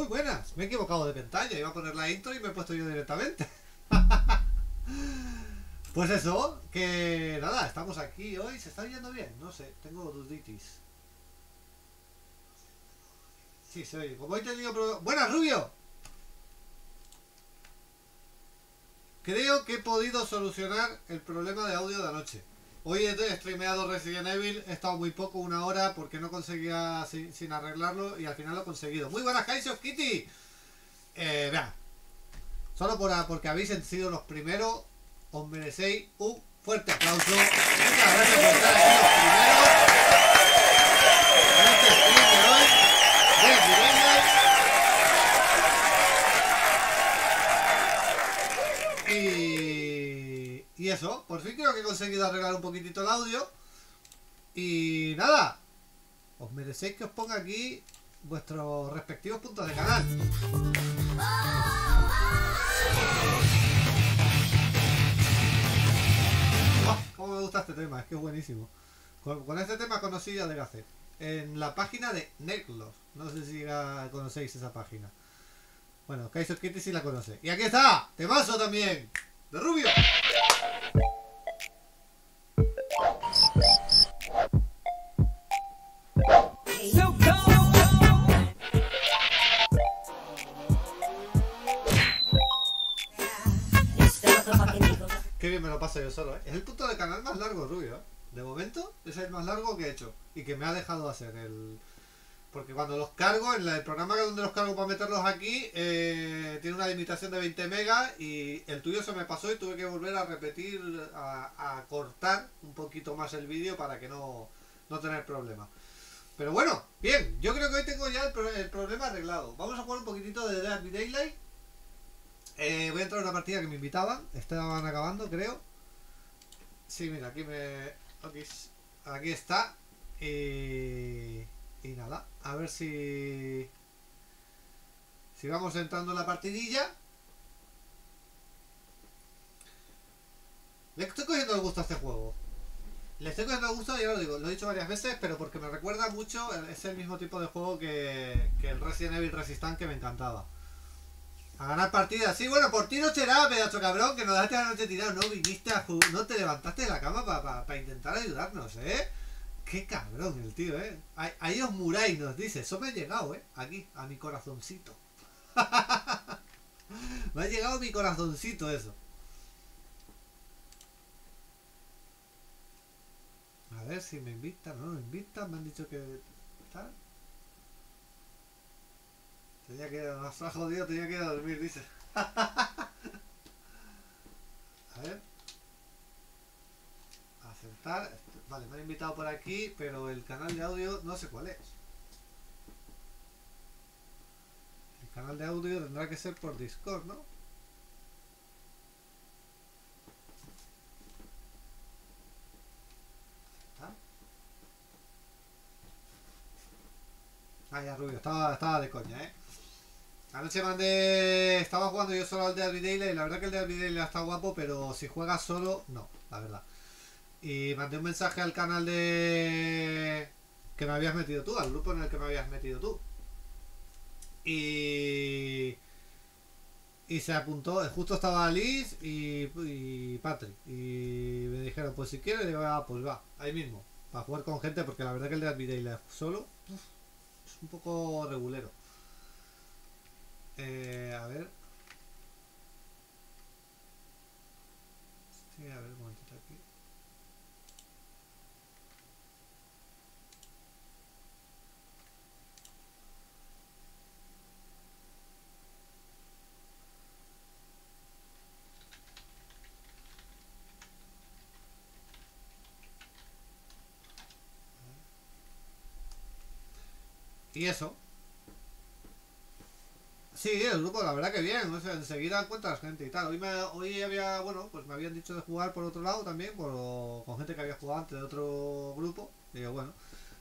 Muy buenas, me he equivocado de pantalla, iba a poner la intro y me he puesto yo directamente. pues eso, que nada, estamos aquí hoy, ¿se está oyendo bien? No sé, tengo duditis. Sí, se oye. Como he tenido problemas... ¡Buenas, Rubio! Creo que he podido solucionar el problema de audio de anoche. Hoy he streameado Resident Evil, he estado muy poco, una hora, porque no conseguía sin, arreglarlo y al final lo he conseguido. Muy buenas, Kaiser Kitty. Eh, vea, solo por, porque habéis sido los primeros, os merecéis un fuerte aplauso. Muchas gracias por estar aquí los primeros. En este stream de hoy, Y eso, por fin creo que he conseguido arreglar un poquitito el audio. Y nada, os merecéis que os ponga aquí vuestros respectivos puntos de canal. Oh, ¿Cómo me gusta este tema? Es que es buenísimo. Con, este tema conocí a Degacet. En la página de Neclos. No sé si conocéis esa página. Bueno, Kaiser Kitty sí la conoce. Y aquí está, Temazo también, de Rubio. ¿Eh? Es el punto de canal más largo, Rubio. De momento es el más largo que he hecho y que me ha dejado hacer el... Porque cuando los cargo, en el programa donde los cargo para meterlos aquí, eh, tiene una limitación de 20 megas y el tuyo se me pasó y tuve que volver a repetir, a, cortar un poquito más el vídeo para que no, no tener problemas. Pero bueno, bien, yo creo que hoy tengo ya el, problema arreglado. Vamos a jugar un poquitito de Dead Daylight. Eh, voy a entrar a una partida que me invitaban, estaban acabando creo. Sí, mira, aquí me... Aquí, está. Y... Y nada, a ver si... Si vamos entrando en la partidilla. Le estoy cogiendo el gusto a este juego. Le estoy cogiendo el gusto, ya lo digo, lo he dicho varias veces, pero porque me recuerda mucho, es el mismo tipo de juego que, que el Resident Evil Resistance que me encantaba. A ganar partidas. Sí, bueno, por ti no será, pedazo cabrón, que nos dejaste la noche tirado. No viniste a jugar, no te levantaste de la cama para intentar ayudarnos, ¿eh? Qué cabrón el tío, ¿eh? Ahí, os muráis, nos dice. Eso me ha llegado, ¿eh? Aquí, a mi corazoncito. me ha llegado mi corazoncito eso. A ver si me invitan, no me invitan, me han dicho que. Tenía que, nos ha jodido, tenía que ir a dormir, dice. a ver. Aceptar. Vale, me han invitado por aquí, pero el canal de audio no sé cuál es. El canal de audio tendrá que ser por Discord, ¿no? Ah, ya Rubio, estaba, estaba de coña, ¿eh? Anoche mandé... Estaba jugando yo solo al de Daylight y la verdad que el de Daylight está guapo, pero si juegas solo, no, la verdad. Y mandé un mensaje al canal de... Que me habías metido tú, al grupo en el que me habías metido tú. Y... Y se apuntó, justo estaba Liz y, y Patrick. Y me dijeron, pues si quieres, pues va, ahí mismo. Para jugar con gente, porque la verdad que el de Advidale solo es un poco regulero. Eh, a ver. Sí, a ver, un momentito aquí. Y eso. Sí, el grupo, la verdad que bien, o sea, enseguida encuentras gente y tal. Hoy, me, hoy había, bueno, pues me habían dicho de jugar por otro lado también, por, con gente que había jugado antes de otro grupo. Y bueno,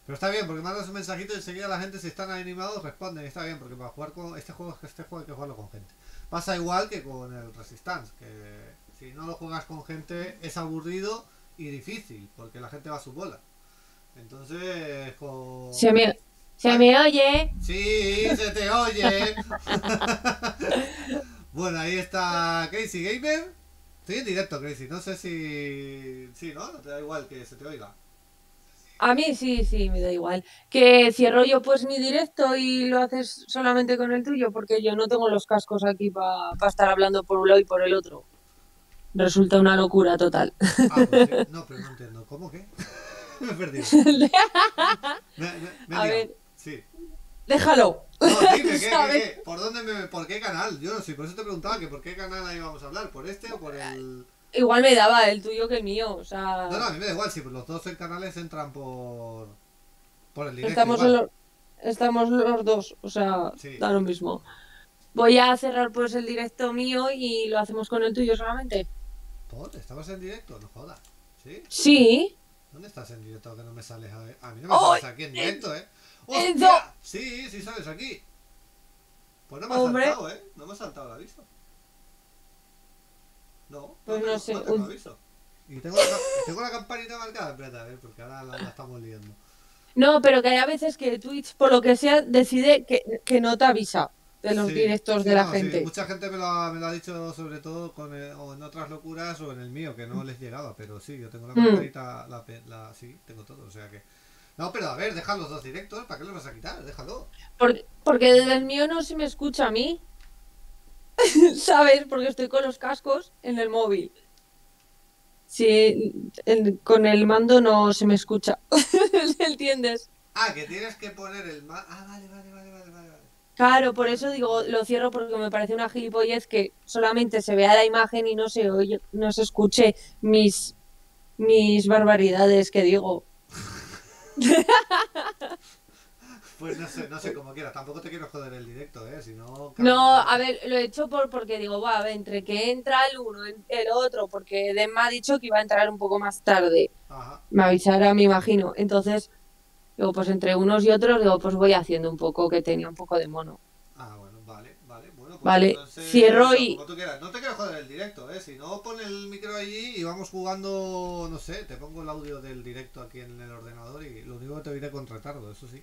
pero está bien, porque mandas un mensajito y enseguida la gente, si están animados, responden. Está bien, porque para jugar con este juego, este juego hay que jugarlo con gente. Pasa igual que con el Resistance, que si no lo juegas con gente es aburrido y difícil, porque la gente va a su bola. Entonces, con... Sí, a ¿Se me oye? Sí, se te oye. bueno, ahí está Crazy Gamer. Estoy en directo, Crazy. No sé si. Sí, ¿no? No te da igual que se te oiga. A mí sí, sí, me da igual. Que cierro yo pues mi directo y lo haces solamente con el tuyo, porque yo no tengo los cascos aquí para estar hablando por un lado y por el otro. Resulta una locura total. Ah, pues sí. No, pero no entiendo. ¿Cómo que? me he perdido. Me, me- me he A ver. Déjalo. ¿Por dónde me, por qué canal? Yo no sé, por eso te preguntaba que por qué canal ahí vamos a hablar, ¿por este o por el...? Igual me daba el tuyo que el mío, o sea... No, no, a mí me da igual, si los dos canales entran por... por el directo Estamos, lo- estamos los dos, o sea, Sí. da lo mismo. Voy a cerrar pues el directo mío y lo hacemos con el tuyo solamente. ¿Por? ¿Estabas en directo? No jodas. ¿Sí? Sí. ¿Dónde estás en directo que no me sales a? A mí no me ¡Ay! sales aquí en directo, ¿eh? Enzo. ¡Hostia! Sí, sí sales aquí. Pues no me ha Hombre. saltado, ¿eh? No me ha saltado el aviso. No, Pues no tengo- sé, tengo un- aviso. Y tengo la, ca- tengo la campanita marcada, espérate, a ver, porque ahora la, la estamos liando. No, pero que hay a veces que Twitch, por lo que sea, decide que, que no te avisa de los Sí, directos sí, de la no, sí, gente. mucha gente me lo, ha, me lo ha dicho sobre todo con el- o en otras locuras o en el mío, que no les llegaba, pero sí, yo tengo la Mm. campanita, la, pe- la- sí, tengo todo, o sea que... No, pero a ver, deja los dos directos, ¿para qué los vas a quitar? Déjalo. Por- porque desde el mío no se me escucha a mí. ¿Sabes? Porque estoy con los cascos en el móvil. Sí, en- con el mando no se me escucha. ¿Entiendes? Ah, que tienes que poner el... ma- Ah, vale, vale, vale, vale, vale. vale. Claro, por eso digo, lo cierro porque me parece una gilipollez que solamente se vea la imagen y no se oye, no se escuche mis, mis barbaridades que digo. Pues no sé, no sé cómo quieras, tampoco te quiero joder el directo, ¿eh? Si no... No, a ver, lo he hecho por porque digo, va, a ver, entre que entra el uno, el otro, porque Dem me ha dicho que iba a entrar un poco más tarde. Ajá. Me avisará, me imagino. Entonces, digo, pues entre unos y otros, digo, pues voy haciendo un poco que tenía un poco de mono. Vale, entonces, cierro y- como tú quieras. No te quiero joder el directo, ¿eh? Si no, pon el micro allí y vamos jugando, no sé, te pongo el audio del directo aquí en el ordenador y lo único que te diré con retardo, eso sí.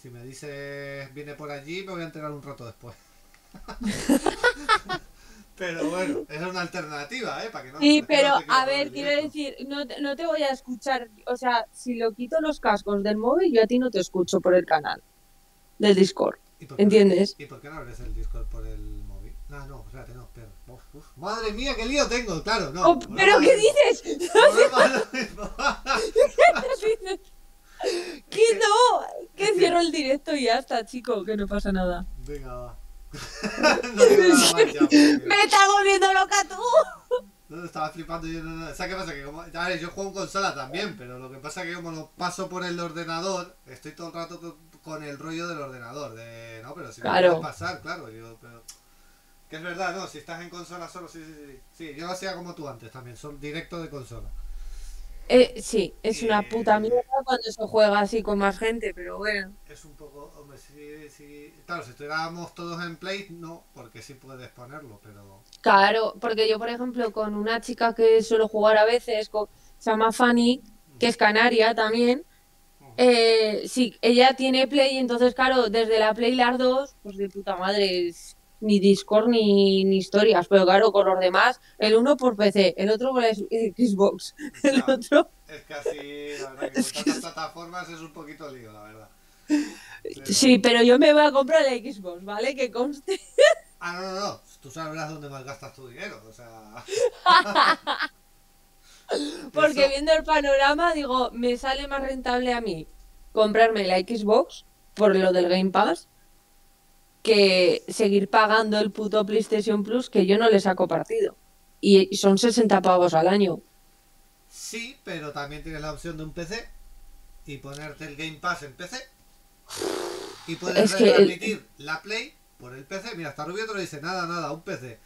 Si me dices viene por allí, me voy a enterar un rato después. pero bueno, es una alternativa, ¿eh? Para que no, Sí, no pero a ver, quiero decir, no, no te voy a escuchar, o sea, si lo quito los cascos del móvil, yo a ti no te escucho por el canal del Discord, ¿Y por qué no- ¿entiendes? ¿Y por qué no abres el Discord por el móvil? No, no, espérate, no, espera. Uf, uf. Madre mía, qué lío tengo, claro, no. Oh, ¿Pero qué dices? Mismo. ¿Qué no? Que cierro el directo y ya está, chico, que no pasa nada. Venga, va. no digo nada más ya. porque- ¡Me estás volviendo loca tú! No, estaba flipando yo. No, no. ¿Sabes qué pasa? Que como, a ver, yo juego en consola también, pero lo que pasa es que como lo paso por el ordenador, estoy todo el rato con, con el rollo del ordenador. De, no, pero si Claro. me puede pasar, claro. Yo, pero, que es verdad, no, si estás en consola solo, sí, sí, sí. Sí, yo lo hacía como tú antes también, son directo de consola. Eh, sí, es una Eh, puta mierda cuando se juega así con más gente, pero bueno. Es un poco, hombre, sí, sí. Claro, si estuviéramos todos en Play, no, porque sí puedes ponerlo, pero. Claro, porque yo, por ejemplo, con una chica que suelo jugar a veces, con- se llama Fanny, que es canaria también, eh, sí, ella tiene Play, entonces, claro, desde la Play las dos, pues de puta madre, es ni Discord ni, ni historias, pero claro, con los demás, el uno por PC, el otro por Xbox, el Ya. otro... Es que así, la verdad, que con tantas plataformas es un poquito lío, la verdad. Pero- Sí, pero yo me voy a comprar el Xbox, ¿vale? Que conste. Ah, no, no, no. Tú sabrás dónde más gastas tu dinero, o sea. Porque Eso- viendo el panorama, digo, me sale más rentable a mí comprarme la Xbox por lo del Game Pass que seguir pagando el puto PlayStation Plus que yo no le saco partido. Y son 60 pavos al año. Sí, pero también tienes la opción de un PC y ponerte el Game Pass en PC. Y puedes el- retransmitir la Play por el PC. Mira, hasta Rubio te lo dice, nada, nada, un PC.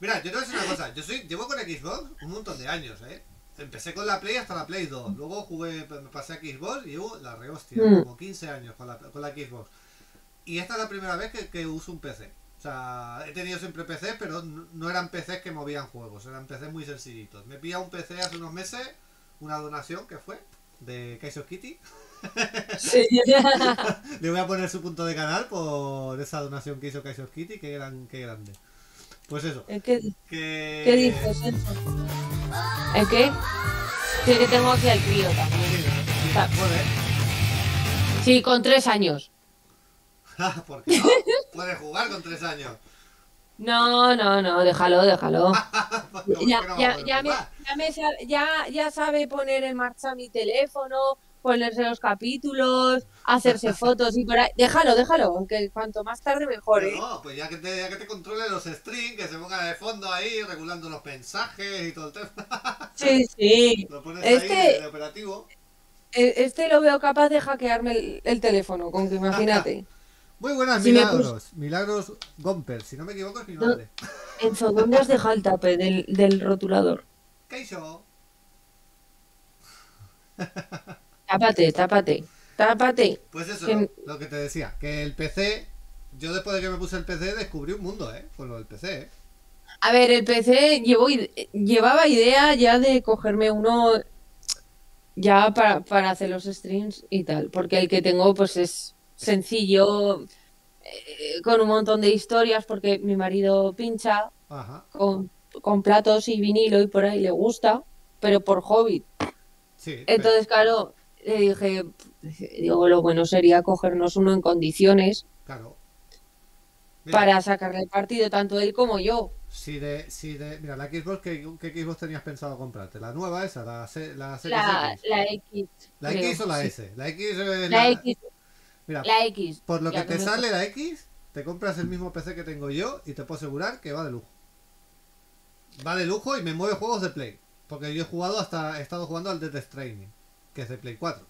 Mira, yo te voy a decir una cosa, yo soy, llevo con Xbox un montón de años, ¿eh? Empecé con la Play hasta la Play 2, luego jugué, me pasé a Xbox y hubo la rehostia, Mm. como 15 años con la, con la Xbox. Y esta es la primera vez que, que uso un PC. O sea, he tenido siempre PC, pero no, eran PCs que movían juegos, eran PCs muy sencillitos. Me pilla un PC hace unos meses, una donación que fue, de Kaiso Kitty. Sí. Le voy a poner su punto de canal por esa donación que hizo Kaiser Kitty, que gran, qué grande. Pues eso. ¿El qué, Que... qué dices, Enzo? ¿El qué? Sí, que tengo aquí al crío también. Sí, con tres años. ¿Por qué no? Puede jugar con tres años. No, no, no, déjalo, déjalo. ¿Por qué Ya, no ya, poder ya, me, jugar? ya, me sa- ya, ya sabe poner en marcha mi teléfono, ponerse los capítulos, hacerse fotos y por ahí. Déjalo, déjalo, que cuanto más tarde mejor, ¿eh? No, pues ya que, te, ya que te controle los strings, que se ponga de fondo ahí, regulando los mensajes y todo el tema. Sí, sí. Lo pones Este- ahí de operativo. E- Este lo veo capaz de hackearme el, el teléfono, con que imagínate. Muy buenas, Si Milagros. Milagros Gomper, si no me equivoco es mi No. nombre. Enzo, ¿dónde has dejado el tape del, del rotulador? Keiso. Tápate, tápate, tápate. Pues eso, Que- lo, que te decía, que el PC, yo después de que me puse el PC descubrí un mundo, ¿eh? Con lo del PC, ¿eh? A ver, el PC llevó, llevaba idea ya de cogerme uno ya para, para hacer los streams y tal, porque el que tengo pues es sencillo, eh, con un montón de historias, porque mi marido pincha Ajá, con, con platos y vinilo y por ahí le gusta, pero por hobby. sí. Entonces, claro, le dije, digo, lo bueno sería cogernos uno en condiciones claro. Mira, para sacarle partido tanto él como yo. Si de, si de, mira, la Xbox, ¿qué, qué Xbox tenías pensado comprarte? ¿La nueva esa? ¿La, la La, X? la X. ¿La creo, X o la sí. S? La X es La X, Mira, la X. por lo que te sale la X, te compras el mismo PC que tengo yo y te puedo asegurar que va de lujo. Va de lujo y me mueve juegos de Play. Porque yo he jugado hasta, he estado jugando al Death Stranding, que es de Play 4.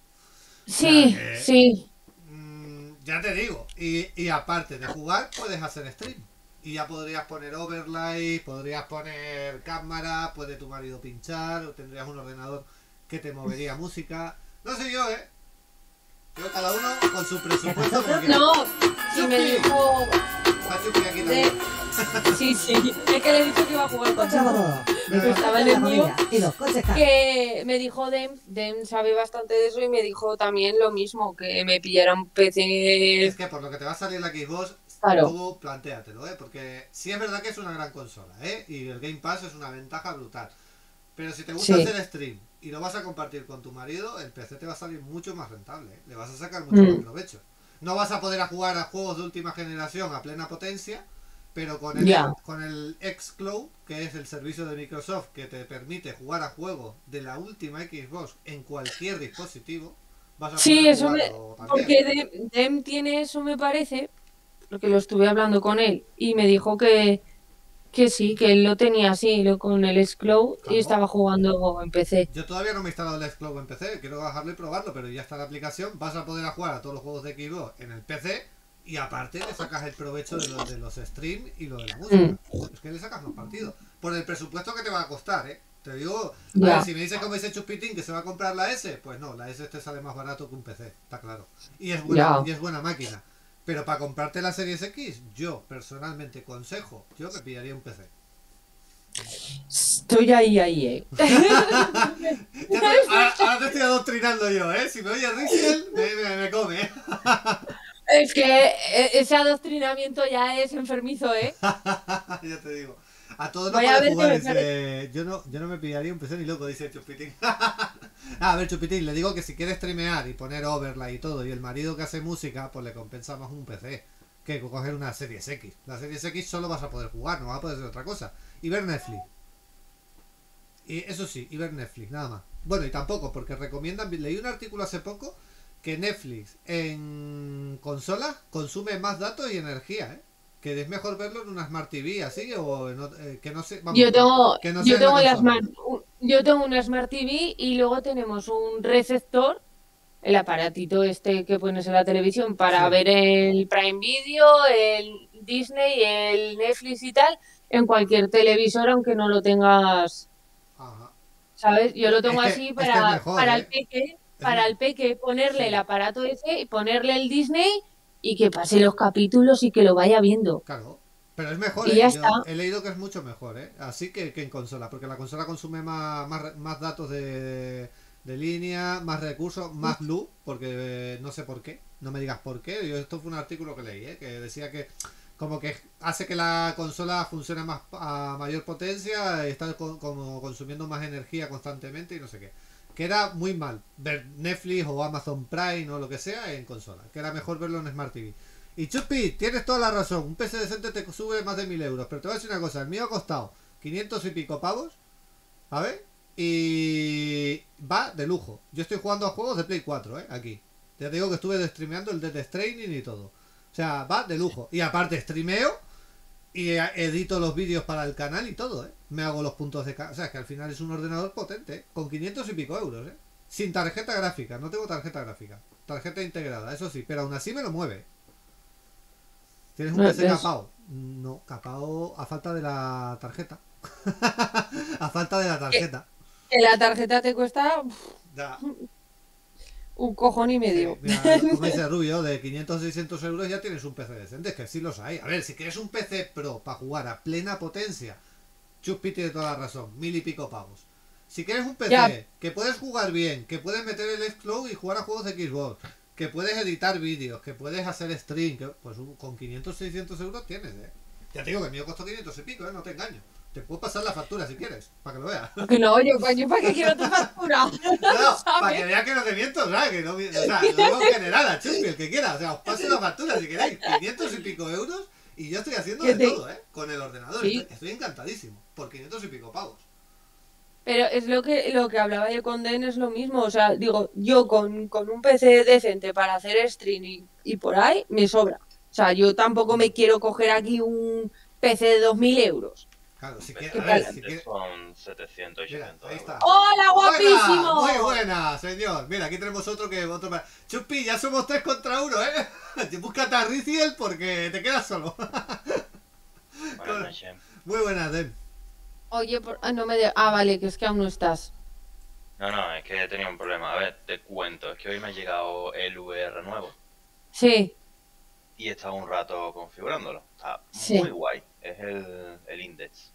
Sí, sí. Mm, ya te digo, y, y aparte de jugar, puedes hacer stream. Y ya podrías poner overlay, podrías poner cámara, puede tu marido pinchar, o tendrías un ordenador que te movería música. No sé yo, ¿eh? Yo cada uno con su presupuesto. No, si me dijo. Aquí de-. Sí, sí. Es que le he dicho que iba a jugar. Venga. Estaba en el mío. Que me dijo Dem, Dem sabe bastante de eso y me dijo también lo mismo, que me pillara un PC. Es que por lo que te va a salir la Xbox, Claro. tú plantéatelo, ¿eh? Porque sí es verdad que es una gran consola, ¿eh? Y el Game Pass es una ventaja brutal. Pero si te gusta Sí. hacer stream y lo vas a compartir con tu marido, el PC te va a salir mucho más rentable, ¿eh? Le vas a sacar mucho Mm. más provecho. No vas a poder a jugar a juegos de última generación a plena potencia, pero con el, con el xCloud, que es el servicio de Microsoft que te permite jugar a juegos de la última Xbox en cualquier dispositivo, vas a Sí, poder eso me-. Porque Dem, Dem tiene eso, me parece, porque lo estuve hablando con él y me dijo que, que sí, que él lo tenía así, lo, con el Xcloud Claro. y estaba jugando en PC. Yo todavía no me he instalado el Xcloud en PC, quiero bajarlo y probarlo, pero ya está la aplicación, vas a poder jugar a todos los juegos de Xbox en el PC y aparte le sacas el provecho de los, de los streams y lo de la música. Es que le sacas los partidos. Por el presupuesto que te va a costar, ¿eh? Te digo, ver, si me dices como dice Chupitín que se va a comprar la S, pues no, la S te sale más barato que un PC, está claro. Y es buena, y es buena máquina. Pero para comprarte la Series X, yo personalmente consejo, yo me pillaría un PC. Estoy ahí, ahí, eh. Te- ahora, ahora te estoy adoctrinando yo, ¿eh? Si me oye Rizel, me, me, me come. Es que eh, ese adoctrinamiento ya es enfermizo, ¿eh? ya te digo. A todos Voy a me dice, yo no, yo no me pillaría un PC ni loco, dice Chupitín. Ah, a ver, Chupitín, le digo que si quieres streamear y poner overlay y todo, y el marido que hace música, pues le compensa más un PC que coger una Series X. La Series X solo vas a poder jugar, no vas a poder hacer otra cosa. Y ver Netflix. Y eso sí, y ver Netflix, nada más. Bueno, y tampoco, porque recomiendan, leí un artículo hace poco que Netflix en consolas consume más datos y energía, ¿eh? Que es mejor verlo en una Smart TV así o en eh, que no sé. Yo tengo, que no yo tengo la. Smart, yo tengo una Smart TV y luego tenemos un receptor, el aparatito este que pones en la televisión para Sí. ver el Prime Video, el Disney, el Netflix y tal, en cualquier televisor, aunque no lo tengas, Ajá. ¿sabes? Yo lo tengo Es que- así es que es para, mejor, para ¿eh? el peque, para el peque ponerle Sí. el aparato ese y ponerle el Disney y que pase los capítulos y que lo vaya viendo. Claro. Pero es mejor, Y ¿eh? ya está. he leído que es mucho mejor, ¿eh? Así que, que en consola, porque la consola consume más, más, más datos de, de línea, más recursos, más blue, porque eh, no sé por qué, no me digas por qué. Yo, esto fue un artículo que leí, ¿eh? que decía que como que hace que la consola funcione más a mayor potencia, está co- como consumiendo más energía constantemente y no sé qué. Que era muy mal ver Netflix o Amazon Prime o lo que sea en consola, que era mejor verlo en Smart TV. Y Chupi, tienes toda la razón, un PC decente te sube más de 1000 euros, pero te voy a decir una cosa, el mío ha costado 500 y pico pavos, a ver, y va de lujo. Yo estoy jugando a juegos de Play 4, ¿eh? Aquí. Ya te digo que estuve streameando el Death Stranding y todo. O sea, va de lujo. Y aparte streameo y eh, edito los vídeos para el canal y todo, ¿eh? Me hago los puntos de... O sea, es que al final es un ordenador potente, ¿eh? Con 500 y pico euros, ¿eh? Sin tarjeta gráfica, no tengo tarjeta gráfica. Tarjeta integrada, eso sí, pero aún así me lo mueve. ¿Tienes un No, PC es- capao? No, capao a falta de la tarjeta. a falta de la tarjeta. Que la tarjeta te cuesta Ya. Un cojón y medio. Mira, como dice Rubio, de 500 600 euros ya tienes un PC decente, es que sí los hay. A ver, si quieres un PC Pro para jugar a plena potencia, Chuspi tiene toda la razón, mil y pico pavos. Si quieres un PC Ya. que puedes jugar bien, que puedes meter el Xcloud y jugar a juegos de Xbox, que puedes editar vídeos, que puedes hacer stream, que, pues un- con 500 600 euros tienes, eh. Ya te digo que el mío costó 500 y pico, eh, no te engaño. Te puedo pasar la factura si quieres, para que lo veas. No, yo, coño, ¿para qué quiero tu factura? Para que vea que no te miento, ¿sabes? Que no, o sea, lo digo en general, a Chuspi, el que quiera. O sea, os paso la factura si queréis, 500 y pico euros. Y yo estoy haciendo de todo, ¿eh? Con el ordenador. Sí. Estoy, estoy encantadísimo. Por 500 y pico pavos. Pero es lo que lo que hablaba yo con Den es lo mismo. O sea, digo, yo con, con un PC decente para hacer streaming y por ahí me sobra. O sea, yo tampoco me quiero coger aquí un PC de 2.000 euros. Claro, si quieres. ¿Qué A ver, tal? si quieres. son 700 y Mira, 800 ahí está. ¡Hola, guapísimo! Buena, muy buena, señor. Mira, aquí tenemos otro que otro más. Chuspi, ya somos tres contra uno, ¿eh? Búscate a Riziel porque te quedas solo. Buenas noches. Muy buena, Den. Oye, por- ah, no me de- ah, vale, que es que aún no estás. No, no, es que he tenido un problema. A ver, te cuento. Es que hoy me ha llegado el VR nuevo Sí, y he estado un rato configurándolo. Está Sí. muy guay. Es el, el Index.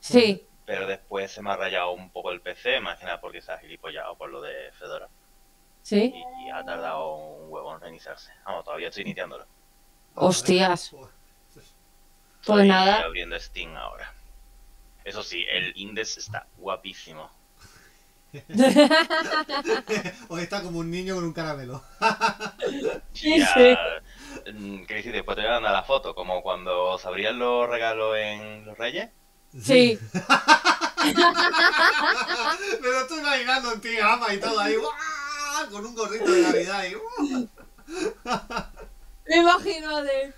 sí. Pero después se me ha rayado un poco el PC, más que nada porque se ha gilipollado por lo de Fedora. Sí. Y, y ha tardado un huevo en reiniciarse. Vamos, todavía estoy iniciándolo. Hostias. Pues Estoy nada. abriendo Steam ahora. Eso sí, el Index está guapísimo. Hoy está como un niño con un caramelo. Sí, Ya, sí. ¿Qué decir? Después te voy a mandar la foto, como cuando os abrían los regalos en los Reyes. Sí. Me lo estoy imaginando en pijama y todo ahí, ¡guau! con un gorrito de Navidad y ¡guau! Me imagino de.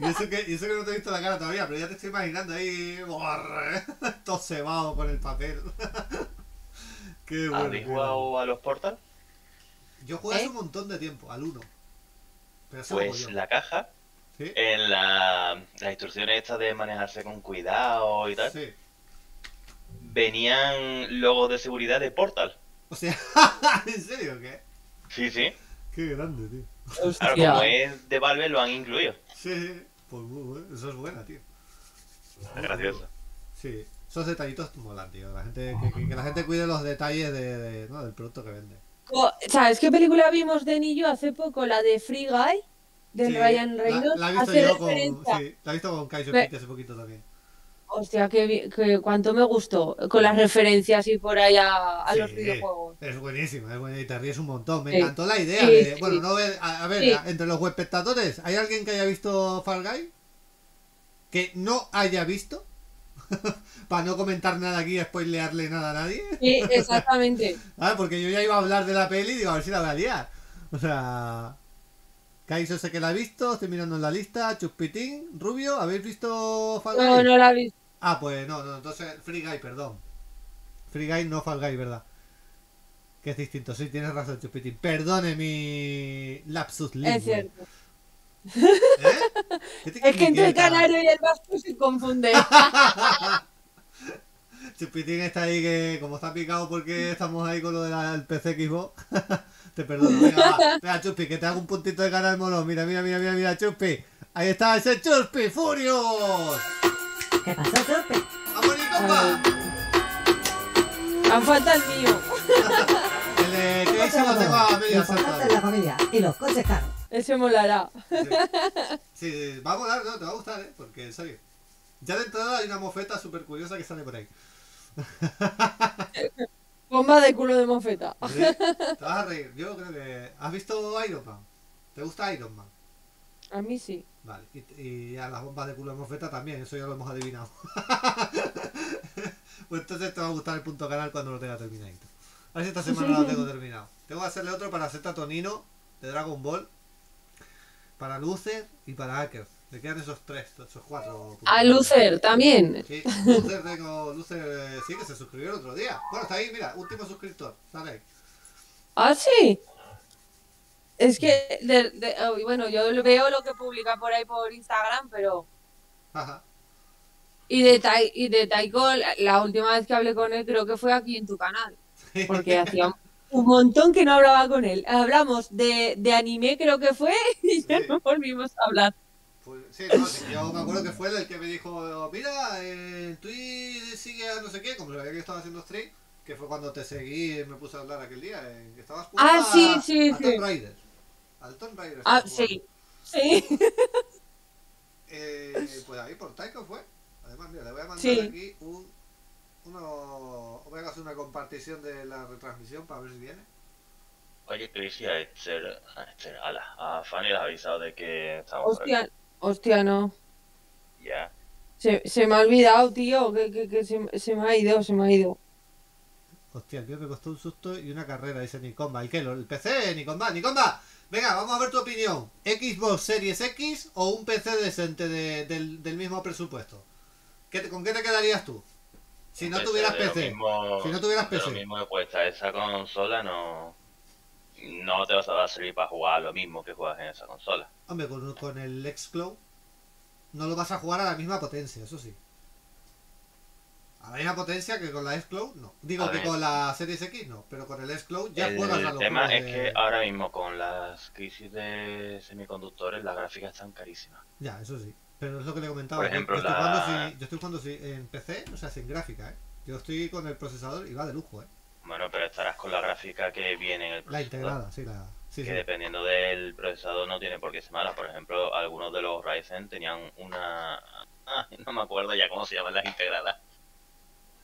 Y eso, que, y eso que no te he visto la cara todavía, pero ya te estoy imaginando ahí, borre, todo cebado con el papel. Qué bueno. ¿Habéis jugado a los Portal? Yo jugué hace ¿Eh? un montón de tiempo, al 1. Pero hace Pues la caja, ¿Sí? en la, las instrucciones estas de manejarse con cuidado y tal, Sí. venían logos de seguridad de Portal. O sea, ¿en serio qué? Sí, sí. Qué grande, tío. Claro, como es de Valve lo han incluido. Sí, sí. Pues muy bueno. Eso es buena, tío. Es gracioso. Sí, esos detallitos molan, tío. La gente, que, que- que la gente cuide los detalles de, de- ¿no? del producto que vende. ¿Sabes qué película vimos de niño hace poco? La de Free Guy, Sí, Ryan la- Reynolds. La, he visto hace yo con. Sí, la he visto con Kaiser Me- hace poquito también. Hostia, que, que cuánto me gustó con las referencias y por ahí a, a los videojuegos. Es buenísima, es buena y te ríes un montón. Me Sí. encantó la idea Sí, de. Bueno, no. A, a ver, entre los espectadores, ¿hay alguien que haya visto Fall Guy? Que no haya visto. Para no comentar nada aquí y spoilearle nada a nadie. Sí, exactamente. Ah, porque yo ya iba a hablar de la peli y digo, a ver si la voy a liar. O sea. Kaiso sé que la ha visto, estoy mirando en la lista. Chuspitín, Rubio, ¿habéis visto Fall Guy? No, no la vi. Ah, pues no, no, entonces Free Guy, perdón. Free Guy, no Fall Guy, ¿verdad? Que es distinto, sí, tienes razón, Chupitín. Perdone mi lapsus lingüe. Es cierto. ¿Eh? ¿Qué te Es que entre el canario y el vasco se confunde. Chupitín está ahí que, como está picado porque estamos ahí con lo del PC Xbox, te perdono. Venga, va. Venga, Chuspi, que te hago un puntito de cara al mono. Mira, mira, mira, mira, mira, Chuspi. Ahí está ese Chuspi, Furios. ¿Qué pasó, Chupi? ¡Vamos, ni compa! Han falta el mío. El de que dice lo tengo a es la familia y los coches caros. Ese molará. Sí, sí, va a molar, no, te va a gustar, ¿eh? Porque, en serio. Ya de entrada hay una mofeta súper curiosa que sale por ahí. Bomba de culo de mofeta. Te vas a reír. Yo creo que... ¿Has visto Iron Man? ¿Te gusta Iron Man? A mí sí. Vale, y, y a las bombas de culo de mofeta también, eso ya lo hemos adivinado. pues entonces te va a gustar el punto canal cuando lo tenga terminadito. A ver si esta semana lo tengo terminado. Tengo que hacerle otro para Z Tonino de Dragon Ball, para Lucer y para Hacker. Me quedan esos tres, esos cuatro. A. Lucer también. Sí, Lucer tengo. Lucer eh, sí que se suscribió el otro día. Bueno, está ahí, mira, último suscriptor. Sale ahí. Ah, sí. Es que, de- de- oh, bueno, yo veo lo que publica por ahí por Instagram, pero... Ajá. Y de, Tai- y de Taiko, la, la última vez que hablé con él creo que fue aquí en tu canal. Porque hacía un montón que no hablaba con él. Hablamos de, de anime creo que fue y ya Sí. no volvimos a hablar. Pues, sí, no, sí, yo me acuerdo que fue el que me dijo, mira, en Twitch sigue a no sé qué, como sabía que estaba haciendo stream, que fue cuando te seguí y me puse a hablar aquel día, en que estabas jugando Ah, sí, a, sí, a sí. Tomb Raider. Al Tomb Raider. Ah, sí. Sí. Eh, pues ahí por Taiko fue. Además, mira, le voy a mandar Sí. aquí un... Uno, voy a hacer una compartición de la retransmisión para ver si viene. Oye, Chris y a Esther, a Esther, ala, a Fanny les ha avisado de que estamos por aquí. Hostia, no. Ya. Se, se me ha olvidado, tío, que, que, que se, se me ha ido, se me ha ido. Hostia, el tío me costó un susto y una carrera, dice Nikomba. ¿Y qué? ¿Lo- ¿El PC? Nikomba, Nikomba. Venga, vamos a ver tu opinión. ¿Xbox Series X o un PC decente de- del, del mismo presupuesto? ¿Qué te- ¿Con qué te quedarías tú? Si no PC tuvieras PC. mismo- Si no tuvieras PC. Lo mismo que cuesta esa consola, no. No te vas a servir para jugar lo mismo que juegas en esa consola. Hombre, con, con el Xcloud no lo vas a jugar a la misma potencia, eso sí. A la misma potencia que con la Xcloud, no. Digo A que ver. con la Series X, no. Pero con el Xcloud ya el juegas a los tema juegos es de- que ahora mismo con las crisis de semiconductores las gráficas están carísimas. Ya, eso sí. Pero es lo que le comentaba. Por ejemplo, yo, estoy la- jugando, si- yo estoy jugando si- en PC, o sea, sin gráfica, ¿eh? Yo estoy con el procesador y va de lujo, ¿eh? Bueno, pero estarás con la gráfica que viene en el La procesador, integrada, sí, la... Sí, que sí. dependiendo del procesador no tiene por qué ser mala. Por ejemplo, algunos de los Ryzen tenían una... ah, no me acuerdo ya cómo se llaman las integradas.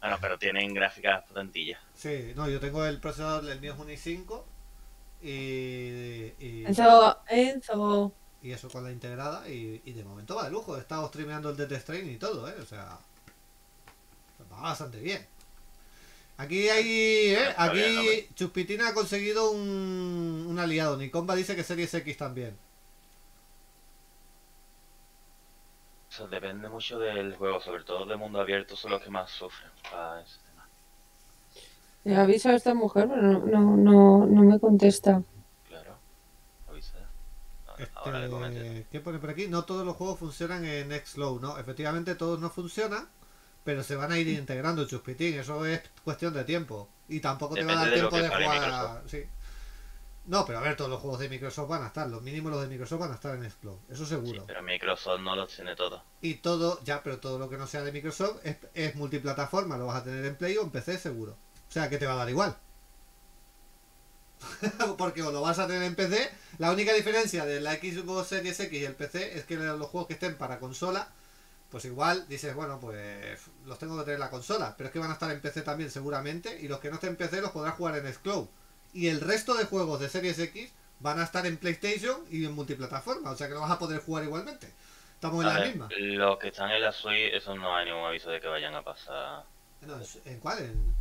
Bueno, pero tienen gráficas potentillas. Sí, no, yo tengo el procesador, el mío es un i5 y... y Enzo, Enzo. y eso con la integrada y, y de momento va de lujo. He estado streameando el Death Stranding y todo, ¿eh? O sea, va bastante bien. Aquí hay, ¿eh? Está bien, Aquí. Chuspitina ha conseguido un, un aliado. Nikomba dice que Series X también. Eso depende mucho del juego, sobre todo de mundo abierto, son los que más sufren para ese tema. Le aviso a esta mujer, pero no, no, no, no me contesta. Claro. Avisa. Ahora- Ahora le comento. Este, ¿Qué pone por aquí? No todos los juegos funcionan en Xlow, ¿no? Efectivamente todos no funcionan, pero se van a ir integrando, Chuspitín. Eso es cuestión de tiempo. Y tampoco te va a dar de tiempo de jugar. Sí. No, pero a ver, todos los juegos de Microsoft van a estar. Los mínimos los de Microsoft van a estar en Xcloud. Eso Sí, seguro. pero Microsoft no los tiene todos. Y todo, ya, pero todo lo que no sea de Microsoft es, es multiplataforma. Lo vas a tener en Play o en PC seguro. O sea que te va a dar igual. Porque o lo vas a tener en PC. La única diferencia de la Xbox Series X y el PC es que los juegos que estén para consola, pues igual dices, bueno, pues los tengo que tener en la consola. Pero es que van a estar en PC también seguramente. Y los que no estén en PC los podrás jugar en Xcloud. Y el resto de juegos de Series X van a estar en PlayStation y en multiplataforma. O sea que lo vas a poder jugar igualmente. Estamos en A la ver, misma. los que están en la Switch, eso no hay ningún aviso de que vayan a pasar No, ¿En cuál? En-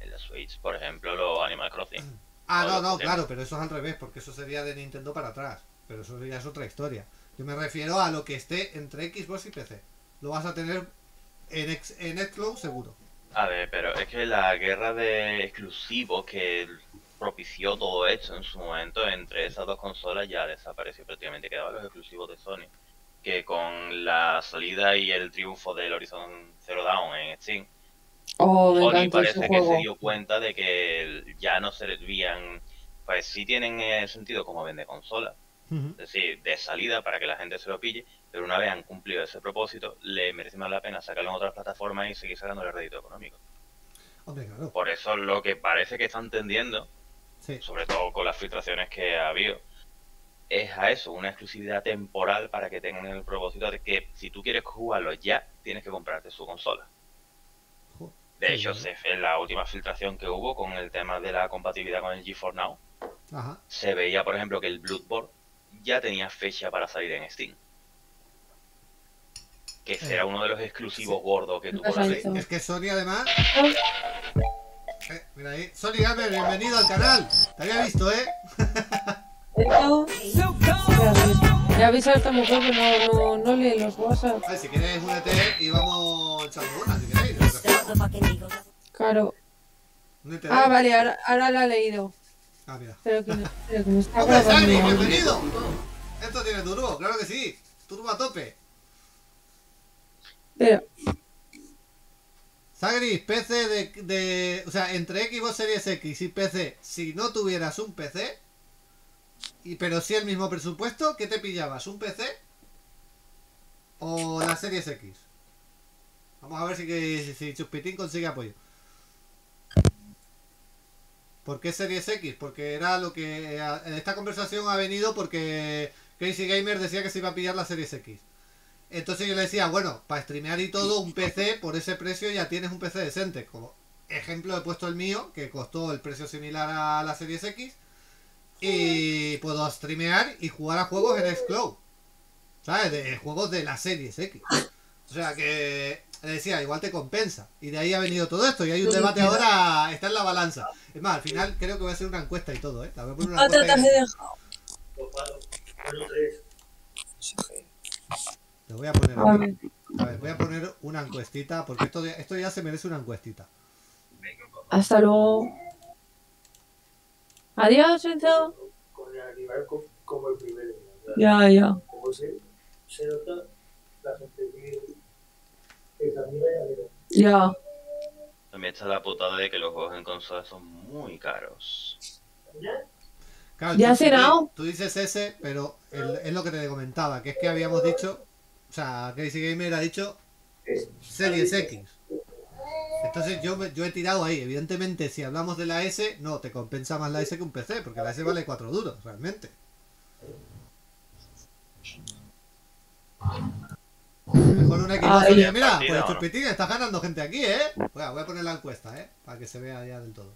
en la Switch. Por ejemplo, los Animal Crossing. Ah, no, no, claro, pero eso es al revés, porque eso sería de Nintendo para atrás. Pero eso ya es otra historia. Yo me refiero a lo que esté entre Xbox y PC. Lo vas a tener en, X, en Xcloud seguro. A ver, pero es que la guerra de exclusivos que propició todo esto en su momento entre esas dos consolas ya desapareció prácticamente. Quedaban los exclusivos de Sony. Que con la salida y el triunfo del Horizon Zero Dawn en Steam, Oh, Sony parece que se dio cuenta de que ya no servían, pues sí tienen eh, sentido como vende consolas, es decir, de salida para que la gente se lo pille, pero una vez han cumplido ese propósito, le merece más la pena sacarlo en otras plataformas y seguir sacándole rédito económico. Hombre, claro. Por eso lo que parece que están tendiendo, Sí. sobre todo con las filtraciones que ha habido, es a eso, una exclusividad temporal para que tengan el propósito de que si tú quieres jugarlo ya, tienes que comprarte su consola. De hecho, se- en la última filtración que hubo con el tema de la compatibilidad con el GeForce Now, Ajá. se veía, por ejemplo, que el Bloodborne ya tenía fecha para salir en Steam. Que ese Eh, uno de los exclusivos sí. gordos que tuvo la. Es que Sony además. Eh, mira ahí. Sony Gamer, bienvenido al canal. Te había visto, ¿eh? Ya avisa a esta mujer que no, no, no lee los WhatsApp. A ver, si queréis únete y vamos echando una, si queréis. Claro. Únete, Ah, vale, ahora, ahora la he leído. Ah, mira. Pero que, no- pero que me está ¡Hombre, grabando. Sagri, bienvenido! Esto tiene turbo, claro que sí. Turbo a tope. Pero, Sagri, PC de, de. O sea, entre Xbox Series X y PC, si no tuvieras un PC, y pero sí el mismo presupuesto, ¿qué te pillabas? ¿Un PC? ¿O la Series X? Vamos a ver si, que, si Chuspitín consigue apoyo. ¿Por qué Series X? Porque era lo que. En esta conversación ha venido porque Casey Gamer decía que se iba a pillar la Series X. Entonces yo le decía, bueno, para streamear y todo, un PC por ese precio ya tienes un PC decente. Como ejemplo he puesto el mío, que costó el precio similar a la Series X. Y puedo streamear y jugar a juegos en Xcloud. ¿Sabes? De juegos de la Series X. O sea que decía, igual te compensa. Y de ahí ha venido todo esto. Y hay un debate ahora, está en la balanza. Es más, al final creo que voy a hacer una encuesta y todo, ¿eh? La voy a poner una otra te encuesta y-. Te voy a poner A ver. A ver, voy a poner una encuestita, porque esto, ya- esto ya se merece una encuestita. Hasta luego. Adiós, Enzo. con el animal co- como el primero. ¿verdad? Ya, ya. Como se, se nota Ya. También está la putada de que los juegos en consola son muy caros. Claro, ¿Ya cenado? Tú, dices ese, pero el- es lo que te comentaba, que es que habíamos dicho, o sea, Crazy Gamer ha dicho Es- Series X. Entonces yo, me- yo he tirado ahí. Evidentemente, si hablamos de la S, no, te compensa más la S que un PC, porque la S vale 4 duros, realmente. Mejor una. Series. Mira, Partida, pues. Chupitín, estás ganando gente aquí, ¿eh? Voy a, voy a poner la encuesta, ¿eh? Para que se vea ya del todo.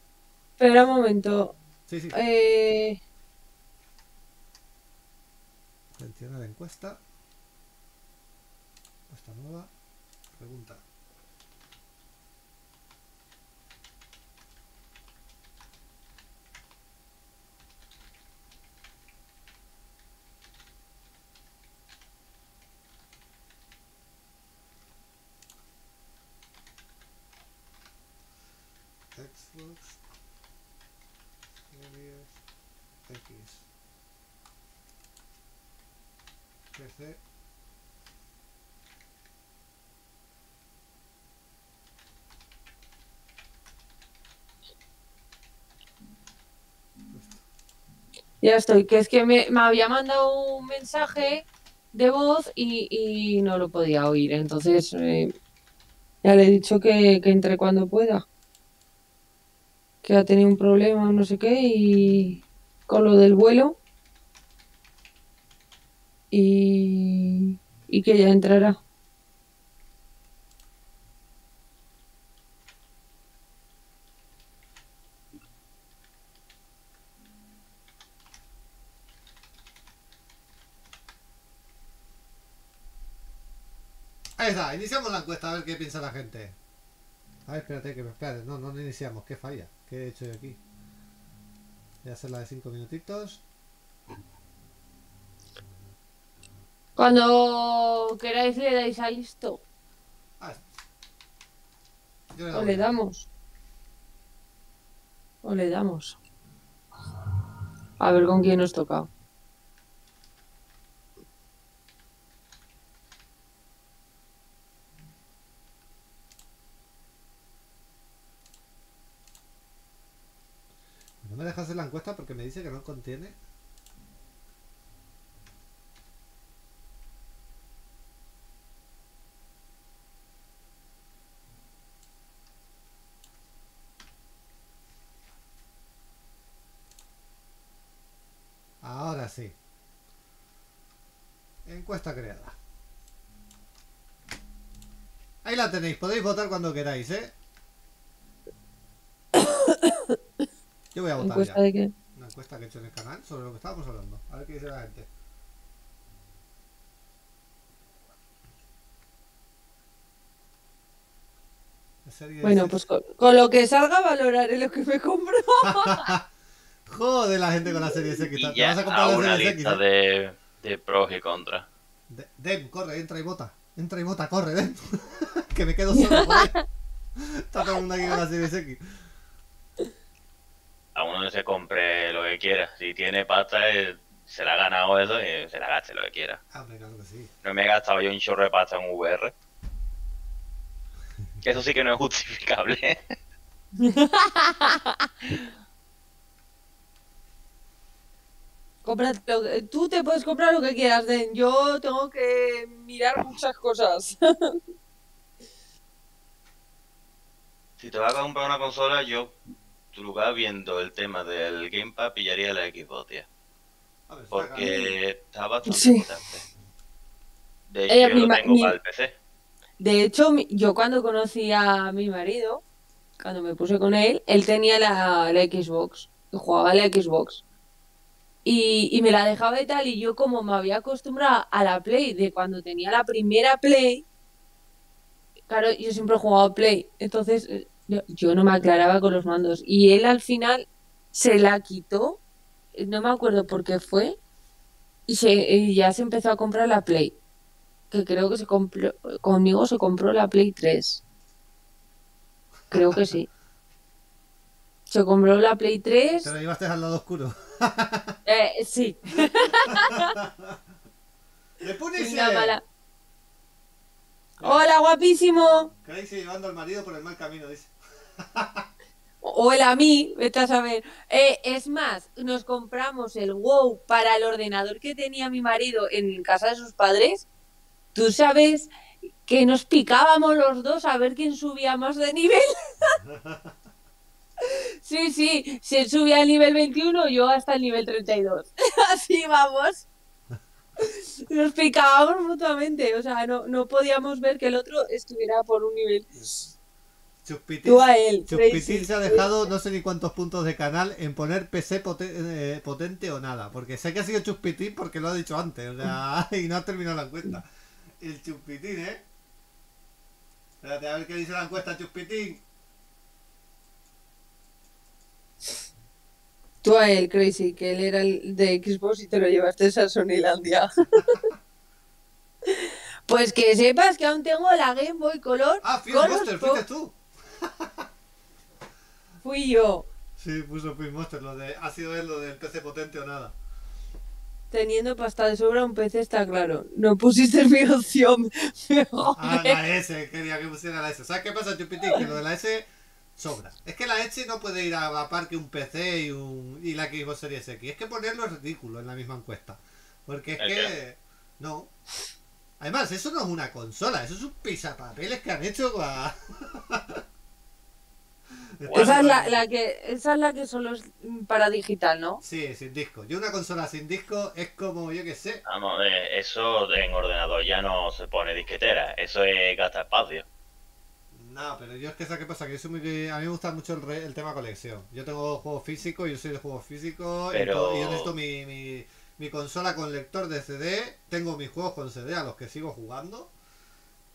Espera un momento. Sí, sí. Eh, Selecciona la encuesta. Encuesta nueva. Pregunta. Xbox Series X Ya estoy. Que es que me, me había mandado un mensaje de voz y, y no lo podía oír. Entonces, eh, ya le he dicho que, que entre cuando pueda. Que ha tenido un problema, no sé qué, y con lo del vuelo. Y, y que ya entrará. Ahí está, iniciamos la encuesta a ver qué piensa la gente. A ver, espérate, que me espérate. No, no iniciamos, qué falla. ¿Qué he hecho yo aquí? Voy a hacer la de 5 minutitos. Cuando queráis le dais a listo. Ah, yo le O le damos. O le damos. A ver con quién nos toca. No me dejas hacer la encuesta porque me dice que no contiene. Encuesta creada. Ahí la tenéis, podéis votar cuando queráis, ¿eh? Yo voy a votar ¿Encuesta ya. de qué? Una encuesta que he hecho en el canal sobre lo que estábamos hablando. A ver qué dice la gente. La serie Bueno, pues con, con lo que salga valoraré lo que me compro. Joder, la gente con la serie que Y ¿Te vas a comprar a la una serie X? lista eh? de, de pros y contras. De- Dem, corre, entra y vota. Entra y vota, corre, Dem. que me quedo solo, joder. Está todo el mundo aquí con la serie X. A uno se compre lo que quiera. Si tiene pasta, eh, se la ha ganado eso y se la gaste lo que quiera. Ah, hombre, claro que sí. No me he gastado yo un chorro de pasta en VR. Eso sí que no es justificable. Que- tú te puedes comprar lo que quieras, Den. Yo tengo que mirar muchas cosas. Si te vas a comprar una consola, yo, tu lugar viendo el tema del Gamepad, pillaría la Xbox, tío. A ver, saca. Porque está bastante Sí. potente. De Eh, hecho, yo lo ma- tengo mi- para el PC. De hecho, yo cuando conocí a mi marido, cuando me puse con él, él tenía la, la Xbox, y jugaba a la Xbox. Y, y me la dejaba y tal, y yo como me había acostumbrado a la Play de cuando tenía la primera Play, claro, yo siempre he jugado Play, entonces eh, yo, no me aclaraba con los mandos. Y él al final se la quitó, no me acuerdo por qué fue, y, se, ya se empezó a comprar la Play que creo que se compró, conmigo se compró la Play 3. Creo que sí. Se compró la Play 3. Te lo llevaste al lado oscuro. Eh, sí, ¡Le Punisher! una mala. Hola, guapísimo. Crazy llevando al marido por el mal camino, dice. O el a mí, vete a saber. Eh, es más, nos compramos el WoW para el ordenador que tenía mi marido en casa de sus padres. Tú sabes que nos picábamos los dos a ver quién subía más de nivel. Sí, sí, si él subía al nivel 21, yo hasta el nivel 32. Así vamos. Nos picábamos mutuamente, o sea, no, no podíamos ver que el otro estuviera por un nivel. Chuspitín, Tú a él, Chuspitín Tracy. se ha dejado no sé ni cuántos puntos de canal en poner PC eh, potente o nada. Porque sé que ha sido Chuspitín porque lo ha dicho antes. O sea, y no ha terminado la encuesta. El Chuspitín, ¿eh? Espérate a ver qué dice la encuesta, Chuspitín. Tú a él, Crazy, que él era el de Xbox y te lo llevaste a Sonylandia. Pues que sepas que aún tengo la Game Boy Color. Ah, los Monster, fuiste tú. Fui yo, Sí, puso Phil Monster. Lo de, ha sido él lo del PC potente o nada. teniendo pasta de sobra un PC, está claro. No pusiste mi opción. Ah, la S, quería que pusiera la S. ¿Sabes qué pasa, Chupitín? Que lo de la S sobra. Es que la S no puede ir a la par que un PC y, un, y la Xbox Series X. Es que ponerlo es ridículo en la misma encuesta. Porque es ¿El que. No. Además, eso no es una consola, eso es un pisapapeles que han hecho para. Esa es la, la que, esa es la que solo es para digital, ¿no? Sí, sin disco. Yo una consola sin disco es como, yo qué sé. Vamos, eh, eso en ordenador ya no se pone disquetera. Eso es gasta espacio. No, pero yo es que ¿sabes qué pasa? Que yo soy muy, a mí me gusta mucho el, re- el tema colección. Yo tengo juegos físicos, yo soy de juegos físicos y, Pero- todo- y yo necesito mi, mi, mi consola con lector de CD. Tengo mis juegos con CD a los que sigo jugando.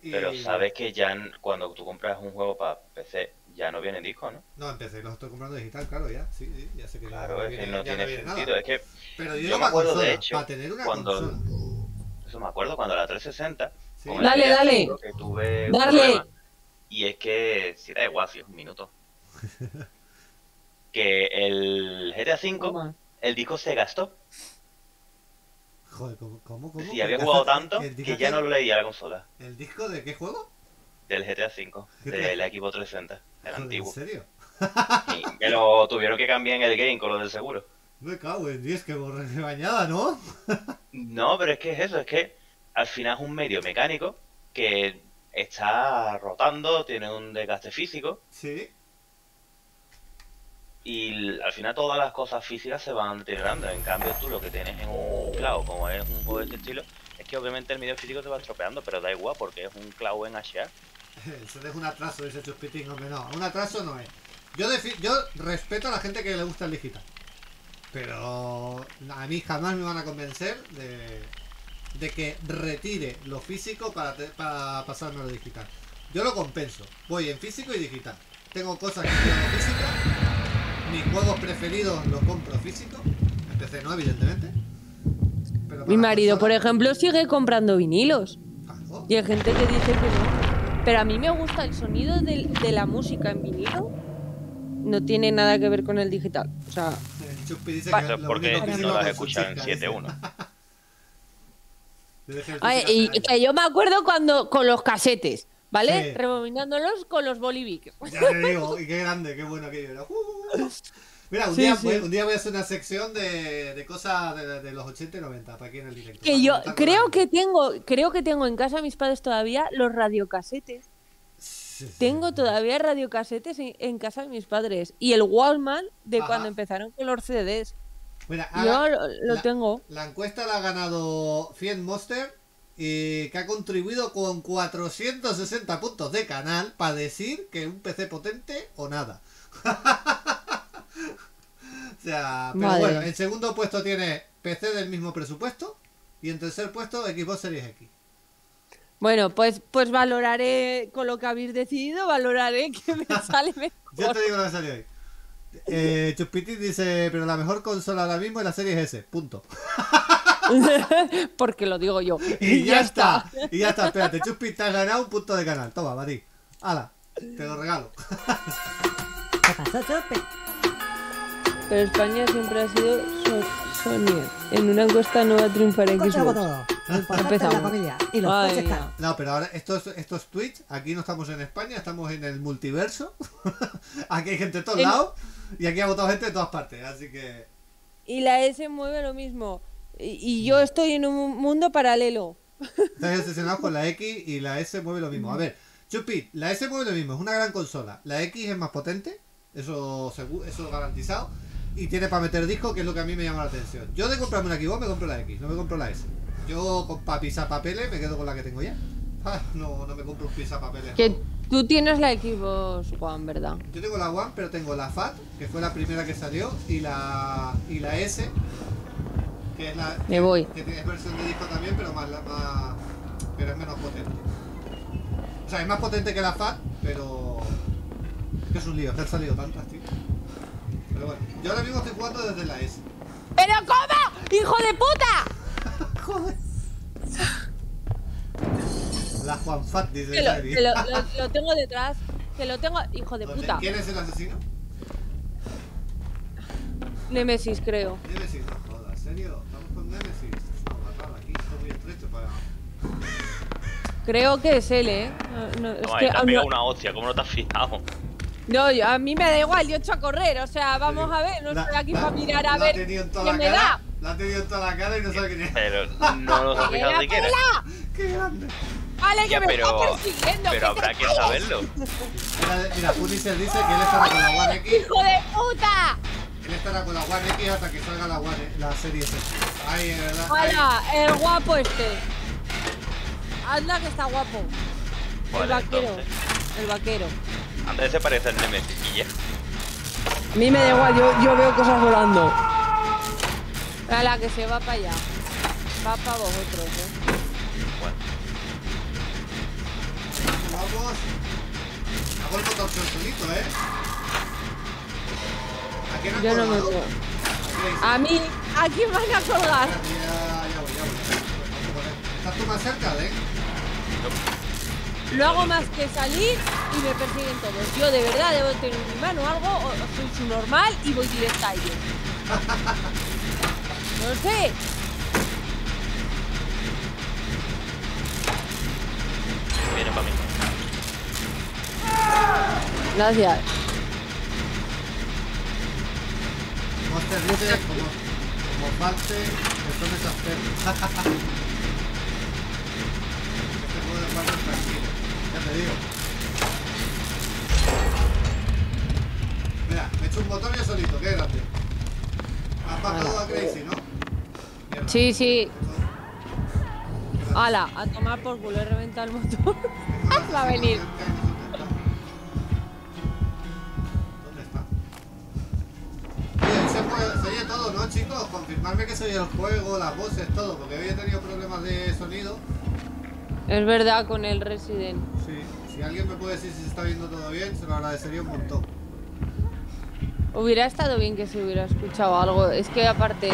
Y... Pero sabes que ya cuando tú compras un juego para PC, ya no viene en disco, ¿no? No, empecé, los estoy comprando digital, claro, ya. Sí, sí, ya sé que Claro, es que viene- no ya tiene viene sentido. nada. Es que Pero yo, me acuerdo, de hecho, para tener una cuando- consola. eso me acuerdo cuando la 360 Sí. Dale, dale. Que tuve un Darle. problema. Y es que, si da igual, si es un minuto. que el GTA V, el disco se gastó. Joder, ¿cómo? ¿Cómo? cómo? Si había ¿El jugado tanto que ya no lo leía la consola. ¿El disco de qué juego? Del GTA V, de la Xbox 360, el Joder, ¿En antiguo. serio? Y me lo tuvieron que cambiar en el game con lo del seguro. Me cago en 10, que borre bañada, ¿no? No, pero es que es eso, es que al final es un medio mecánico que está rotando, tiene un desgaste físico Sí. Y al final todas las cosas físicas se van integrando. En cambio, tú lo que tienes en un cloud, como es un juego de este estilo, es que obviamente el medio físico te va estropeando, pero da igual porque es un cloud en HA. Se deja un atraso ese chuspitín, hombre, no. Un atraso no es. Yo, yo respeto a la gente que le gusta el digital. Pero a mí jamás me van a convencer de, de que retire lo físico para, te- para pasarme a lo digital. Yo lo compenso. Voy en físico y digital. Tengo cosas que quiero físico. Mis juegos preferidos los compro físico. En PC no, evidentemente. Pero Mi marido, por ejemplo, sigue comprando vinilos. Y hay gente que dice que no. Pero a mí me gusta el sonido de, la música en vinilo. No tiene nada que ver con el digital. O sea, El dice que lo porque no las dice. 7.1. Ay, y que yo me acuerdo cuando con los casetes, ¿vale? Sí. Rebobinándolos con los bolivics. Ya te digo, y qué grande, qué bueno aquello era. Uh. Mira, un, Sí, día, sí. voy- un día voy a hacer una sección de, de cosas de, de los 80 y 90 para aquí en el directo. Que yo creo que tengo, creo que tengo en casa de mis padres todavía los radiocasetes. Tengo todavía radiocasetes en, en casa de mis padres. Y el Walkman de Ajá. cuando empezaron con los CDs. Mira, Yo lo, lo la- tengo. La encuesta la ha ganado Fien Monster y que ha contribuido con 460 puntos de canal para decir que un PC potente o nada. o sea, pero Madre. bueno, en segundo puesto tiene PC del mismo presupuesto y en tercer puesto Xbox Series X. Bueno, pues, pues valoraré con lo que habéis decidido, valoraré que me sale Yo mejor. te digo lo que salió hoy. Eh, Chuspitín dice, pero la mejor consola ahora mismo es la Series S, punto. Porque lo digo yo. Y ya está. Y ya está, espérate, Chuspi te has ganado un punto de canal. Toma, Mati. Hala, te lo regalo. ¿Qué pasó, Chupi? Pero España siempre ha sido so Sony. En una encuesta no va a triunfar Coche Xbox. todo. Es la Empezamos. familia. Y los Ay, coches caros. No, pero ahora esto es, esto es Twitch. Aquí no estamos en España, estamos en el multiverso. aquí hay gente de todos En- lados. Y aquí ha votado gente de todas partes. Así que. Y la S mueve lo mismo. Y, y yo estoy en un mundo paralelo. Estáis obsesionados con la X y la S mueve lo mismo. A ver, Chupi, la S mueve lo mismo, es una gran consola. La X es más potente, eso eso garantizado. Y tiene para meter disco, que es lo que a mí me llama la atención. Yo de comprarme una Xbox me compro la X, no me compro la S. Yo con para pisar papeles me quedo con la que tengo ya. Ah, no, no me compro un papeles. Que tú tienes la Xbox One, ¿verdad? Yo tengo la One, pero tengo la FAT, que fue la primera que salió, y la y la S, que es la Me voy. que tiene versión de disco también, pero más, la- más pero es menos potente. O sea, es más potente que la FAT, pero es que es un lío, que han salido tantas, tío. Pero bueno, yo ahora mismo estoy jugando desde la S. ¡Pero cómo! ¡Hijo de puta! Joder. La Juan Fat dice Que lo, que lo- lo- lo tengo detrás. Que lo tengo. Hijo de puta. ¿Quién es el asesino? Nemesis, creo. Nemesis, no jodas, ¿en serio? Estamos con Nemesis. Guarrada aquí, está muy estrecho para. Creo que es él, ¿eh? No, no, es No, que te a ha mí- pegado una hostia, ¿cómo no te has fijado? no, yo- a mí me da igual, yo echo a correr. O sea, vamos a ver. No la- estoy aquí la- para mirar a la ha ver tenido en toda quién la me cara, da. La ha tenido en toda la cara y no sabe quién es. Pero no nos ¡Que fijado siquiera. ¡Qué grande! Vale, que Ya, me pero, está persiguiendo. pero habrá que saberlo. Mira, mira Punisher dice que él estará con la One X. ¡Hijo de puta! Él estará con la One X hasta que salga la One, la serie S. Ay. El guapo este. Anda que está guapo. El vaquero. entonces. El vaquero. Antes se parece al Nemesis y ya. A mí me da igual, yo, yo veo cosas volando. la que se va para allá. Va para vosotros, eh. Bueno, Vamos. Hago el solito, ¿eh? ¿A quién has Yo no me veo. A mí, ¿a quién van a colgar? Ya, ya voy, ya voy. ¿Estás tú más cerca, eh? No hago más que salir y me persiguen todos. Yo de verdad debo tener en mi mano algo, o, o soy su normal y voy directa a ellos. No sé. viene para mí. Gracias. Monster dice como, como falte, que son esas perras. este juego de es tranquilo, ya te digo. Mira, me echo un botón y he salido acelérate. Has bajado a Crazy, ¿no? Mierda. Sí, sí. Esto- Ala, a tomar por culo, he reventado el motor. Va a venir. Oye, se, puede- se oye todo, ¿no, chicos? Confirmarme que se oye el juego, las voces, todo, porque hoy he tenido problemas de sonido. Es verdad, con el Resident. Sí, si alguien me puede decir si se está viendo todo bien, se lo agradecería un montón. Hubiera estado bien que se hubiera escuchado algo. Es que aparte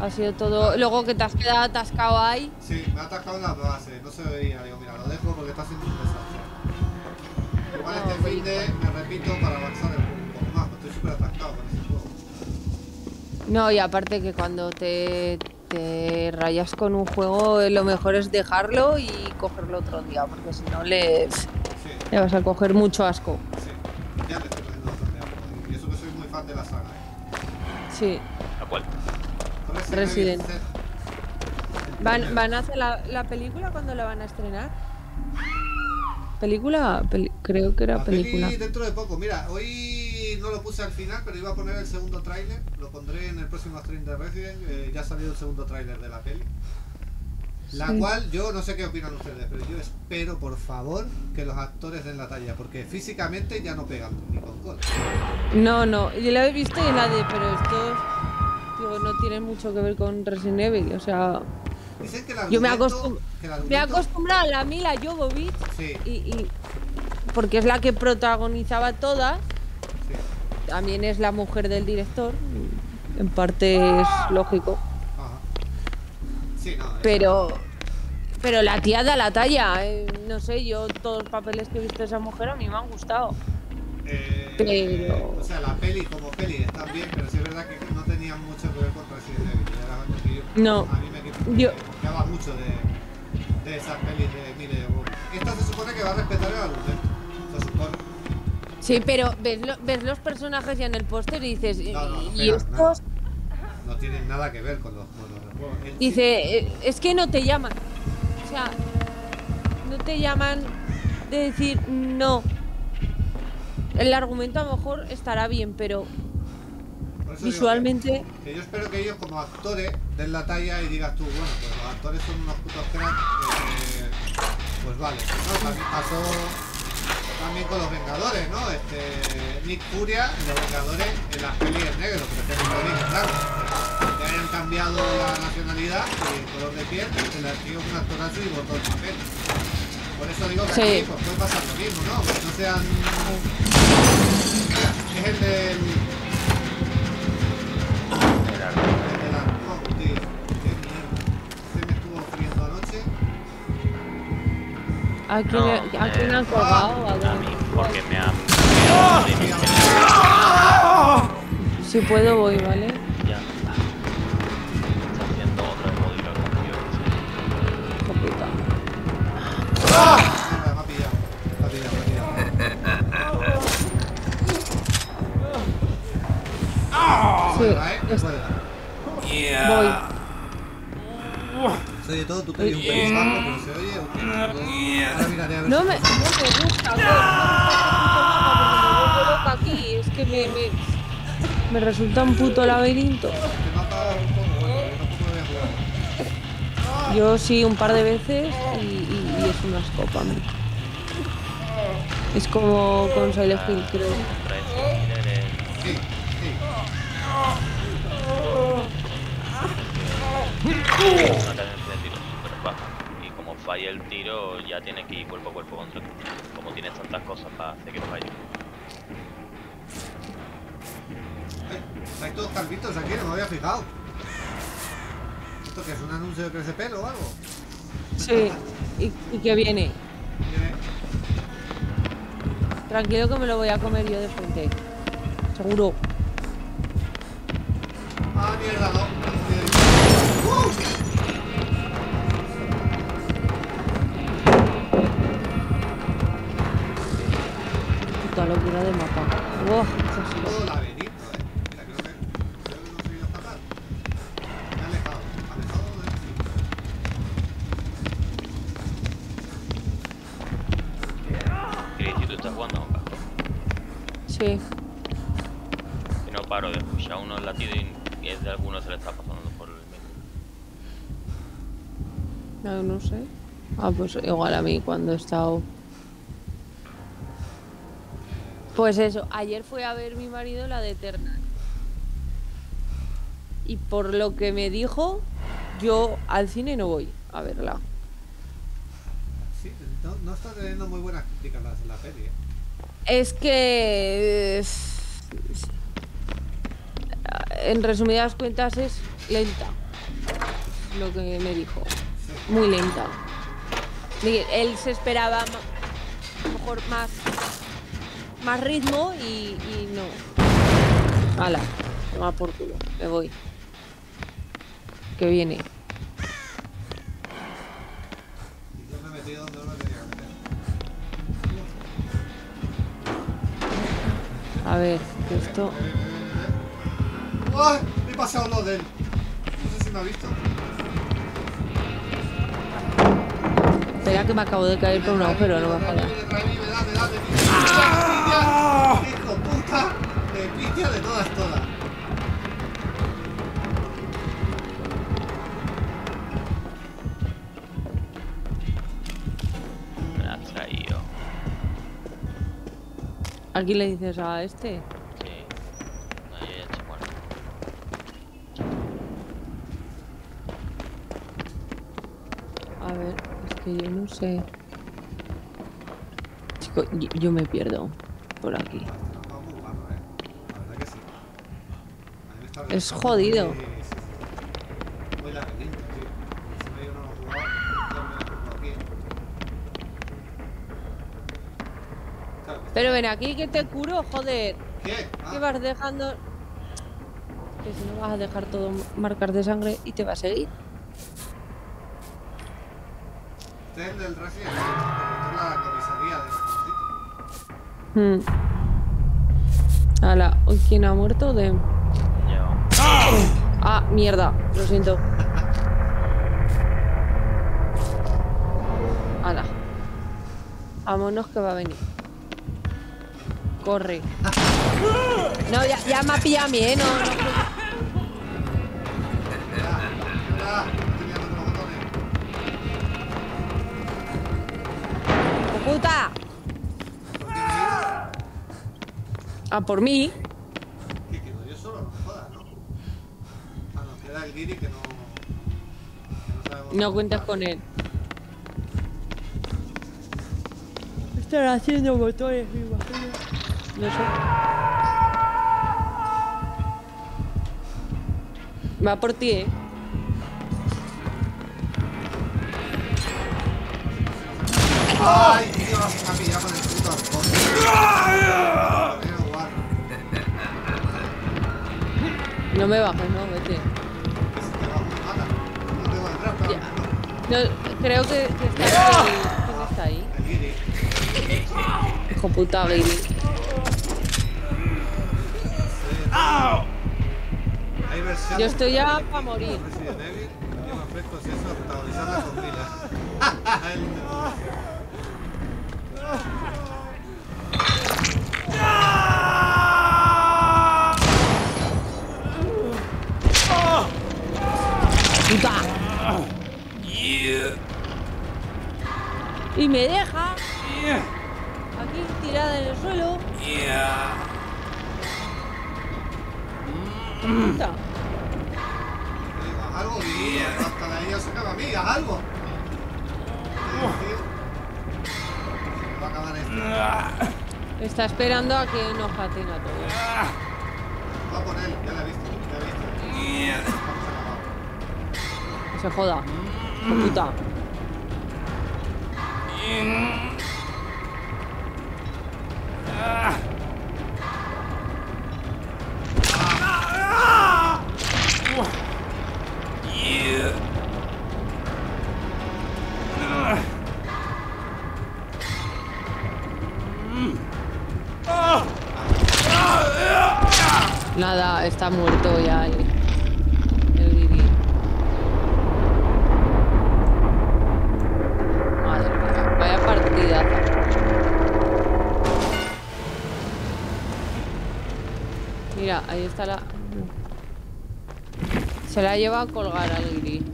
ha sido todo. Luego que te has quedado atascado ahí. Sí, me ha atascado en la base, no se veía. Digo, mira, lo dejo porque está siendo un desastre. Igual No, este fin de me repito para avanzar el súper atascado con ese juego. No, y aparte que cuando te, te rayas con un juego, lo mejor es dejarlo y cogerlo otro día, porque si no le, Sí, le vas a coger mucho asco. sí. Ya le estoy poniendo bastante asco. Y eso que soy muy fan de la saga, ¿eh? Sí. ¿A cuál? Resident. ¿Van, van a hacer la, la película cuando la van a estrenar? ¿Película? Peli- creo que era La película. peli dentro de poco. Mira, hoy no lo puse al final, pero iba a poner el segundo tráiler. Lo pondré en el próximo stream de Resident. eh, ya ha salido el segundo tráiler de la peli. La Sí. cual yo no sé qué opinan ustedes, pero yo espero por favor que los actores den la talla, porque físicamente ya no pegan ni con gol. No, no, yo la he visto y la de, pero estos digo, no tienen mucho que ver con Resident Evil, o sea, Dicen que el Yo me argumento- acostum- que el me he argumento- acostumbrado a la Mila Jovovich Sí, y, y- porque es la que protagonizaba todas. También es la mujer del director, en parte es lógico, Ajá. Sí, no. es- pero pero la tía da la talla, eh, no sé, yo todos los papeles que he visto de esa mujer a mí me han gustado. Eh, Pero- O sea, la peli como peli está bien, pero sí es verdad que no tenían mucho que ver con Resident Evil. yo- No. A mí me, me Yo- confiaba mucho de, de esas pelis de Mile Esta se supone que va a respetar el argumento. Se supone. Sí, pero ves, lo- ves los personajes ya en el póster y dices, ¿y, No, no, no y estos? No tienen nada que ver con los, con los del juego. El Dice, eh, es que no te llaman. O sea, no te llaman de decir no. El argumento a lo mejor estará bien, pero visualmente Que, que yo espero que ellos como actores den la talla y digas tú, bueno, pues los actores son unos putos cracks. eh, pues vale. ¿no? También pasó también con los Vengadores, ¿no? Este, Nick Furia y los Vengadores en las pelis es negro, pero es que bien claro. Que hayan cambiado la nacionalidad y el color de piel, que le tío un actorazo y botó el papel. Por eso digo que Sí. aquí pues, puede pasar lo mismo, ¿no? Que no sean... Mira, es el del... ¿a quién, No, le- a quién eh, han colgado? ¿A mí, porque me han... Si puedo voy, ¿vale? Ya. Está haciendo otra de modelo Hijo puta. Mierda, me ha pillado. Me ha pillado, me ha pillado. Sí, Cuelga. voy. Se oye todo, tú te oyes un pelín bajo, pero se oye. ok. Ahora miraré a ver No si- me, no me gusta, güey. No me gusta porque aquí. Es que me, me, me resulta un puto laberinto. Yo sí un par de veces y, y- y es una mí. Es como con Silent Hill, creo. Sí, sí. Una falla el tiro, ya tiene que ir cuerpo a cuerpo contra ti. Como tienes tantas cosas para hacer que falle. Ay, Hay todos calvitos aquí, no me había fijado. ¿Esto que es un anuncio de crece pelo o algo? Sí, y, y que viene. Viene- Tranquilo que me lo voy a comer yo de frente. Seguro. Ah, mierda, no. Alejado del sitio. Chris, si tú estás jugando, Oca. Sí. paro de escuchar unos latidos y- y es de algunos se le está pasando por el micro. No, no sé. Ah, pues igual a mí cuando he estado. Pues eso, ayer fui a ver mi marido la de Eternal. Y por lo que me dijo, yo al cine no voy a verla. Sí, no, no está teniendo muy buenas críticas la, la peli. ¿eh? Es que. En resumidas cuentas, es lenta. Lo que me dijo. Muy lenta. Él se esperaba ma- a lo mejor más, más ritmo y, y no. Hala, toma por culo, me voy. Que viene. A ver, que esto. ¡Uah! Me he pasado lo de él. No sé si me ha visto. Espera que me acabo de caer por un agujero, no me jodas. ¡Pilla! ¡Hijo puta! De pilla de todas, todas. Me has traído. Aquí le dices a este. Sí. A ver, que yo no sé. Chico, yo, yo me pierdo por aquí. Eh. Es jodido. Pero ven aquí que te curo, joder. ¿Qué? Ah, Que vas dejando. Que si no vas a dejar todo marcas de sangre y te va a seguir. Este es el del Resident Evil, porque esto es la comisaría de los Hmm. Ala, ¿hoy quién ha muerto? De. Yo. Ah, mierda, lo siento. Ala. Vámonos que va a venir. Corre. No, ya, ya me ha pillado a mí, ¿eh? No, no. Ah, por mí. Que quedo yo solo, no me jodas, ¿no? Ah, nos queda el Giri que no. que no sabemos. No cuentas con él. Están haciendo botones, me imagino. No sé. Va por ti, ¿eh? ¡Ay, Dios! Me ha pillado con el puto halcón. No me bajes, no, vete. No creo que, que está ahí. ¿Quién está ahí? Hijo puta, versiones. Yo estoy ya para morir. Esperando a que nos jaten a todos. Va por él, ya la he visto, ya he visto. Vamos a acabar. Que se joda. Hijo puta. Lleva a colgar al guiri.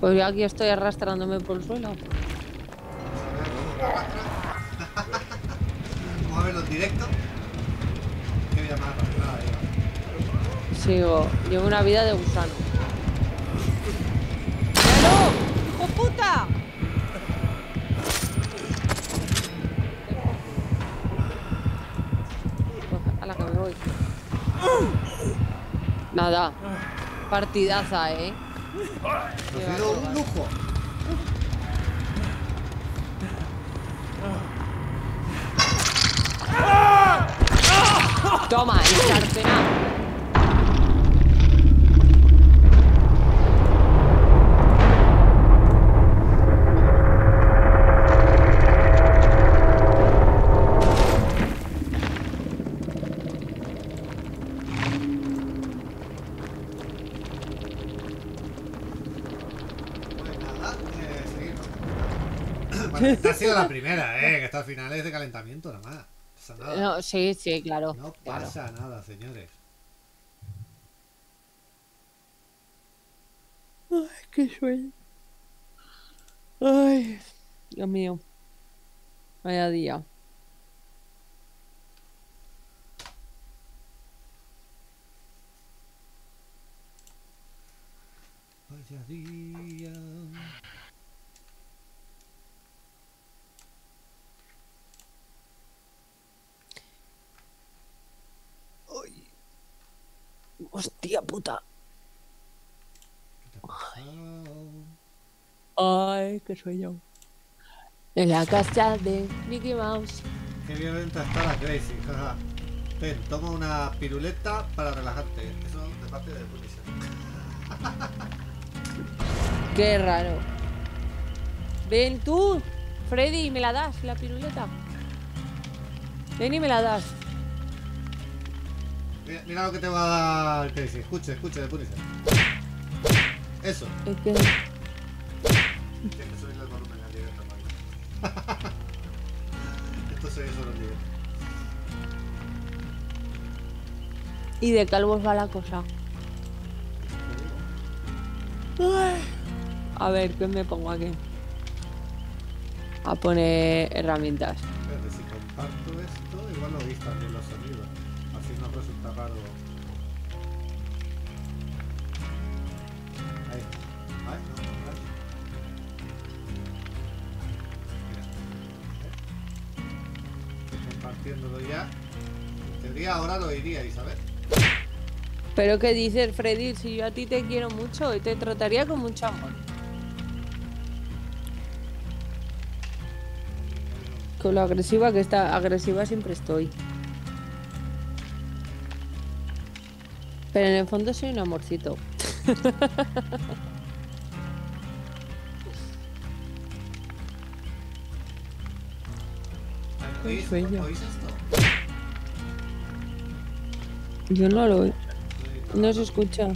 Pues yo aquí estoy arrastrándome por el suelo. Vamos a verlo en directo. Qué vida más arrastrada. Sigo. Llevo una vida de gusano. ¡Míralo! ¡Hijo puta! Pues, A la que me voy. Nada. Partidaza, ¿eh? Ha un lujo. Primera, eh, que hasta el final es de calentamiento nada más. No pasa nada. No, sí, sí, claro. No claro. pasa nada, señores. Ay, qué sueño. Ay, Dios mío. Vaya día. Vaya día. Hostia puta. Ay, qué sueño. En la casa de Mickey Mouse. Qué violenta está la Crazy, jaja. Ten, toma una piruleta para relajarte. Eso de parte de Punisher. Qué raro. Ven tú, Freddy, me la das, la piruleta. Ven y me la das. Mira, mira lo que te va a dar Crazy. Escuche, escuche de Punisher. Eso. Es que... Tienes que subirle el volumen al Mario. Esto se ve solo directo. Y de calvos va la cosa. Ay. A ver, ¿qué me pongo aquí? A poner herramientas. Espérate, si comparto esto, igual lo oís también los sonidos. Resulta raro. Ahí. Ahí, no, compartiéndolo ya. En teoría ahora lo iríais, a ver. Pero ¿qué dices, Freddy? Si yo a ti te quiero mucho y te trataría con mucho amor. Con lo agresiva que está, agresiva siempre estoy. Pero en el fondo soy un amorcito. ¿Oís, sueño. ¿Oís esto? Yo no lo oigo. No se escucha.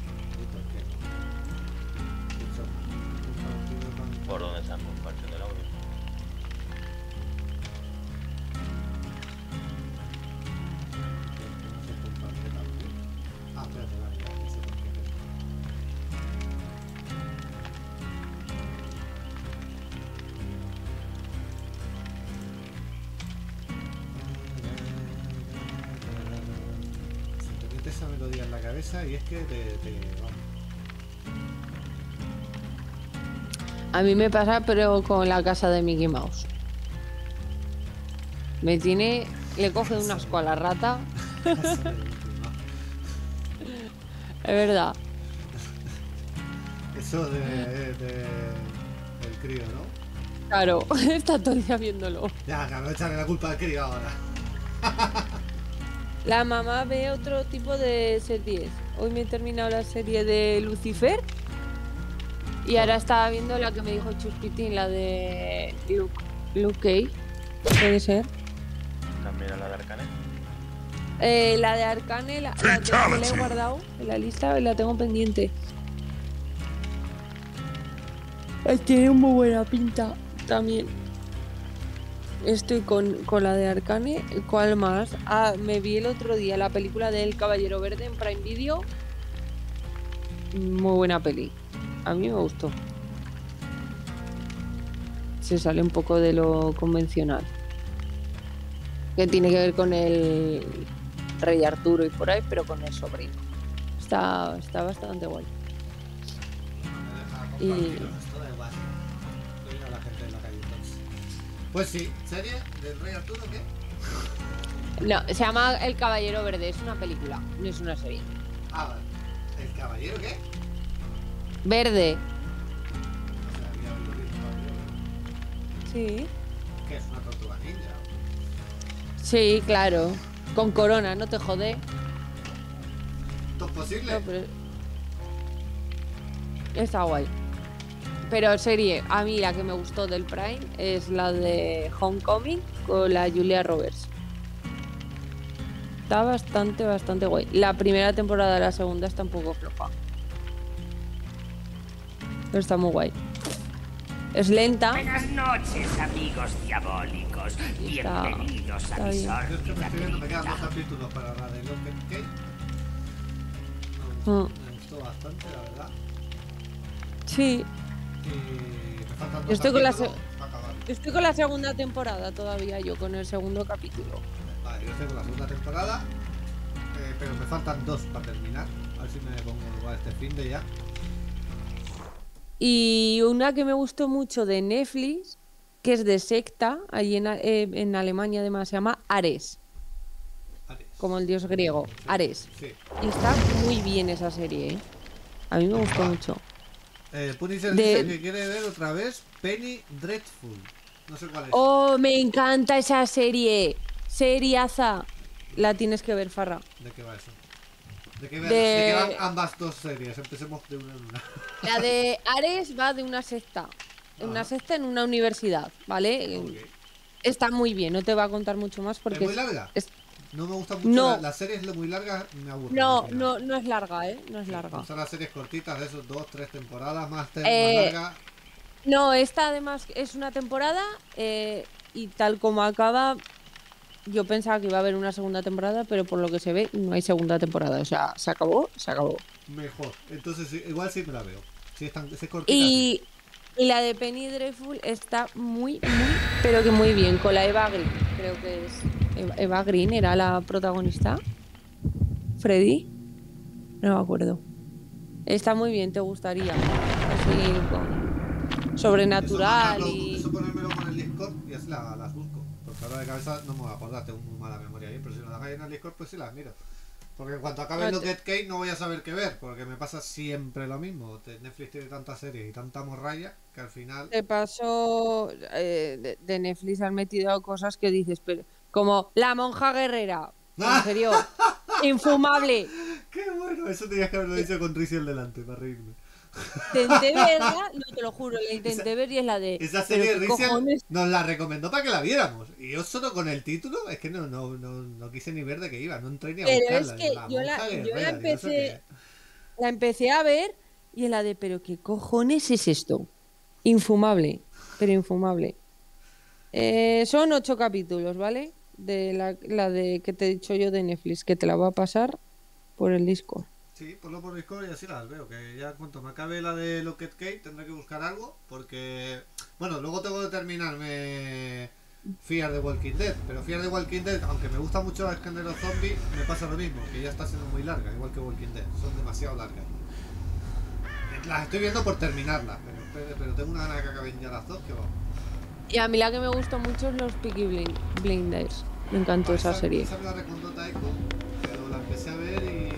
Y es que te, te vamos. A mí me pasa, pero con la casa de Mickey Mouse. Me tiene. Le coge un asco a la rata. Es verdad. Eso de, de el crío, ¿no? Claro, está todo el día viéndolo. Ya, claro, echarle la culpa al crío ahora. La mamá ve otro tipo de series. Hoy me he terminado la serie de Lucifer. Y ahora estaba viendo la que me dijo Chuspitín, la de Luke, Luke Cage. Puede ser. ¿También a la de Arcane? Eh, la de Arcane, la, la, tengo- la he guardado en la lista, la tengo pendiente. Eh, Tiene muy buena pinta también. Estoy con, con la de Arcane. ¿Cuál más? Ah, me vi el otro día la película del Caballero Verde en Prime Video. Muy buena peli. A mí me gustó. Se sale un poco de lo convencional. Que tiene que ver con el rey Arturo y por ahí, pero con el sobrino. Está, está bastante guay. Y- Pues sí, serie del Rey Arturo, ¿qué? No, se llama El Caballero Verde, es una película, no es una serie. Ah, vale. ¿El caballero qué? Verde. Sí. ¿Qué es una tortuga ninja? Sí, claro. Con corona, no te jode. ¿Todo es posible? No, pero- Está guay. Pero serie, a mí la que me gustó del Prime es la de Homecoming con la Julia Roberts. Está bastante, bastante guay. La primera temporada, la segunda está un poco floja. Pero está muy guay. Es lenta. Buenas noches, amigos diabólicos. Está- Bienvenidos está a mi bien. Sórdida capítulos para la de Cake. Mm. Me gustó, me gustó bastante, la verdad. Sí, faltan dos Yo estoy con la estoy con la segunda temporada todavía, yo con el segundo capítulo. Vale, yo estoy con la segunda temporada. eh, pero me faltan dos para terminar. A ver si me pongo igual este fin de ya. Y una que me gustó mucho de Netflix, que es de secta, allí en, eh, en Alemania además, se llama Ares, Vale. como el dios griego, Ares. Sí. Y está muy bien esa serie, ¿eh? A mí me gustó mucho. Eh, Punisher De- dice que quiere ver otra vez Penny Dreadful. No sé cuál es. ¡Oh, me encanta esa serie! Seriaza. La tienes que ver, Farra. ¿De qué va eso? ¿De qué, va- De- de qué van ambas dos series? Empecemos de una en una. La de Ares va de una secta. Una secta en una universidad, ¿vale? Está muy bien, no te va a contar mucho más ¿Es porque... muy larga? es- No me gusta mucho. No. La, las series muy largas me aburren. No, no, no es larga, ¿eh? No es larga. gustan las series cortitas de esos dos, tres temporadas, más, Eh, más larga. No, esta además es una temporada eh, y tal como acaba, yo pensaba que iba a haber una segunda temporada, pero por lo que se ve no hay segunda temporada. O sea, se acabó, se acabó. Mejor. Entonces, igual sí me la veo. Si es, tan, si es cortita. Y, y la de Penny Dreadful está muy, muy, pero que muy bien, con la Eva Green, creo que es. Eva, Green era la protagonista. Freddy, no me acuerdo. Está muy bien, te gustaría. Así con sobrenatural eso, y. Eso ponérmelo con el Discord y así la- las busco. Porque ahora de cabeza no me voy a acordar, tengo muy mala memoria ahí. Pero si las hagáis en el Discord, pues sí las miro. Porque en cuanto acabe te- Get Cake no voy a saber qué ver. Porque me pasa siempre lo mismo. Te- Netflix tiene tantas series y tanta morralla que al final. De paso, eh, de, de Netflix han metido cosas que dices, pero como la monja guerrera. En serio, infumable. ¡Qué bueno! Eso tenías que haberlo dicho con Rizzi el delante para reírme. Intenté verla, no te lo juro, la intenté ver y es la de. Esa ¿pero serie cojones? nos la recomendó para que la viéramos. Y yo solo con el título, es que no, no, no, no quise ni ver de qué iba. No entré ni a Pero buscarla. es que yo la- yo la guerrera, digo, ¿eso empecé- qué es? La empecé a ver y es la de, pero qué cojones es esto. Infumable, pero infumable. Eh, son ocho capítulos, ¿vale? De la, la de que te he dicho yo de Netflix, que te la va a pasar por el Discord. Sí, ponlo por Discord y así las veo. Que ya cuanto me acabe la de Locket Cake tendré que buscar algo. Porque, bueno, luego tengo que terminarme Fear de Walking Dead. Pero Fear de Walking Dead, aunque me gusta mucho el género zombie, me pasa lo mismo. Que ya está siendo muy larga, igual que Walking Dead. Son demasiado largas. Las estoy viendo por terminarlas. Pero, pero tengo una gana de que acaben ya las dos. Que vamos. Y a mí la que me gustó mucho es los Peaky Blind- Blinders. Me encantó Ah, esa serie. Esa me la recomendó Taiko, pero la empecé a ver y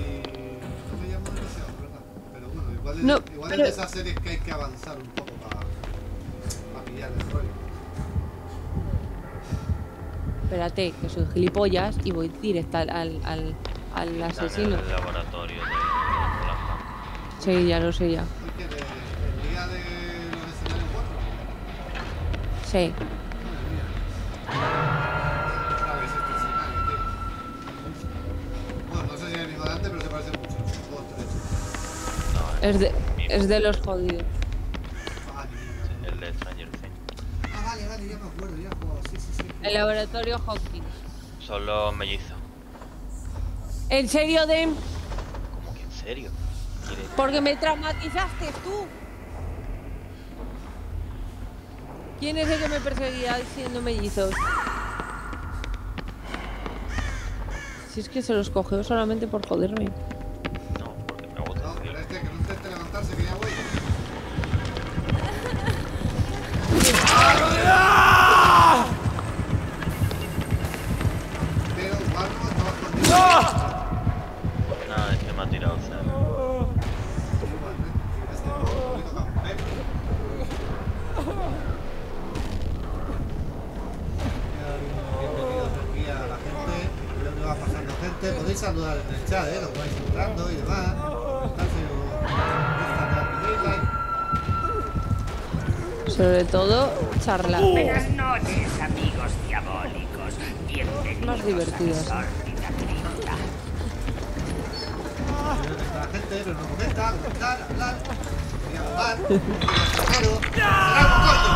no me llamó demasiado, ¿verdad? Pero bueno, igual, es, No, igual pero- es de esas series que hay que avanzar un poco para pillar el rollo. Espérate, que soy gilipollas y voy directa al, al, al, al Está en asesino. el laboratorio de. Sí, ya lo sé ya. Sí. Bueno, no sé si es el mismo de pero se parece mucho. No, es, es, de, es de los jodidos. El de Stranger Things. Ah, vale, vale, ya me acuerdo, ya juego. Sí, sí, sí. El laboratorio Hopkins. Son los mellizos. ¿En serio, Dem? ¿Cómo que en serio? Porque me traumatizaste tú. ¿Quién es el que me perseguía siendo mellizos? Si es que se los cogió solamente por joderme. No, porque me gusta No, pero este que no intente levantarse, que ya voy. Pero igual no. Nada, es que me ha tirado en el chat, ¿eh? lo vais entrando y demás. Sobre todo, charlar. Buenas noches, amigos diabólicos. Bienvenidos Más divertido, a sí. mi sórdida cripta. Veo que está la gente, pero no comenta, comentar, hablar. Quería jugar, claro. ¡Dragon Gordo!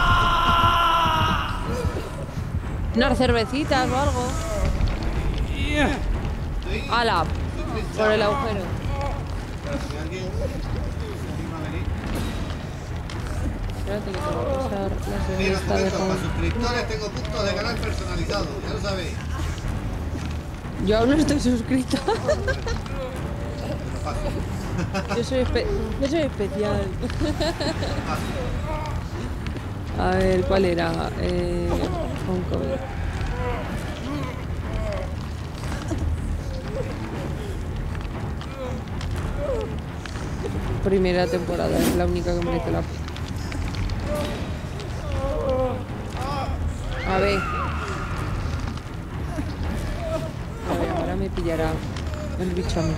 Unas cervecitas o algo. ¡Hala! Por el agujero. Espérate que te voy a pasar la segunda de para suscriptores tengo puntos de canal personalizado, ya lo sabéis. Yo aún no estoy fácil, Yo soy, yo soy especial. A ver, ¿cuál era? Eh, Hong Primera temporada, es la única que merece la pena. A ver. A ver, ahora me pillará el bicho a mí.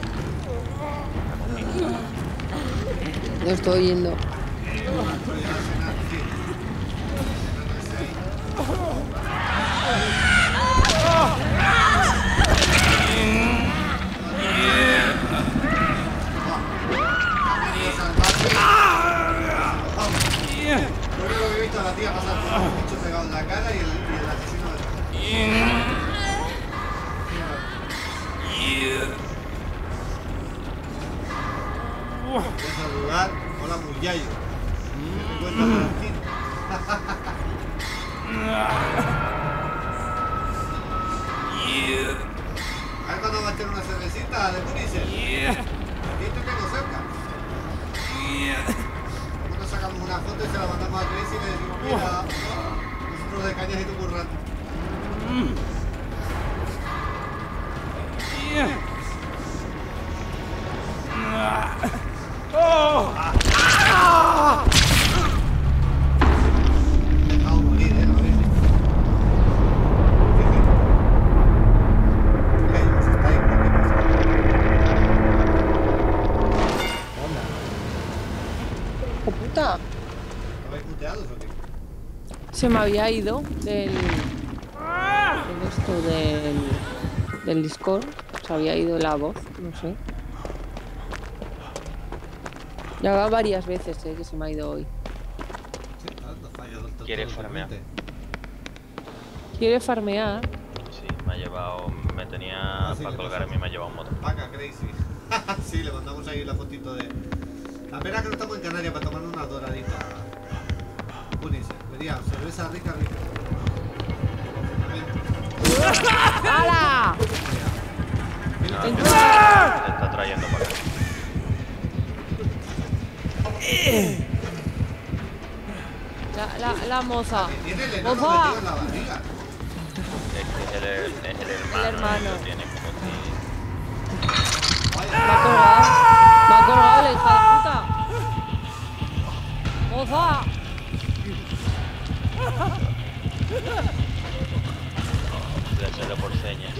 Lo estoy oyendo. Lo único visto a pasar por un bicho pegado en la cara y el, y el asesino detrás. Voy a saludar. Hola, Muyayo. ¿Qué te aquí? A ver cuando va a tener una cervecita de Punisher. Aquí te tengo cerca. Sacamos una foto y se la nosotros de cañas y tú Se me había ido del. esto del. del Discord. Se había ido la voz, no sé. Ya va varias veces eh, que se me ha ido hoy. Sí, ah, no falla del todo ¿Quieres totalmente. farmear? Quiere farmear. Sí, me ha llevado. Me tenía Ah, sí, para ¿qué colgar a mí, me ha llevado un motor. Vaca crazy. sí, le mandamos ahí la fotito de. La pena que no estamos en Canarias para tomar una doradita. Cerveza rica, rica. ¡Hala! No, está trayendo para acá. La, la, la moza. Tiene el enano Moza. metido en la barriga. Es el, es el hermano. lo tiene como si. Me ha colgado. Me ha colgado la hija de puta. ¡Moza! Hacerlo por señas.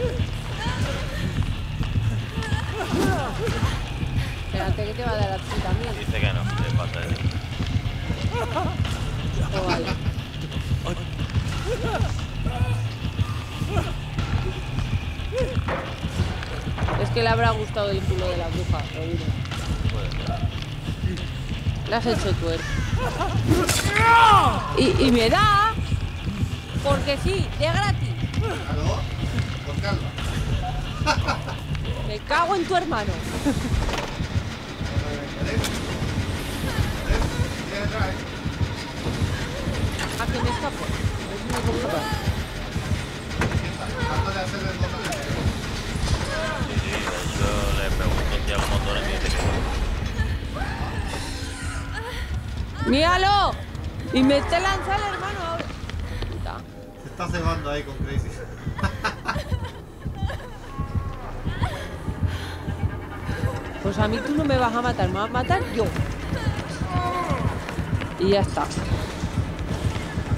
Espérate que te va a dar a ti también. Dice que no, le pasa de Oh, vale. Es que le habrá gustado el culo de la bruja. Puede ser. Le has hecho tuer. Y, y me da. Porque sí, de gratis. Cago en tu hermano. Vas a matar, me vas a matar yo. Y ya está.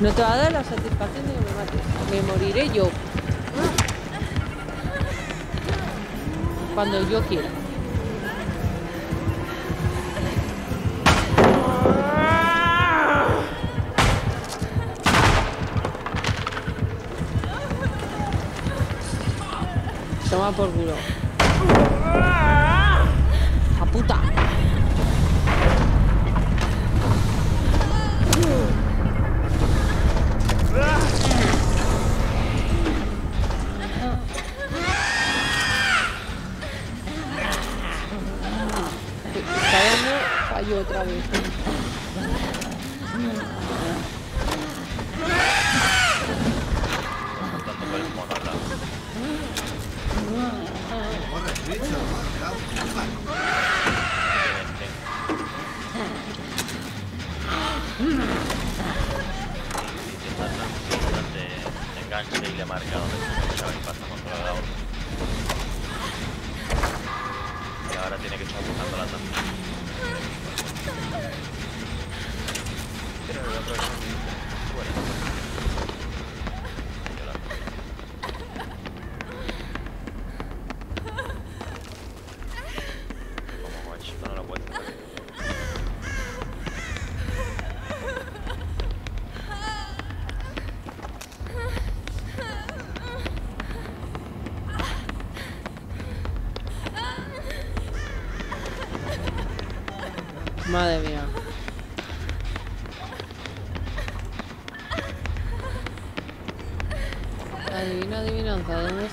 No te va a dar la satisfacción de que me mates. Me moriré yo. Cuando yo quiera. Toma por culo.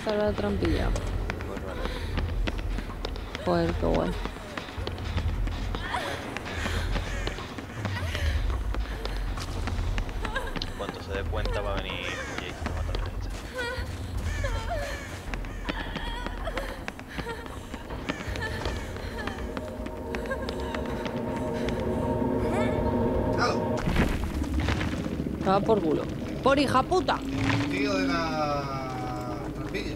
Adivinanza, ¿dónde está la trampilla? Vale. Joder, qué guay. En cuanto se dé cuenta va a venir Jason a matar a la gente. Estaba por culo. ¡Por hija puta! el tío de la trampilla.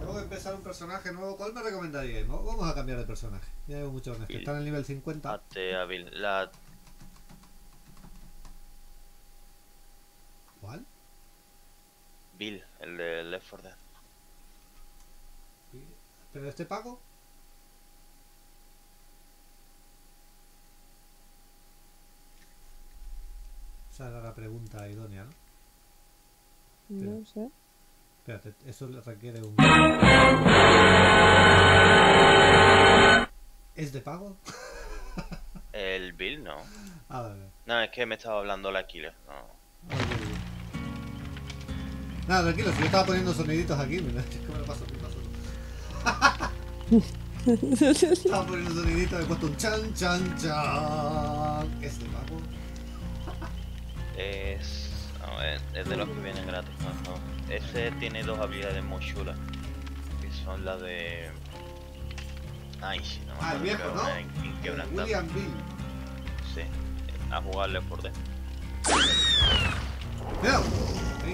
Tengo que empezar un personaje nuevo. ¿Cuál me recomendaríais? Vamos vamos a cambiar de personaje. Ya llevo mucho con este. Bill. Está en el nivel 50. Hazte a Bill. La ¿Cuál? Bill, el de Left 4 Dead. ¿Pero este pago? Esa era la pregunta idónea, ¿no? No sé. Espérate, eso le requiere un... ¿Es de pago? El Bill no. Ah, vale. No, es que me estaba hablando la killer. No. Ah. Nada, tranquilo, si yo estaba poniendo soniditos aquí, mira, es que me lo paso, me paso. Estaba poniendo soniditos, he puesto un chan, chan, chan. ¿Es de pago? Es. No, es, es de los que vienen gratis. No, no. Ese tiene dos habilidades muy chulas. Que son las de. Ay, sí, no me Ah, el acuerdo, viejo, ¿no? William Bill. Sí. A jugarle por D.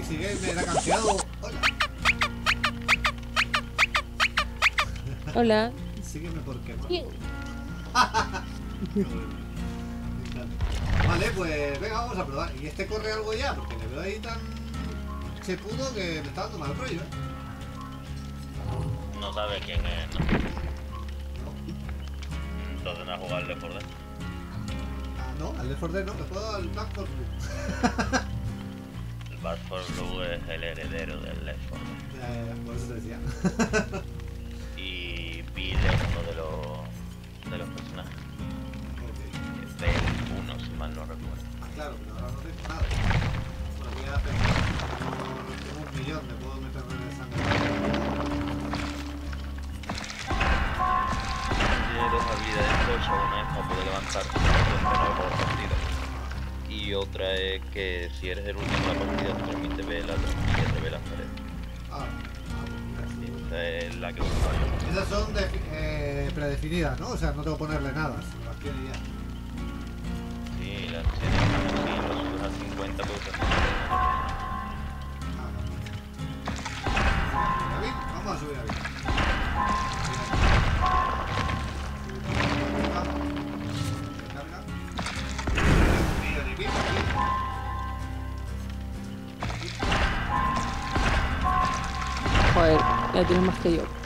Sigue, me la ha canjeado. Hola, Hola. sígueme porque no. Vale, pues venga, vamos a probar. ¿Y este corre algo ya? Porque le veo ahí tan chepudo que me está dando mal rollo. ¿eh? No sabe quién es te hacen a jugar al Left 4 Dead. Ah, no, al Left 4 Dead no, me juego al Back 4 Blue. el Back 4 Blue es el heredero del Left 4 Dead. Por eso te decía. y Bill es uno de los, de los personajes. Okay. Del 1, si mal no recuerdo. Ah, claro, pero ahora no tengo nada. Bueno, voy a hacer un millón, me puedo meter en el sangre. Javier no por la partida. Y otra es que si eres el último en la partida te permite ver la de ver las paredes. Ah, es la que usaba yo. Esas son defi- eh, predefinidas, ¿no? O sea, no tengo que ponerle nada, las quiere ya. Sí, las tienes si lo subes a 50 Ya tienes más que yo.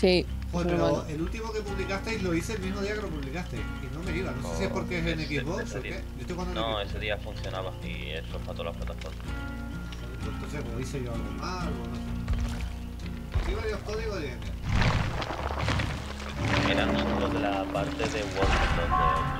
Sí. Joder, pero el último que publicasteis lo hice el mismo día que lo publicasteis y no me iba. No sé si es porque es en Ese- Xbox o qué. Yo estoy No, ese día funcionaba y eso es para todas las plataformas. Entonces, pues hice yo algo mal o no sé. Aquí varios códigos de... Eran solo de la parte de World de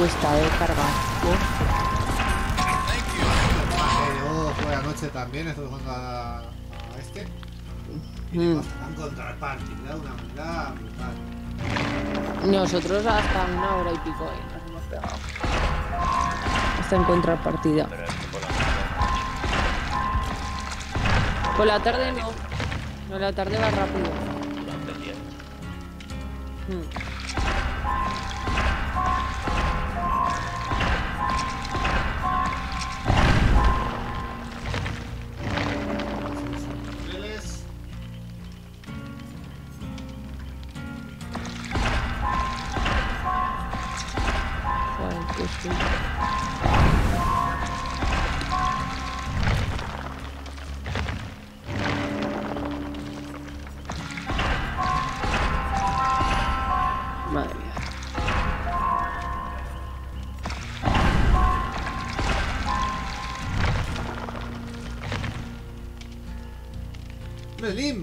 cuesta, eh, cargar. Yo jugué anoche también, estuve jugando a, a este. Y Mm. una brutal. Nosotros hasta una hora y pico eh, nos hemos pegado. Hasta encontrar partida. Pero es que por la noche Por la tarde no. No, la tarde va rápido. durante el día. Mm.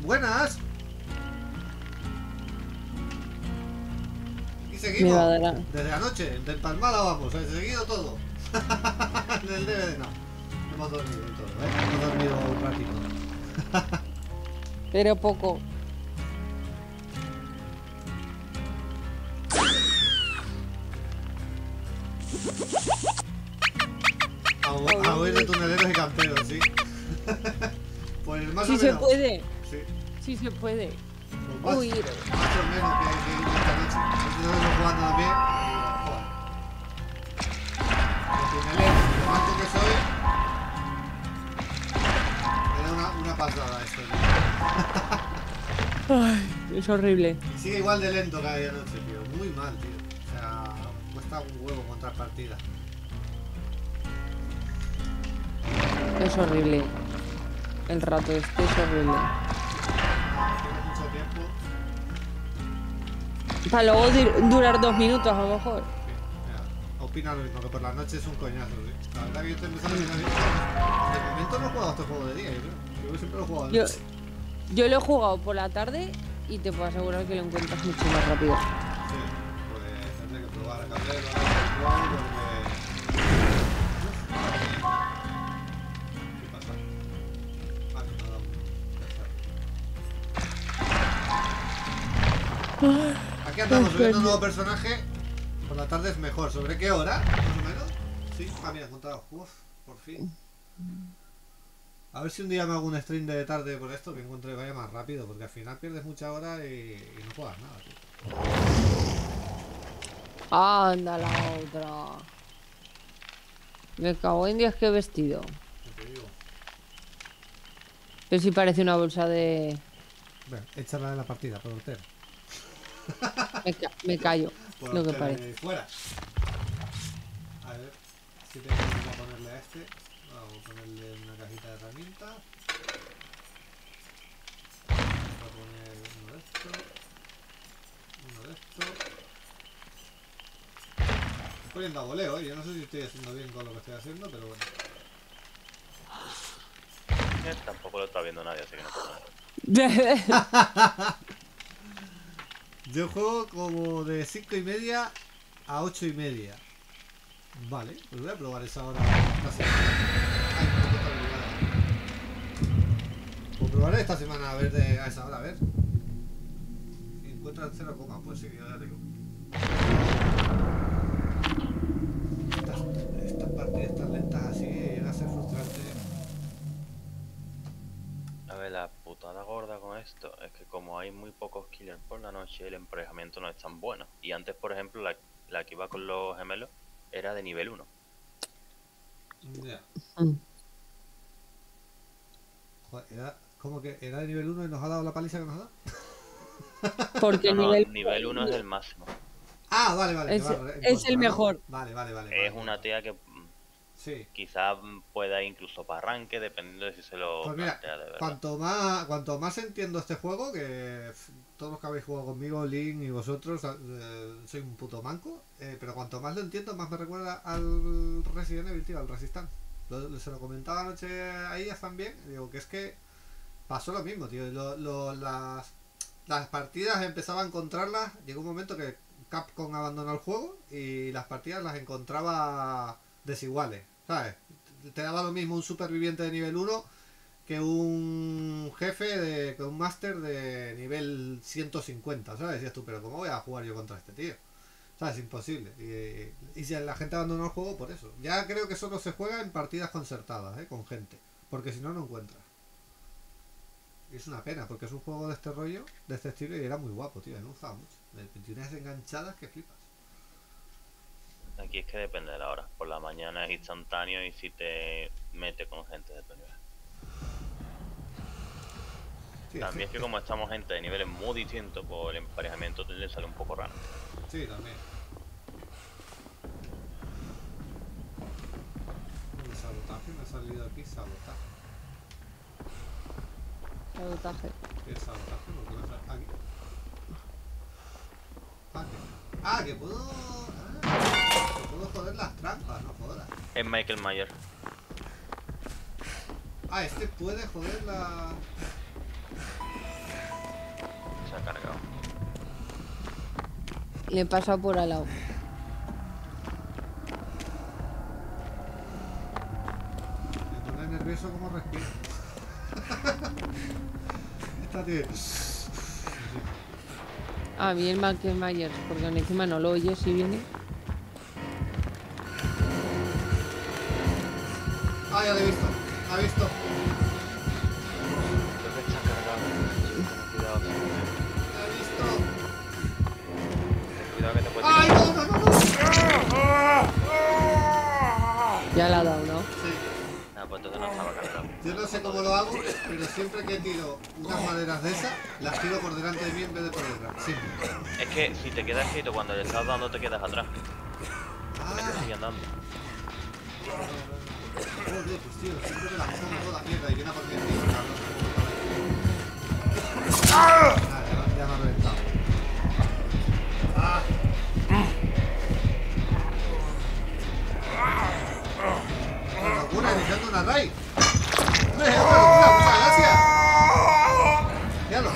Buenas. Me seguimos. va a dar a- Desde anoche, de Palmada vamos, he seguido todo. en el DVD no. Hemos dormido y todo, ¿eh? Hemos dormido un ratito. Pero poco. Es horrible. Sigue igual de lento que aquella noche, tío. Muy mal, tío. O sea, cuesta un huevo contra partida. Es horrible. El rato este es horrible. Mucho tiempo. Para luego durar dos minutos a lo mejor. Mira, opina lo mismo, que por la noche es un coñazo, ¿sí? La verdad que yo estoy empezando a De momento no he jugado este juego de día, yo creo. Yo siempre lo he jugado de Yo, noche. yo lo he jugado por la tarde y te puedo asegurar que lo encuentras mucho más rápido. Sí, pues tendré que probar a horario porque... Aquí andamos subiendo un nuevo personaje. Por la tarde es mejor. ¿Sobre qué hora? Más o menos. Sí, ah, mira, he encontrado. Uf, por fin. A ver si un día me hago un stream de tarde por esto, que encuentre que vaya más rápido, porque al final pierdes mucha hora y, y no juegas nada, tío. Anda la otra. Me cago en días que vestido. ¿Qué te digo? Pero si parece una bolsa de. Bueno, échala de la partida, por Ortega. Me, ca- me callo. Por Lo que parece. Fuera. A ver, si tengo que ponerle a este. Vamos a ponerle una cajita de herramientas. Vamos a poner uno de estos. Uno de estos. Estoy poniendo a voleo, ¿eh? Yo no sé si estoy haciendo bien con lo que estoy haciendo, pero bueno. Eh, Tampoco lo está viendo nadie, así que no pasa nada. Yo juego como de 5 y media a 8 y media. Vale, pues voy a probar esa hora esta semana. Ay, no tengo habilidad. Pues probaré esta semana a ver de, a esa hora, a ver. Si encuentran 0 coma, pues sí, ya digo. Estas, estas partidas tan lentas así llegan a ser frustrantes. A ver, la putada gorda con esto es que como hay muy pocos killers por la noche, el emparejamiento no es tan bueno. Y antes, por ejemplo, la, la que iba con los gemelos era de nivel 1. Ya. Mm. Joder, era, ¿cómo que era de nivel 1 y nos ha dado la paliza que nos ha dado? Porque No, no, nivel. nivel 1 es el máximo. Ah, vale, vale. Es- va el mejor. Vale, vale, vale. Es vale. una tía que Sí. quizá mm, pueda incluso para arranque, dependiendo de si se lo Pues mira, plantea de verdad. cuanto más, cuanto más entiendo este juego, que todos los que habéis jugado conmigo, Link y vosotros, eh, soy un puto manco, eh, pero cuanto más lo entiendo, más me recuerda al Resident Evil, tío, al Resistance. Lo- lo- se lo comentaba anoche a ellas también, digo que es que pasó lo mismo, tío. Las, las partidas empezaba a encontrarlas, llegó un momento que Capcom abandonó el juego y las partidas las encontraba desiguales, ¿sabes? Te daba lo mismo un superviviente de nivel 1 que un jefe de que un máster de nivel 150, ¿sabes? Decías tú, pero ¿cómo voy a jugar yo contra este tío? ¿Sabes? Imposible. Y, y si la gente abandonó el juego por eso. Ya creo que solo se juega en partidas concertadas, ¿eh? Con gente. Porque si no, no encuentras. Y es una pena, porque es un juego de este rollo, de este estilo, y era muy guapo, tío. Me gustaba mucho. De 21 enganchadas que flipas. Aquí es que depende de la hora. Por la mañana es instantáneo y si te mete con gente de tu nivel. Sí, También es que como estamos gente de niveles muy distintos, pues el emparejamiento le sale un poco raro. Sí, también. Un sabotaje, me ha salido aquí sabotaje. Sabotaje. ¿Qué es sabotaje? ¿Por qué sale aquí? Ah, que, ah, que puedo. Ah, que puedo joder las trampas, no jodas. Es Michael Mayer. Ah, este puede joder la. Se ha cargado. Le pasa por al lado. Me pone nervioso como respira. A mí el Michael Myers, porque encima no lo oyes si viene. Ah, ya lo he visto. Ha visto. Ya la ha dado, ¿no? Ah, pues entonces no estaba cargado. Yo no sé cómo lo hago, pero siempre que tiro unas maderas de esas, las tiro por delante de mí en vez de por detrás. Siempre. Es que si te quedas quieto cuando le estás dando te quedas atrás. Tienes que Ah, seguir andando. joder, pues tío, siempre me la como toda mierda y viene a por mí tío, cabrón. Ah, ya, ya me ha reventado. Ah. Locura, iniciando una raid. ¡Hombre, una locura! ¡Muchas gracias! Míralo.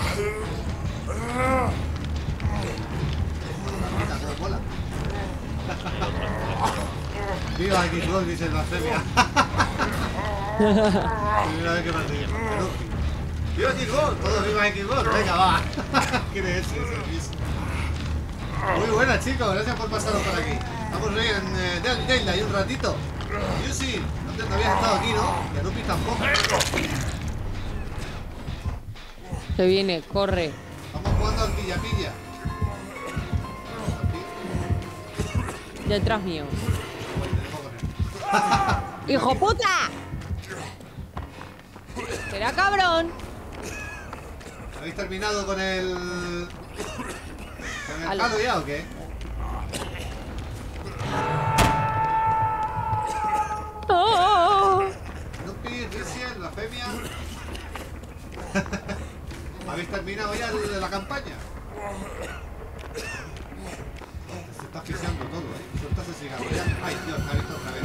Mira, mola. Viva Xbox, dice blasfemia. Primera vez que hace ¡Viva Xbox! Todos viva Xbox. Venga, va. Mismo? Muy buena, chicos. Gracias por pasaros por aquí. Estamos hoy en eh, Daylight un ratito. Yusi, te, no habías estado aquí, ¿no? Y Anupi tampoco. Se viene, corre. Estamos jugando al pilla-pilla. Detrás mío. ¡Hijo puta! Será cabrón. ¿Habéis terminado con el. con el Aló. Halo ya o qué? ¡Oh! Anupi, Riciel, la femia. ¿Habéis terminado ya de la campaña? Se está asfixiando todo, ¿eh? Suelta ese cigarro ya. ¡Ay, Dios! Me ha visto otra vez.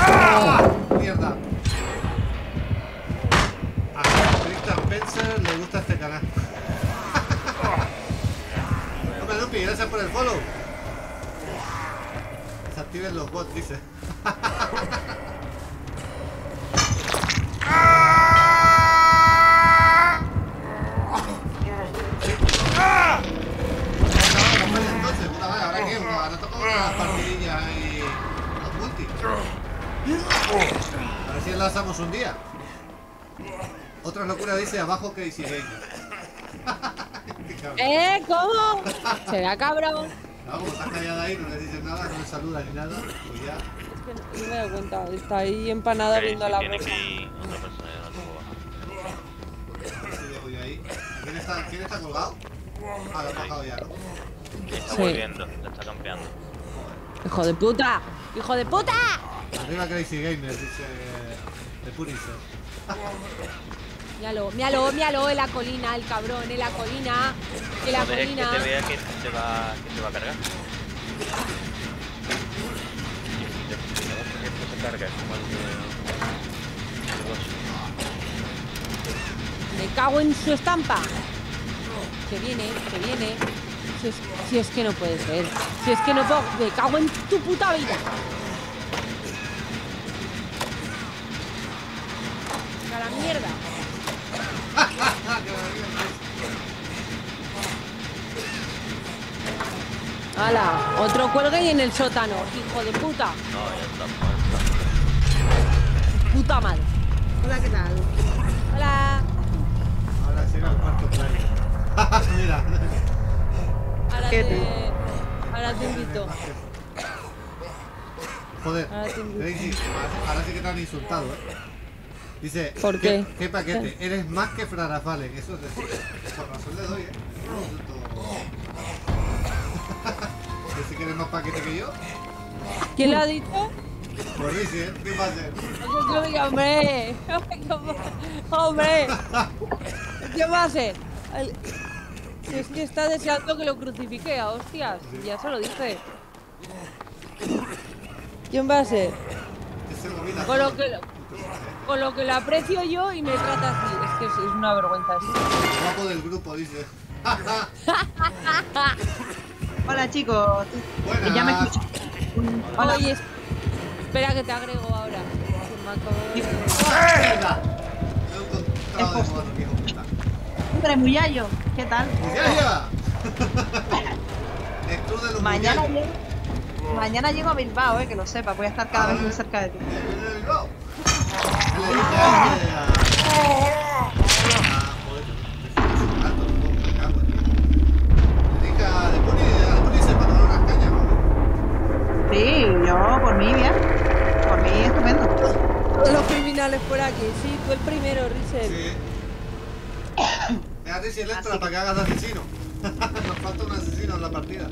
¡Ah! ¡Mierda! A Christian Spencer le gusta este canal. Hombre, Lupi, gracias por el follow. Los multi. A ver si enlazamos un día. Otra locura dice abajo. Qué cabrón. ¿Eh? ¿Cómo? Será cabrón. No, como estás callada ahí, no le dices nada, no le saludas ni nada, pues ya. Es que no me doy cuenta. Está ahí empanada Crazy viendo la tiene bolsa. que ir otra persona y no te puedo bajar. Así dejo yo ahí. ¿Quién está, ¿Quién está colgado? Ah, lo ha bajado ya, ¿no? Está Sí. volviendo, le está campeando. ¡Hijo de puta! ¡Hijo de puta! Arriba Crazy Gamer, dice de Punisher. Míralo, míralo, míralo en la colina, el cabrón, en la colina. En la No dejes que colina. te vea que te va, que te va a cargar. Se carga, como el. Me cago en su estampa. Se viene, se viene. Si es, si es que no puede ser. Si es que no puedo. Me cago en tu puta vida. A la mierda. ¡Hala! Otro cuelgue y en el sótano, hijo de puta. No, ya está muerto. Puta madre. Hola, ¿qué tal? Hola. Ahora sí era el cuarto plano. Mira. Ahora ¿Qué te, ahora te invito. Joder, Ahora te invito. Ahora sí que te han insultado, ¿eh? Dice, ¿Por qué? ¿Qué paquete? Eres más que Frarafalen, eso es decir. Por razón le doy, ¿eh? ¿Decir que eres más paquete que yo? ¿Quién lo ha dicho? Pues dice, ¿eh? ¿Qué va a ser? No sé qué, hombre. Hombre. ¿Qué va a ser? El- Si es que está deseando que lo crucifique a hostias. Ya se lo dije. ¿Quién va a ser? Con lo que, con lo que lo aprecio yo y me trata así. Es que es, es una vergüenza. esto. Guapo del grupo, dice. Hola, chicos. Buenas. Ya me escucho. Hola. Oye, es- espera que te agrego ahora. Puta. Hombre, Muyallo, ¿qué tal? Los Mañana llego, mañana llego a Bilbao, eh, que lo sepa. Voy a estar cada vez muy cerca de ti. ¿El de Bilbao? Sí, yo por mí bien. Por mí estupendo. Todos los criminales por aquí. Sí, tú el primero, Rizel. Sí. Fíjate si él entra para que hagas asesino. Nos falta un asesino en la partida.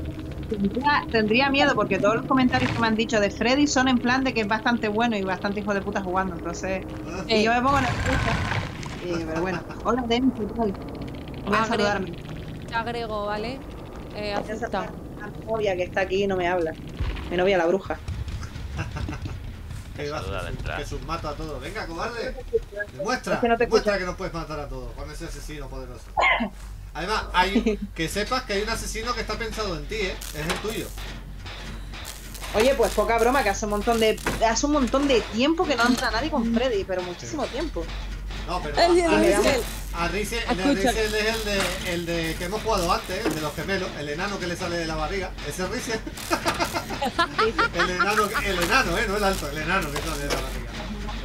Tendría, tendría miedo porque todos los comentarios que me han dicho de Freddy son en plan de que es bastante bueno y bastante hijo de puta jugando. Entonces, y Eh, yo me pongo nerviosa. Y, pero bueno, hola Denis, ¿qué tal? Voy a saludarme. Te agrego, ¿vale? Eh, acepta. Mi novia que está aquí no me habla. Mi novia la bruja. Que que sus mato a todos. Venga, cobarde. Demuestra, Es que no te demuestra que nos puedes matar a todos con ese asesino poderoso. Además, hay, que sepas que hay un asesino que está pensado en ti, ¿eh? Es el tuyo. Oye, pues poca broma, que hace un montón de hace un montón de tiempo que no entra nadie con Freddy, pero muchísimo tiempo. No, pero El de a, a Riesel-. Riesel es el de, el de que hemos jugado antes, el de los gemelos, el enano que le sale de la barriga. Ese es Riesel. el enano, el enano, eh, no el alto, el enano que sale de la barriga.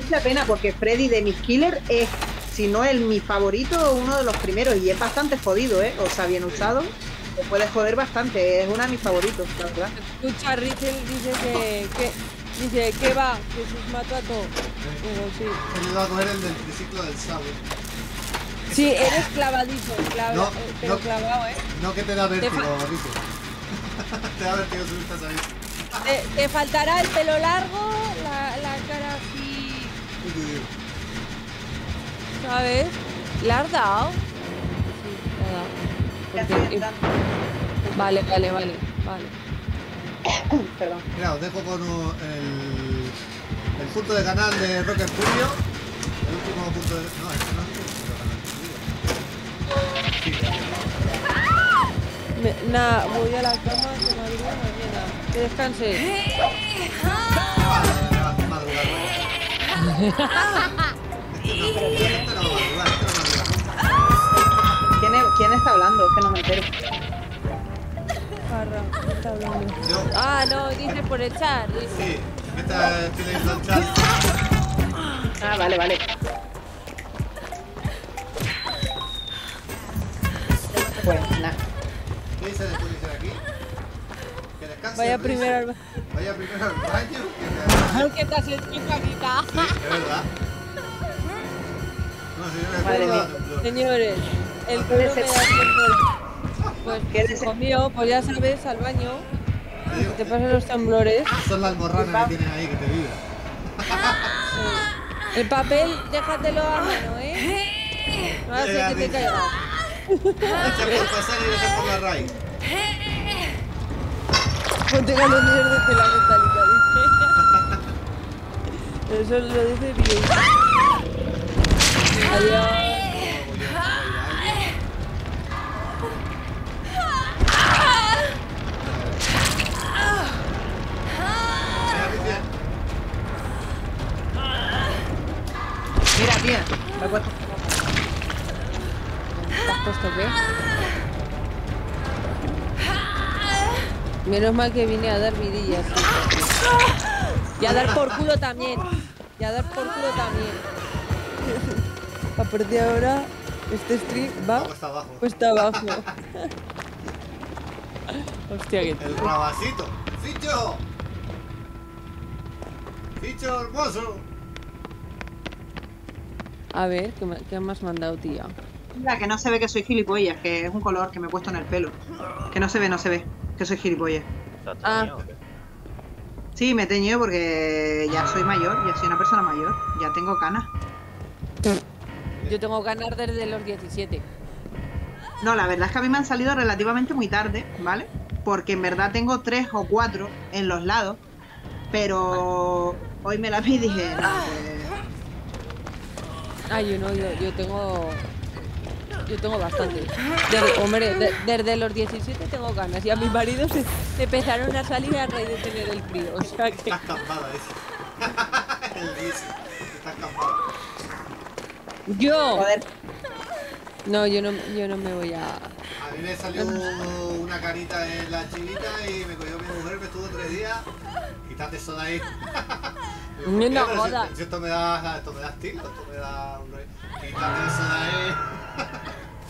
Mucha pena porque Freddy de mis killers es, si no el mi favorito, uno de los primeros y es bastante jodido, ¿eh? O sea, bien usado, te puede joder bastante, es uno de mis favoritos, la verdad. Escucha, Richel dice que, que dice que va, que se mató a todo. Digo, sí. Él iba a coger el del triciclo del sable. Sí, eres clavadito, clava- No, eh, pero no. clavado, ¿eh? No que te da vértigo, Riesel. te da vértigo si estás ahí. Te, te faltará el pelo largo, la, la cara así, ¿sabes? ¿La has dado? Sí, la estoy dado. Porque-. Vale, vale, vale, vale. Perdón. Mira, os dejo con el, el punto de canal de Rocker Studio. El último punto de. No, este no es el punto de canal. Sí, Me- Nada, voy a la cama, que madruga mañana. Que descanse. ¿Quién, es- quién está hablando? Es que no me entero. Parra, ¿qué está hablando? Yo, Ah, no, dice por el chat. dice. sí, que está estoy leyendo el chat. Ah, vale, vale. Pues nada. ¿Qué dice después dice aquí? Que descanse. Vaya primero al ba- Vaya primero al baño. que me- ¿Qué te has? Sí, es verdad. No, Madre mía. Señores, el Ah, culo me da. Pues, ¿Quieres- hijo mío, pues ya sabes, al baño. Te digo, Te pasan los temblores. Son las morranas que tienes ahí que te vibran. El papel, déjatelo a mano, ¿eh? No hace que te caiga. Echa por pasar y deja por la raíz. Ponte galones de la mentalidad, dice. Eso lo dice bien. Mira, tía, me. ¿Te has puesto qué? Menos mal que vine a dar vidillas. Y a dar por culo también. Y a dar por culo también. A partir de ahora, este stream va hasta abajo. cuesta abajo. Hostia, que El rabacito. ¡Ficho! ¡Ficho hermoso! A ver, ¿qué, me- qué me has mandado, tía? Mira, que no se ve que soy gilipollas, que es un color que me he puesto en el pelo. Que no se ve, no se ve, que soy gilipollas. ¿Estás Ah. teñido o qué? Sí, me he teñido porque ya soy mayor, ya soy una persona mayor, ya tengo canas. Yo tengo ganas desde los 17. No, la verdad es que a mí me han salido relativamente muy tarde, ¿vale? Porque en verdad tengo tres o cuatro en los lados, pero hoy me la vi y dije, no, pues, Ah, yo no, yo, yo tengo. Yo tengo bastante. Desde, hombre, de- desde los 17 tengo ganas. Y a mi marido se empezaron a salir a raíz de tener el crío. O sea que. Estás campada dice. Estás campada. Yo. joder, No, yo no, yo no me voy a. A mí me salió una carita en la chivita y me cogió mi mujer, me estuvo tres días. Quítate eso de ahí. Digo, No. Pero si- jodas. Si, esto me da, esto me da estilo, esto me da un rollo. Quítate eso de ahí.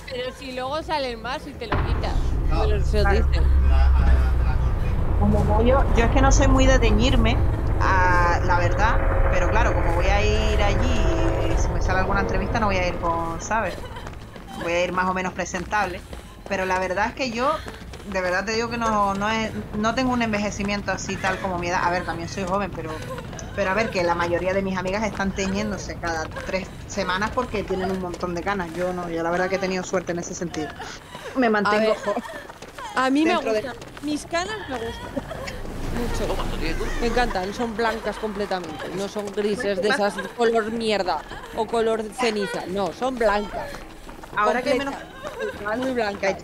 Pero si luego salen más y te lo quitas. No, Pero se claro. dice. La, a la, a la corte. como yo, yo es que no soy muy de teñirme, a- la verdad, pero claro, como voy a ir allí, y si me sale alguna entrevista no voy a ir con, ¿sabes? Voy a ir más o menos presentable, pero la verdad es que yo, de verdad te digo que no, no, es, no tengo un envejecimiento así tal como mi edad, a ver, también soy joven, pero, pero a ver, que la mayoría de mis amigas están teñiéndose cada tres semanas porque tienen un montón de canas, yo no, yo la verdad que he tenido suerte en ese sentido. Me mantengo ver. jo- A mí me Dentro de-. Mis canas me gustan. Mucho. Me encantan, son blancas completamente. No son grises de esas color mierda o color ceniza. No, son blancas. Ahora que hay menos muy blancas.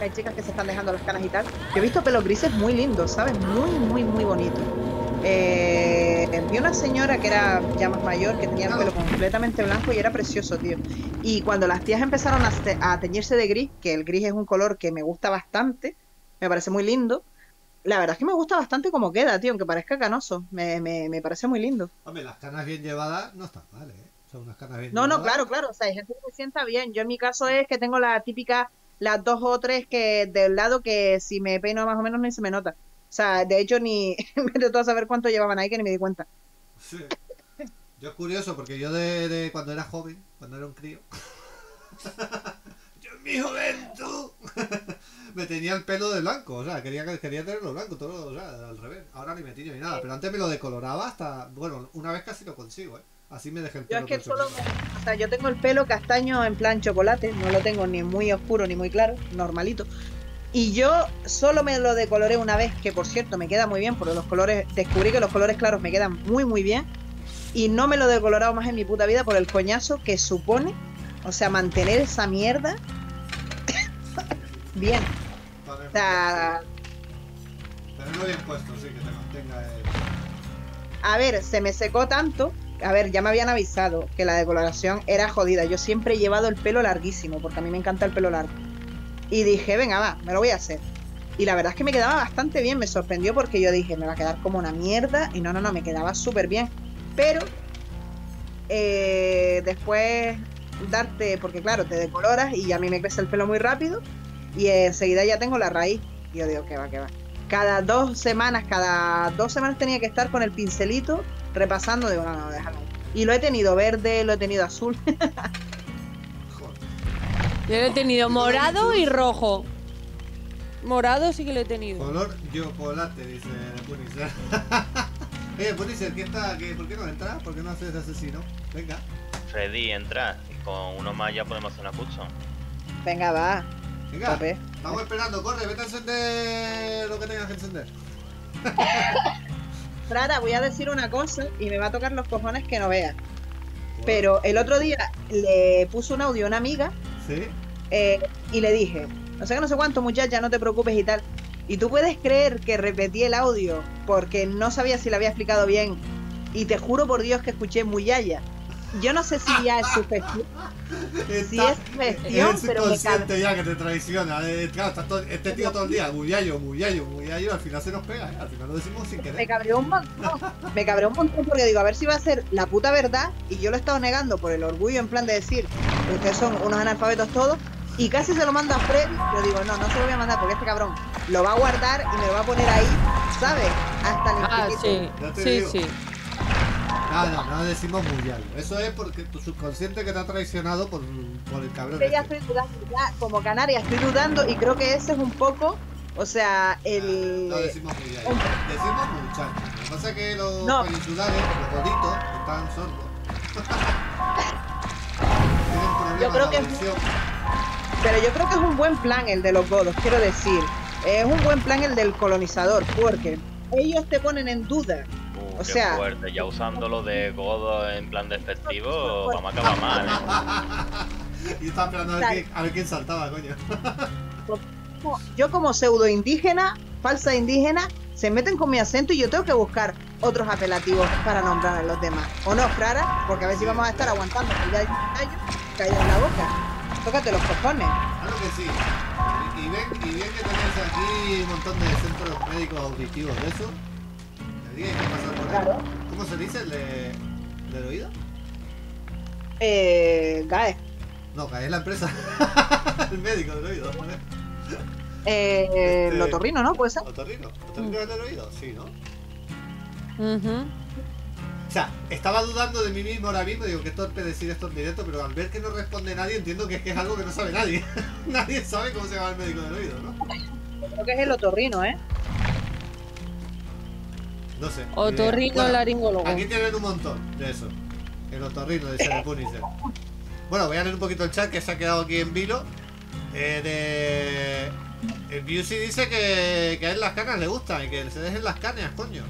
hay chicas que se están dejando las canas y tal. Yo he visto pelos grises muy lindos, ¿sabes? Muy, muy, muy bonitos. eh, vi una señora que era ya más mayor, que tenía el pelo completamente blanco y era precioso, tío. Y cuando las tías empezaron a, te- a teñirse de gris, que el gris es un color que me gusta bastante, me parece muy lindo. La verdad es que me gusta bastante como queda, tío, aunque parezca canoso. Me, me, me parece muy lindo. Hombre, las canas bien llevadas no están mal, ¿eh? Son unas canas bien No, no, llevadas. claro, claro. O sea, hay gente que se sienta bien. Yo en mi caso es que tengo la típica, las dos o tres que del lado que si me peino más o menos ni se me nota. O sea, de hecho ni me todo a saber cuánto llevaban ahí que ni me di cuenta. Sí. Yo es curioso porque yo de, de cuando era joven, cuando era un crío, yo en mi juventud me tenía el pelo de blanco, o sea, quería, quería tenerlo blanco, todo, o sea, al revés. Ahora ni me tiño ni nada, pero antes me lo decoloraba hasta, bueno, una vez casi lo consigo, ¿eh? Así me dejé el Yo pelo. es que solo, o sea, yo tengo el pelo castaño en plan chocolate, no lo tengo ni muy oscuro ni muy claro, normalito. Y yo solo me lo decoloré una vez, que por cierto me queda muy bien, porque los colores, descubrí que los colores claros me quedan muy muy bien. Y no me lo he decolorado más en mi puta vida por el coñazo que supone, o sea, mantener esa mierda bien. Vale, O sea, Tenerlo bien puesto, sí, que te mantenga el... A ver, se me secó tanto. A ver, ya me habían avisado que la decoloración era jodida. Yo siempre he llevado el pelo larguísimo, porque a mí me encanta el pelo largo. Y dije, venga, va, me lo voy a hacer. Y la verdad es que me quedaba bastante bien. Me sorprendió porque yo dije, me va a quedar como una mierda. Y no, no, no, me quedaba súper bien. Pero eh, después darte, porque claro, te decoloras y a mí me crece el pelo muy rápido. Y enseguida ya tengo la raíz. Y yo digo, que va, que va cada dos semanas, cada dos semanas tenía que estar con el pincelito repasando, digo, no, no, déjalo. Y lo he tenido verde, lo he tenido azul. Yo lo he tenido morado y rojo. Morado sí que lo he tenido. Color chocolate, dice Punisher. Oye, Punisher, ¿qué está? ¿Qué, ¿por qué no entras? ¿Por qué no haces asesino? Venga. Freddy, entra. Y con uno más ya podemos hacer una custom. Venga, va. Venga, Tope. estamos esperando, corre, vete a encender lo que tengas que encender. Frara, voy a decir una cosa y me va a tocar los cojones que no veas. Pero el otro día le puse un audio a una amiga ¿Sí? eh, y le dije, no sé qué, no sé cuánto, muchacha, no te preocupes y tal. Y tú puedes creer que repetí el audio porque no sabía si lo había explicado bien. Y te juro por Dios que escuché Muyaya. Yo no sé si ya es su gestión, si es su gestión, es pero me ya que te traiciona. eh, claro, está todo- este tío todo el día, muyayo, muyayo, muyayo, al final se nos pega, ¿eh? al final lo decimos sin Me querer. cabreó un montón. Me cabreó un montón porque digo, a ver si va a ser la puta verdad. Y yo lo he estado negando por el orgullo, en plan de decir que ustedes son unos analfabetos todos. Y casi se lo mando a Freddy. Yo digo, no, no se lo voy a mandar porque este cabrón lo va a guardar y me lo va a poner ahí, ¿sabes? Hasta el Ah, infinito. sí. Ya te Sí, digo. sí. Ah, no, no decimos muyayo. Eso es porque tu subconsciente que te ha traicionado por, por el cabrón. Que ya este. estoy dudando, ya como canaria estoy dudando y creo que ese es un poco, o sea, el... No decimos muyayo, Hombre. decimos muchacho. Lo que pasa es que los No. peninsulares, los gorditos, están sordos. Yo creo que es-. Pero yo creo que es un buen plan el de los godos, quiero decir. Es un buen plan el del colonizador, porque ellos te ponen en duda. O qué sea- fuerte. Ya usándolo de godo en plan despectivo, vamos a acabar mal. ¿eh? Y estaba esperando a ver, quién, a ver quién saltaba, coño. Yo como pseudo indígena, falsa indígena, se meten con mi acento y yo tengo que buscar otros apelativos para nombrar a los demás. ¿O no, Frara? Porque a ver si vamos a estar aguantando ya hay en la boca. Tócate los cojones. Claro que sí. Y, y ven, y bien que tenéis aquí un montón de centros médicos auditivos de eso. Tendríais que pasar por ahí. Claro. ¿Cómo se dice el de, del oído? Eh, Gae. No, que es la empresa. el médico del oído. Eh, Este- Lo torrino, ¿no? Puede ser. ¿Otorrino? ¿Otorrino es del oído? Sí, ¿no? Ujú. O sea, estaba dudando de mí mismo ahora mismo, digo que torpe decir esto en directo, pero al ver que no responde nadie entiendo que es que es algo que no sabe nadie. nadie sabe cómo se llama el médico del oído, ¿no? Creo que es el otorrino, ¿eh? No sé. Otorrino Bueno, laringólogo. Aquí tienen un montón de eso. El otorrino de Sere Punisher. Bueno, voy a leer un poquito el chat que se ha quedado aquí en vilo. Eh, de... El Busey dice que, que a él las canas le gustan y que se dejen las canas, coño.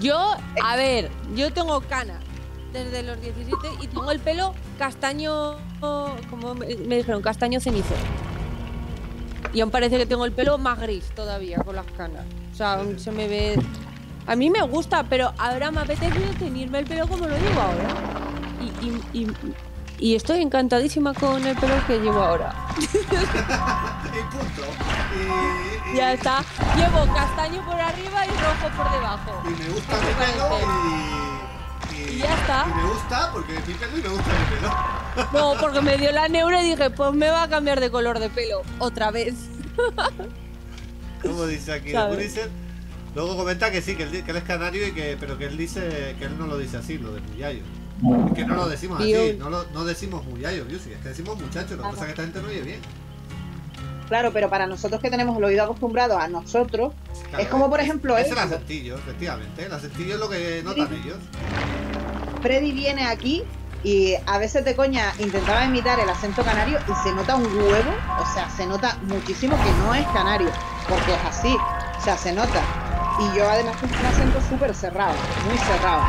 Yo, a ver, yo tengo canas desde los 17 y tengo el pelo castaño, como me me dijeron, castaño cenizo. Y aún parece que tengo el pelo más gris todavía con las canas. O sea, aún se me ve A mí me gusta, pero ahora me apetece teñirme el pelo como lo llevo ahora. Y, y, y, y estoy encantadísima con el pelo que llevo ahora. punto. Ya está. Llevo castaño por arriba y rojo por debajo. Y me gusta mi ¿Qué pelo y, Y ya está. Y me gusta porque mi pelo y me gusta mi pelo. No, porque me dio la neura y dije, pues me va a cambiar de color de pelo otra vez. Como dice aquí. Pulitzer. Luego comenta que sí, que él, que él es canario y que, pero que él dice que él no lo dice así, lo de Muyayo. Es que no lo decimos así, no, lo, no decimos Muyayo, es que decimos muchachos, lo que pasa es que esta gente no oye bien. Claro, pero para nosotros que tenemos el oído acostumbrado a nosotros, Claro, es como por ejemplo Es el esto. acentillo, efectivamente. El acentillo es lo que notan ellos. Freddy viene aquí y a veces de coña intentaba imitar el acento canario y se nota un huevo, o sea, se nota muchísimo que no es canario, porque es así, o sea, se nota. Y yo además tengo un acento súper cerrado, muy cerrado.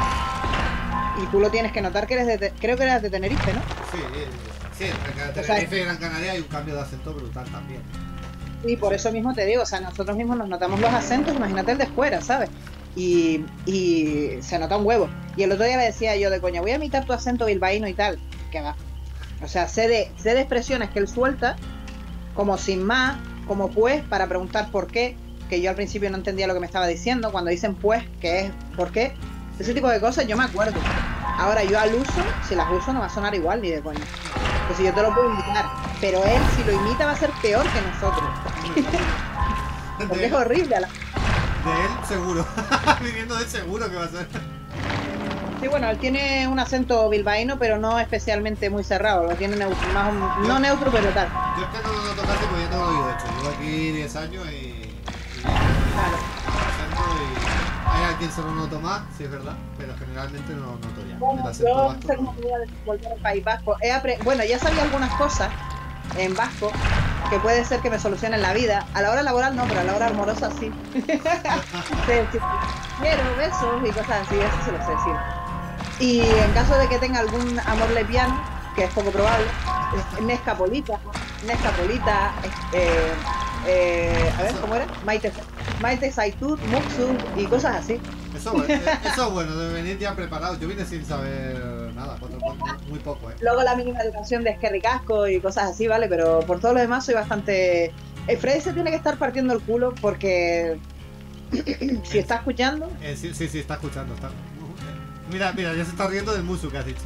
Y tú lo tienes que notar que eres de, creo que eres de Tenerife, ¿no? Sí, eh, sí, en Tenerife y Gran Canaria hay un cambio de acento brutal también. Y por eso mismo te digo, o sea, nosotros mismos nos notamos los acentos, imagínate el de fuera, ¿sabes? Y, y se nota un huevo. Y el otro día le decía yo de coña, voy a imitar tu acento bilbaíno y tal. Que va. O sea, sé de, sé de expresiones que él suelta, como sin más, como pues, para preguntar por qué, que yo al principio no entendía lo que me estaba diciendo, cuando dicen pues, que es por qué. Ese tipo de cosas yo me acuerdo. Ahora yo al uso, si las uso no va a sonar igual ni de coña. Pues si yo te lo puedo imitar. Pero él, si lo imita, va a ser peor que nosotros. Porque es horrible. a la- de él seguro. Viniendo de él seguro que va a ser. Sí, bueno, él tiene un acento bilbaíno, pero no especialmente muy cerrado. Lo tiene neutro, más no neutro, pero tal. Yo es que no lo noto casi porque yo tengo el oído hecho. Llevo aquí 10 años y. y Claro. Hay a quien se lo noto más, sí es verdad, pero generalmente no lo noto ya. Bueno, yo vasco tengo no. de volver al País Vasco. He bueno, ya sabía algunas cosas en vasco que puede ser que me solucionen la vida. A la hora laboral no, pero a la hora amorosa sí. Quiero besos y cosas así, eso se lo sé decir. Y en caso de que tenga algún amor lesbiano, que es poco probable, es Nescapolita, Nescapolita, eh, eh, a ver, ¿cómo era? Maite, Maite Saitut, Muxu y cosas así. Eso, es- eso es bueno, debe venir ya preparado. Yo vine sin saber nada, muy poco, eh. Luego la mínima educación de Esquerri Casco y cosas así, ¿vale? Pero por todo lo demás soy bastante... Eh, Freddy se tiene que estar partiendo el culo porque si está escuchando, Eh, sí, sí, sí, está escuchando. Está... Mira, mira, ya se está riendo del musu que has dicho.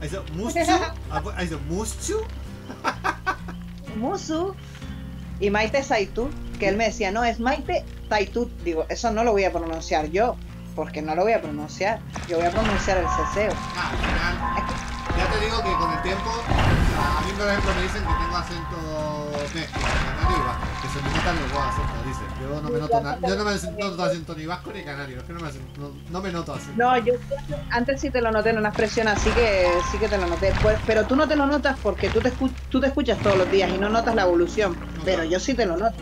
Ha dicho musu, ha dicho musu. Musu y Maite Saitut, que él me decía, no, es Maite Taitut. Digo, eso no lo voy a pronunciar yo, porque no lo voy a pronunciar. Yo voy a pronunciar el ceseo. Ya te digo que con el tiempo, a mí por ejemplo me dicen que tengo acento mezcla, canario y vasco, que se me notan los dos acentos, dicen. Yo no me noto nada, yo no me noto acento ni vasco ni canario, es que no me, acento- no, no me noto así. No, yo antes sí te lo noté en una expresión así que sí que te lo noté. Pues, pero tú no te lo notas porque tú te, tú te escuchas todos los días y no notas la evolución. Pero yo sí te lo noto.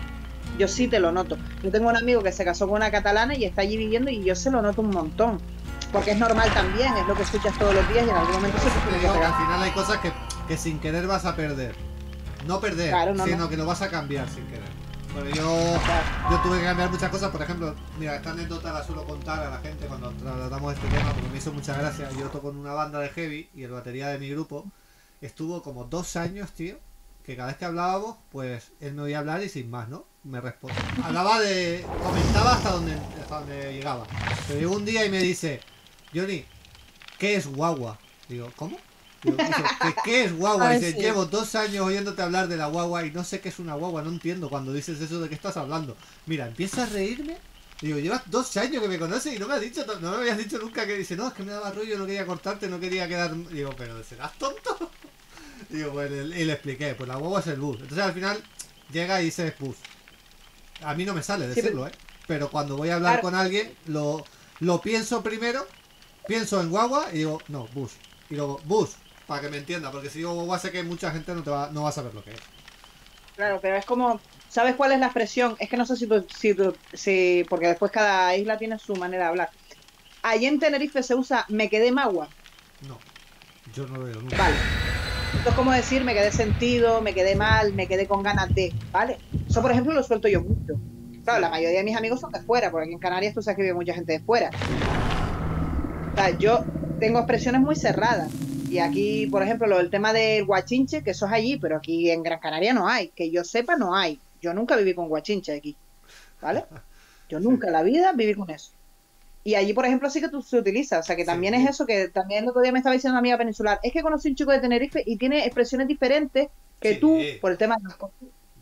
Yo sí te lo noto. Yo tengo un amigo que se casó con una catalana y está allí viviendo y yo se lo noto un montón. Porque es normal también, es lo que escuchas todos los días y en algún momento se te digo que al final hay cosas que, que sin querer vas a perder. No perder, Claro, no, sino no. que lo vas a cambiar sin querer. Porque yo, yo tuve que cambiar muchas cosas, por ejemplo, mira, esta anécdota la suelo contar a la gente cuando tratamos este tema porque me hizo mucha gracia. Yo toco en una banda de heavy y el batería de mi grupo estuvo como dos años, tío, que cada vez que hablábamos, pues él me oía hablar y sin más, ¿no? Me respondía. Hablaba de. comentaba hasta donde, hasta donde llegaba. Pero llegó un día y me dice, Johnny, ¿qué es guagua? Digo, ¿cómo? Digo, ¿qué, qué es guagua? Dice, sí. llevo dos años oyéndote hablar de la guagua y no sé qué es una guagua, no entiendo cuando dices eso de qué estás hablando. Mira, empieza a reírme. Digo, llevas dos años que me conoces y no me has dicho, no me habías dicho nunca que dice, no, es que me daba rollo, no quería cortarte, no quería quedar. Digo, pero ¿serás tonto? Digo, pues y le expliqué, pues la guagua es el bus. Entonces al final llega y dice bus. A mí no me sale decirlo, ¿eh? Pero cuando voy a hablar con alguien, lo, lo pienso primero, pienso en guagua y digo, no, bus. Y luego, bus, para que me entienda, porque si digo guagua sé que mucha gente no te va, no va a saber lo que es. Claro, pero es como, ¿sabes cuál es la expresión? Es que no sé si, tú- si, tú- si porque después cada isla tiene su manera de hablar. Allí en Tenerife se usa me quedé magua. No, yo no lo veo nunca. Vale. Esto es como decir me quedé sentido, me quedé mal, me quedé con ganas de, ¿vale? Eso, por ejemplo, lo suelto yo mucho. Claro, la mayoría de mis amigos son de fuera, porque aquí en Canarias tú sabes que vive mucha gente de fuera. Sea, yo tengo expresiones muy cerradas. Y aquí, por ejemplo, lo del tema del guachinche, que eso es allí, pero aquí en Gran Canaria no hay. Que yo sepa, no hay. Yo nunca viví con guachinche aquí. ¿Vale? Yo nunca en la vida viví con eso. Y allí, por ejemplo, sí que tú, se utiliza. O sea, que también Sí. es eso que también el otro día me estaba diciendo una amiga peninsular. Es que conocí un chico de Tenerife y tiene expresiones diferentes que Sí. tú, por el tema de las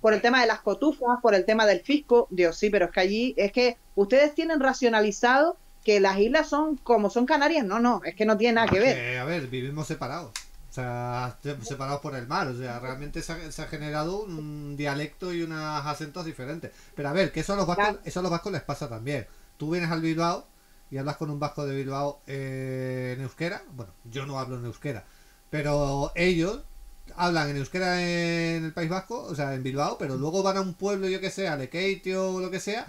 por el tema de las cotufas, por el tema del fisco. Dios, sí, pero es que allí, es que ustedes tienen racionalizado que las islas son como son Canarias. No, no, es que no tiene nada que ver. Que, a ver, vivimos separados. O sea, se- separados por el mar. O sea, realmente se ha, se ha generado un dialecto y unos acentos diferentes. Pero a ver, que eso a los vascos, Claro. eso a los vascos les pasa también. Tú vienes al Bilbao y hablas con un vasco de Bilbao eh, en euskera. Bueno, yo no hablo en euskera. Pero ellos hablan en euskera en el País Vasco, o sea, en Bilbao, pero luego van a un pueblo, yo que sé, a Lekeitio o lo que sea,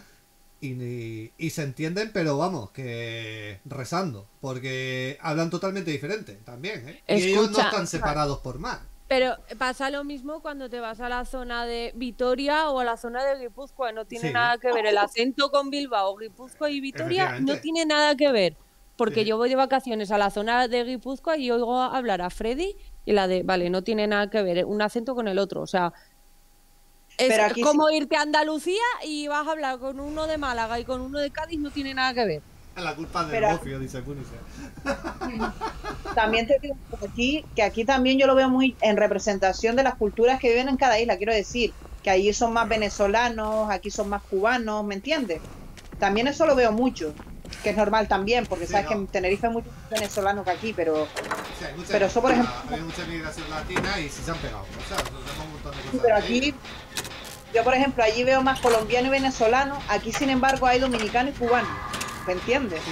y, y- y se entienden, pero vamos, que rezando, porque hablan totalmente diferente también, ¿eh? y ellos no Escucha. están separados por mar. Pero pasa lo mismo cuando te vas a la zona de Vitoria o a la zona de Guipúzcoa. No tiene Sí. nada que ver. El acento con Bilbao, Guipúzcoa y Vitoria no tiene nada que ver. Porque Sí. yo voy de vacaciones a la zona de Guipúzcoa y oigo hablar a Freddy y la de, vale, no tiene nada que ver un acento con el otro. O sea, es Pero aquí como irte a Andalucía y vas a hablar con uno de Málaga y con uno de Cádiz, no tiene nada que ver. La culpa del Pero- bofio, dice. También te digo que aquí, que aquí también yo lo veo muy en representación de las culturas que viven en cada isla. Quiero decir, que allí son más venezolanos, aquí son más cubanos, ¿me entiendes? También eso lo veo mucho, que es normal también, porque Sí, sabes no. que en Tenerife hay muchos venezolanos que aquí, pero, Sí, hay mucha, Pero eso, por ejemplo- Hay mucha migración latina y sí se han pegado. O sea, nos vemos un montón de cosas. pero de aquí, yo por ejemplo, allí veo más colombiano y venezolano, aquí sin embargo hay dominicano y cubano, ¿me entiendes? Sí.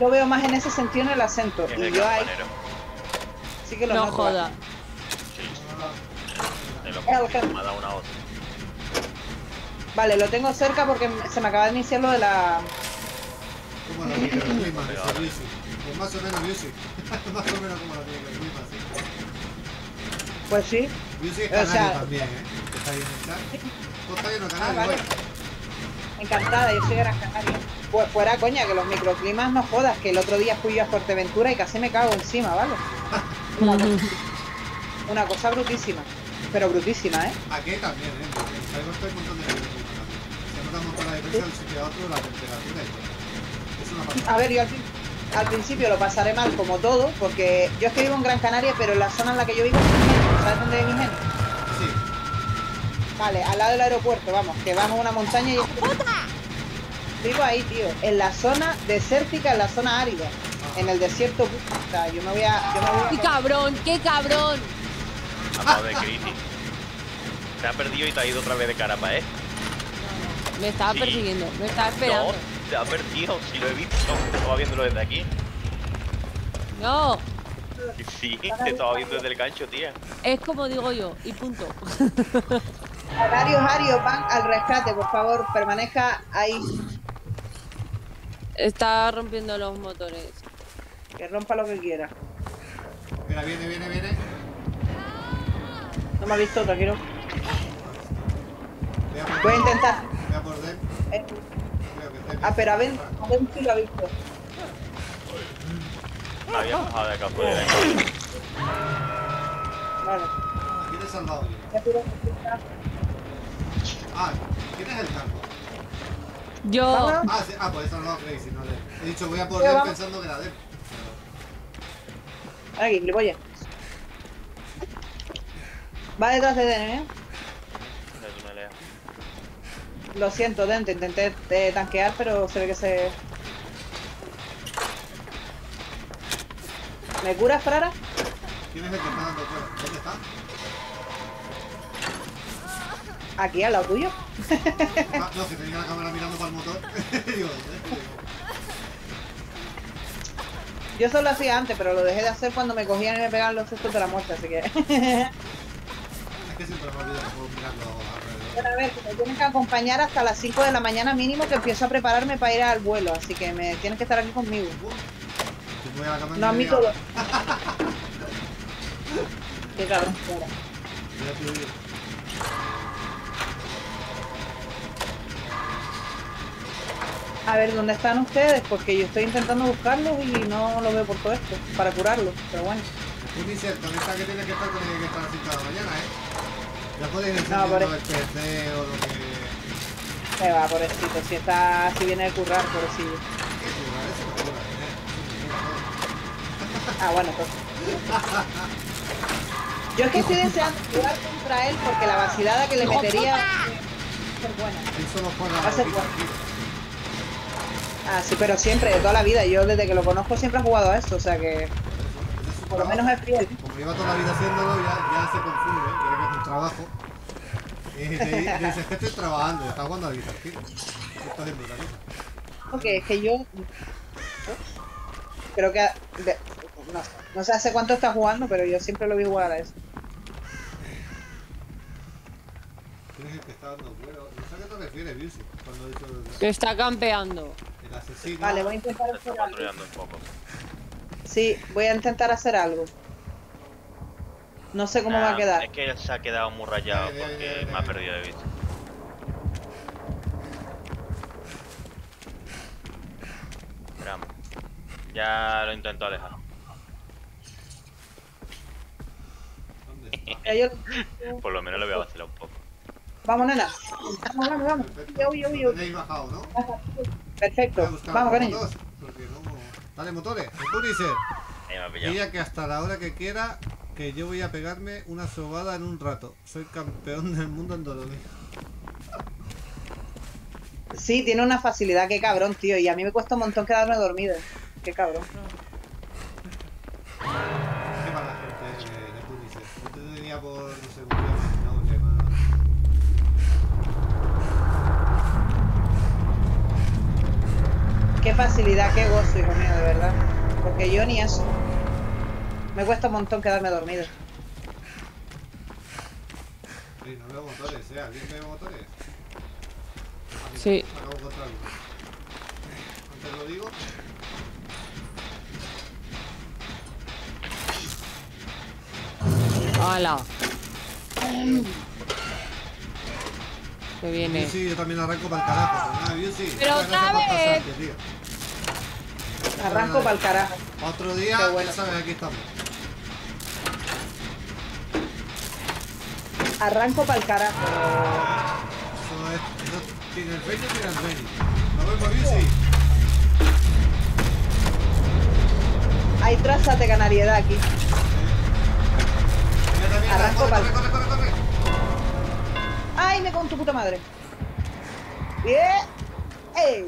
Yo veo más en ese sentido en el acento, y yo ahí sí que lo No noto. joda. Sí. De lo me ha dado una voz. Vale, lo tengo cerca porque se me acaba de iniciar lo de la... Como los microclimas, Pero- dice Lucy. Pues más o menos Lucy. más o menos como los microclimas, sí. Pues sí, Lucy es O canario sea- también, ¿eh? Está ahí en el chat. Tú estás lleno de Ah, canario, vale. güey. Encantada, yo soy Gran Canaria. Pues fuera coña, que los microclimas no jodas, que el otro día fui yo a Fuerteventura y casi me cago encima, ¿vale? Una, cosa, una cosa brutísima, pero brutísima, ¿eh? Aquí también, ¿eh? Porque en Cyber hay un montón de. Se nota un montón la diferencia de un sitio a otro, la temperatura y todo. A ver, yo al, prin- al principio lo pasaré mal como todo, porque yo es que vivo en Gran Canaria, pero en la zona en la que yo vivo es Ingenio. ¿Sabes dónde es Ingenio? Sí. Vale, al lado del aeropuerto, vamos, que vamos a una montaña y... Vivo ahí, tío, en la zona desértica, en la zona árida, en el desierto. O sea, yo me voy a... Yo me voy a ¡Qué cabrón! ¡Qué cabrón! Acabo de crisis. Te ha perdido y te ha ido otra vez de carapa, ¿eh? Me estaba Sí. persiguiendo, me estaba esperando. No, te ha perdido, si lo he visto, te estaba viéndolo desde aquí. No, Sí, te estaba viendo desde el gancho, tía. es como digo yo, y punto. Arios, Arios, van al rescate, por favor, permanezca ahí, Está rompiendo los motores. que rompa lo que quiera. Mira, viene, viene, viene. No me ha visto, tranquilo. Voy a por, Voy a intentar. voy a por Dem. Eh, Creo que Dem. Ah, pero a ver, a ver si lo ha visto. Había bajado de acá afuera. Vale. ¿A quién he salvado yo? Ya tiro- Ah, ¿quién es el cargo? Yo. Ah, sí, ah, pues he salvado a Crazy, no Dem. He dicho voy a vamos. pensando que era Dem. Aquí, gilipollas. Va detrás de Den, ¿eh? Lo siento, Den, te intenté eh, tanquear, pero se ve que se... ¿Me curas, Frara? ¿Quién es el que está dando fuera? ¿Dónde está? Aquí, al lado tuyo. Ah, no, que tenía la cámara mirando para el motor. ¿dónde? Yo eso lo hacía antes, pero lo dejé de hacer cuando me cogían y me pegaban los sustos de la muerte, así que... Es que siempre me olvido que puedo mirarlo alrededor. Bueno, a ver, que me tienen que acompañar hasta las 5 de la mañana mínimo que empiezo a prepararme para ir al vuelo, así que me tienes que estar aquí conmigo. Si voy a la cama No a mí todo. Qué cabrón. fuera. A. A ver, ¿dónde están ustedes? Porque yo estoy intentando buscarlos y no lo veo por todo esto, para curarlos, pero bueno. Unicef, con esta que tiene que estar, que estar así cada mañana, ¿eh? Ya podéis ir No, por el PC o lo que... Se va, pobrecito, si está, si viene de currar, pobrecillo. Eso no cura, ¿eh? Ah, bueno, pues. Yo es que estoy deseando jugar contra él porque la vacilada que le metería buena. Solo juega Va a ser a bueno. Ah, sí, pero siempre, de toda la vida. Yo desde que lo conozco siempre he jugado a eso, o sea que por lo menos es fiel. Como lleva toda la vida haciéndolo, ya, ya se confunde, ¿eh? cree que es un trabajo. Y dices que estoy trabajando, estás jugando al Guitar Hero. Estás haciendo otra cosa. Porque es que yo creo que de- no, sé, no sé hace cuánto está jugando, pero yo siempre lo vi jugar a eso. ¿Quién es el que está dando vuelo? No sé a qué te refieres, Bilsi, cuando he dicho Que está campeando. el asesino. Vale, voy a intentar está patrullando un poco. Sí, voy a intentar hacer algo. No sé cómo va a quedar. Es que se ha quedado muy rayado Ya, ya, ya, porque me ha perdido de vista. Esperamos. Ya lo intento alejar. ¿Dónde está? Yo- Por lo menos le voy a vacilar un poco. Vamos, nena. Vamos, vamos, vamos. Perfecto. Lo uy. tenéis bajado, Perfecto. Vamos, cariño. motos, porque no... Dale, motores. El dice, Ahí me ha pillado. ella que hasta la hora que quiera, que yo voy a pegarme una sobada en un rato. Soy campeón del mundo en Dolomí. Sí, tiene una facilidad, qué cabrón, tío. Y a mí me cuesta un montón quedarme dormida. Qué cabrón. Qué mala gente de, de Punisher. Yo te tenía por, no sé, un día no, que más... Qué facilidad, qué gozo, hijo mío, de verdad. Porque yo ni eso. Me cuesta un montón quedarme dormida. Sí, no veo motores, ¿eh? ¿Alguien ve motores? Sí. Acabo de encontrar uno. Antes lo digo. ¡Hala! Que viene. Sí, yo también arranco para el carajo. Pues nada, Beauty. Pero Muchas otra vez. pasarte. Arranco para el carajo. Otro día, Qué bueno. ya sabes, aquí estamos. Arranco para el carajo. Eso es, no tiene el Benny, tiene el Benny. Nos vemos, Beauty. Hay trazas de canariedad aquí. Mira también, Arranco corre, corre, corre. ¡Ay, me con tu puta madre! ¡Bien! ¡Ey!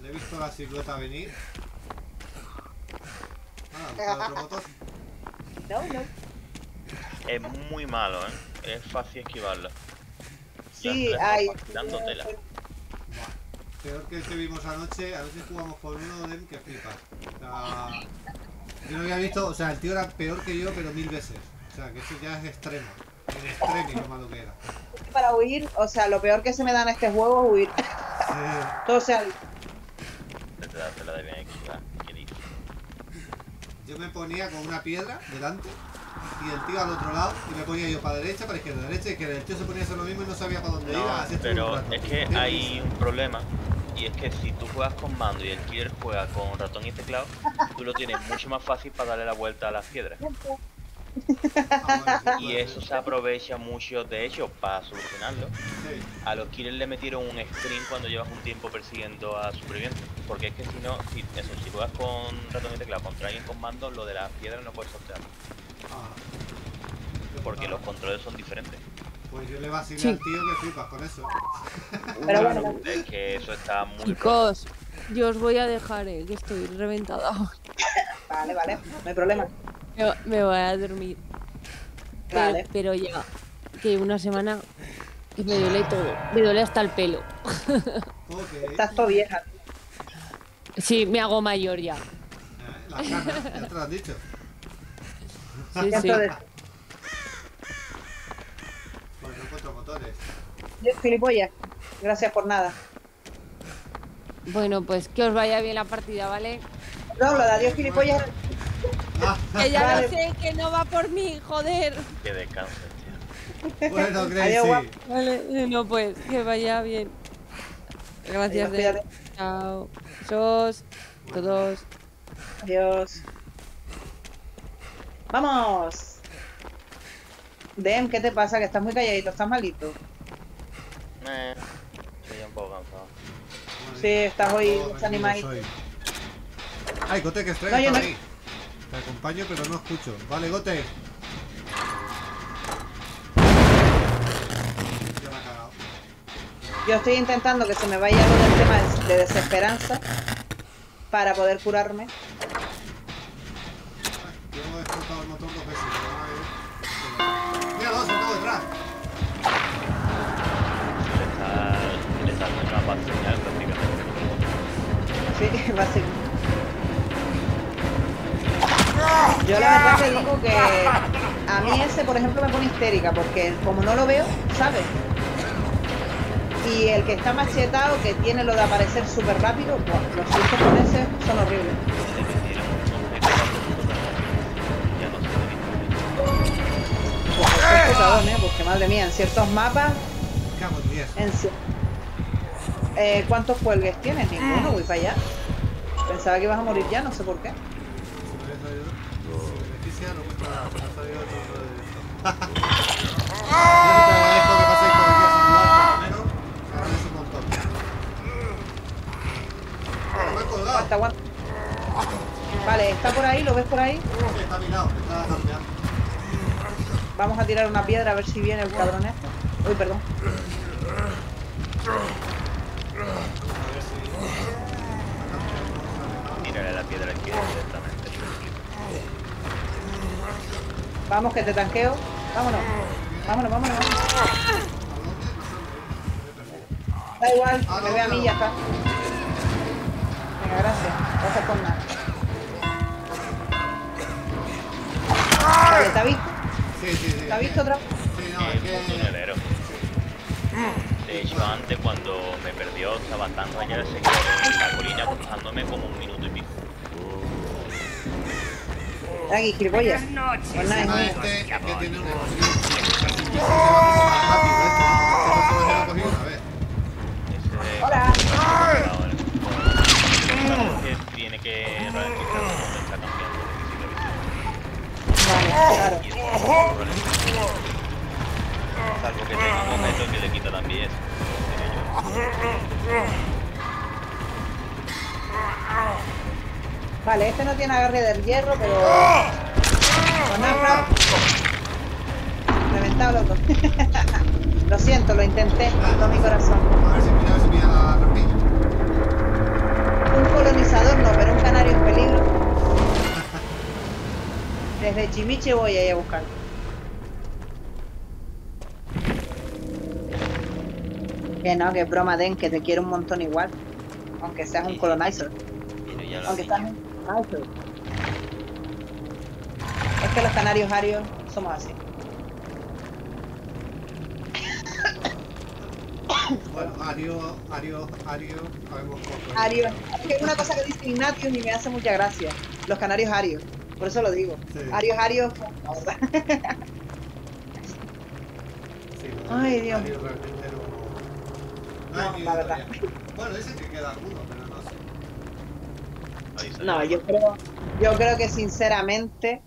Le he visto la silueta venir. Ah, otro motor. No, no. Es muy malo, ¿eh? Es fácil esquivarlo. Sí, Ya hay. estoy dando tela. Buah. Peor que el que vimos anoche, anoche jugamos con uno de que flipas. O sea, yo no había visto, o sea, el tío era peor que yo, pero mil veces. O sea, que eso ya es extremo. En lo malo que era. Para huir, o sea, lo peor que se me da en este juego es huir. Sí. Todo sea. Desde la tela de bien esquivar. ¿Qué dices? Yo me ponía con una piedra delante y el tío al otro lado y me ponía yo para derecha, para izquierda, derecha, izquierda. El tío se ponía a hacer lo mismo y no sabía para dónde iba. No, así estuve un pero es que hay un problema y es que si tú juegas con mando y el killer juega con ratón y teclado, tú lo tienes mucho más fácil para darle la vuelta a las piedras. Y eso se aprovecha mucho, de hecho, para solucionarlo. A los killers le metieron un screen cuando llevas un tiempo persiguiendo a supervivientes. Porque es que si no, si, eso, si juegas con ratón y teclado contra alguien con mando, lo de las piedras no puedes sortear. Ah. Porque los controles son diferentes. Pues yo le vacilé Sí. al tío que flipas con eso. Pero bueno, Es que eso está muy. Chicos, yo os voy a dejar, eh, que estoy reventada. vale, vale, no hay problema. Me, me voy a dormir. Pero, Vale. pero ya, que una semana que me duele todo. Me duele hasta el pelo. Ok. Estás todo vieja. Sí, me hago mayor ya. Las ganas, ya te lo han dicho. Sí, Ya sí. de- Pues no encuentro motores. Yo, Gilipollas. Gracias por nada. Bueno, pues que os vaya bien la partida, ¿vale? No, lo de adiós, gilipollas. Que ya Vale. lo sé, que no va por mí, joder. Que descanses, tío. bueno, Gracie. Vale, no pues, que vaya bien. Gracias, Adiós, de. Chao. Sos todos. Adiós. ¡Vamos! Dem, ¿qué te pasa? Que estás muy calladito, estás malito. Eh, estoy un poco cansado. Sí, estás hoy tranquilo soy. Ay, Gote, que estrella No, yo está no- ahí. Te acompaño, pero no escucho. Vale, Gote. Ya me ha cagado. Yo estoy intentando que se me vaya lo del tema de- de desesperanza para poder curarme. Yo he explotado el motor dos veces. Mira, dos, tengo detrás. Le dando una prácticamente. Sí, va a ser. Yo la verdad te digo que a mí ese, por ejemplo, me pone histérica porque como no lo veo, ¿sabes? Y el que está machetado, que tiene lo de aparecer súper rápido, los sustos con ese son horribles. Pues es petadón, ¿eh? Porque madre mía, en ciertos mapas, en diez. en cier- eh, ¿cuántos cuelgues tienes? Ninguno, voy para allá. Pensaba que ibas a morir ya, no sé por qué. Vale, está por ahí, ¿lo ves por ahí? Vamos a tirar una piedra a ver si viene el cabrón este. Uy, perdón. Tírale la piedra aquí directamente. Vamos, que te tanqueo. Vámonos. Vámonos, vámonos, vámonos. Da igual, me ve a mí y ya está. Venga, gracias. Gracias por nada. ¿te ha visto? Sí, sí, sí. ¿Te ha visto otra vez? Sí, no, es Es un que. tunelero. De hecho, antes cuando me perdió estaba tan allá el señor en la colina buscándome como un minuto y pico. Aquí, gilipollas. Pues Ah, este es que tiene un. Este Hola. Tiene que Vale, claro. Salvo que tenga un objeto que le quita también eso. Vale, este no tiene agarre del hierro, pero. Pues nada, Fran. Reventado loco. lo siento, lo intenté con todo mi corazón. A ver si mira, a ver si mira la rampilla. Un colonizador no, pero un canario en peligro. Desde Chimiche voy a ir a buscarlo. Que no, que broma, Den, que te quiero un montón igual. Aunque seas un colonizer. Pero ya la Aunque seas un Es que los canarios arios somos así. Bueno, Ario, Ario, Ario, sabemos poco. Ario. Es que es una cosa que dice Ignatius y me hace mucha gracia. Los canarios arios. Por eso lo digo. Sí. Arios arios. la verdad. Sí, no, Ay, Dios. Ario realmente no. No, la verdad. Bueno, dicen que queda alguno. No, yo creo, yo creo que sinceramente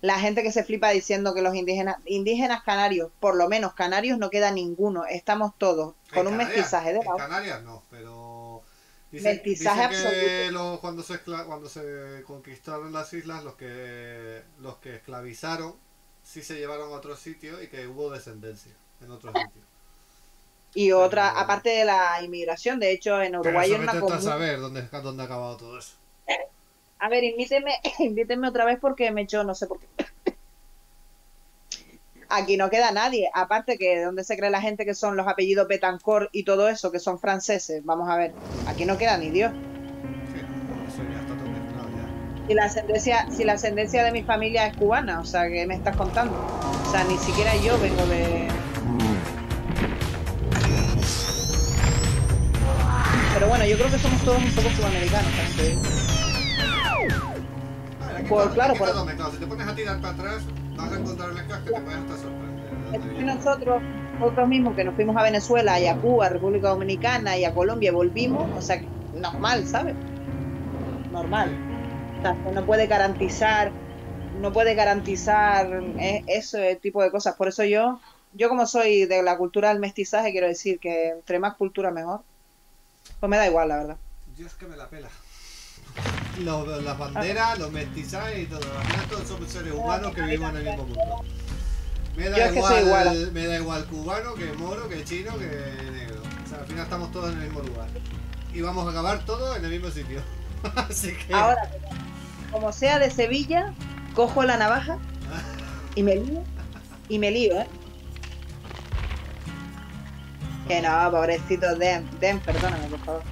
la gente que se flipa diciendo que los indígenas, indígenas canarios, por lo menos canarios no queda ninguno, estamos todos con En un Canarias- mestizaje de En la Canarias no, pero. Dicen, Mestizaje dicen que los- cuando, se cuando se conquistaron las islas, los que los que esclavizaron sí se llevaron a otros sitios y que hubo descendencia en otros sitios. y otra, Pero- aparte de la inmigración, de hecho en Pero Uruguay eso hay una comuna. saber dónde, dónde ha acabado todo eso. A ver, invítenme, invítenme otra vez porque me echó, no sé por qué. Aquí no queda nadie, aparte que de dónde se cree la gente que son los apellidos Betancourt y todo eso, que son franceses, vamos a ver, aquí no queda ni Dios. Si la ascendencia, si la ascendencia de mi familia es cubana, o sea, ¿qué me estás contando? O sea, ni siquiera yo vengo de. Pero bueno, yo creo que somos todos un poco sudamericanos, casi. A ver, aquí está- claro, aquí por- todo mezclado. Si te pones a tirar para atrás, vas a encontrar mezclas que te pueden hasta sorprender. nosotros, nosotros mismos que nos fuimos a Venezuela y a Cuba, a República Dominicana y a Colombia y volvimos, o sea, normal, ¿sabes? Normal. O sea, no puede garantizar, no puede garantizar eh, ese tipo de cosas. Por eso yo, yo como soy de la cultura del mestizaje, quiero decir que entre más cultura mejor. Pues me da igual, la verdad. Es que me la pela. Lo- las banderas, los mestizajes y todo. Todos somos seres humanos que vivimos en el mismo mundo. Me da, es que soy igual, igual. me da igual cubano que moro, que chino, que negro. O sea, al final estamos todos en el mismo lugar. Y vamos a acabar todos en el mismo sitio. Así que. Ahora, como sea de Sevilla, cojo la navaja y me lío. Y me lío, ¿eh? Que no, pobrecito Den. Den, perdóname, por favor.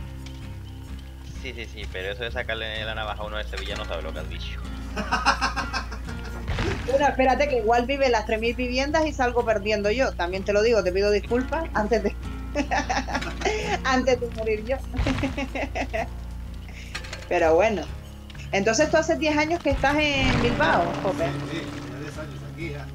Sí, sí, sí, pero eso de sacarle la navaja a uno de Sevilla no sabe lo que has dicho. Bueno, espérate que igual vive las 3.000 viviendas y salgo perdiendo yo. También te lo digo, te pido disculpas antes de... antes de morir yo. Pero bueno. Entonces tú hace 10 años que estás en Bilbao, Jope. Sí, sí, ya 10 años aquí ya.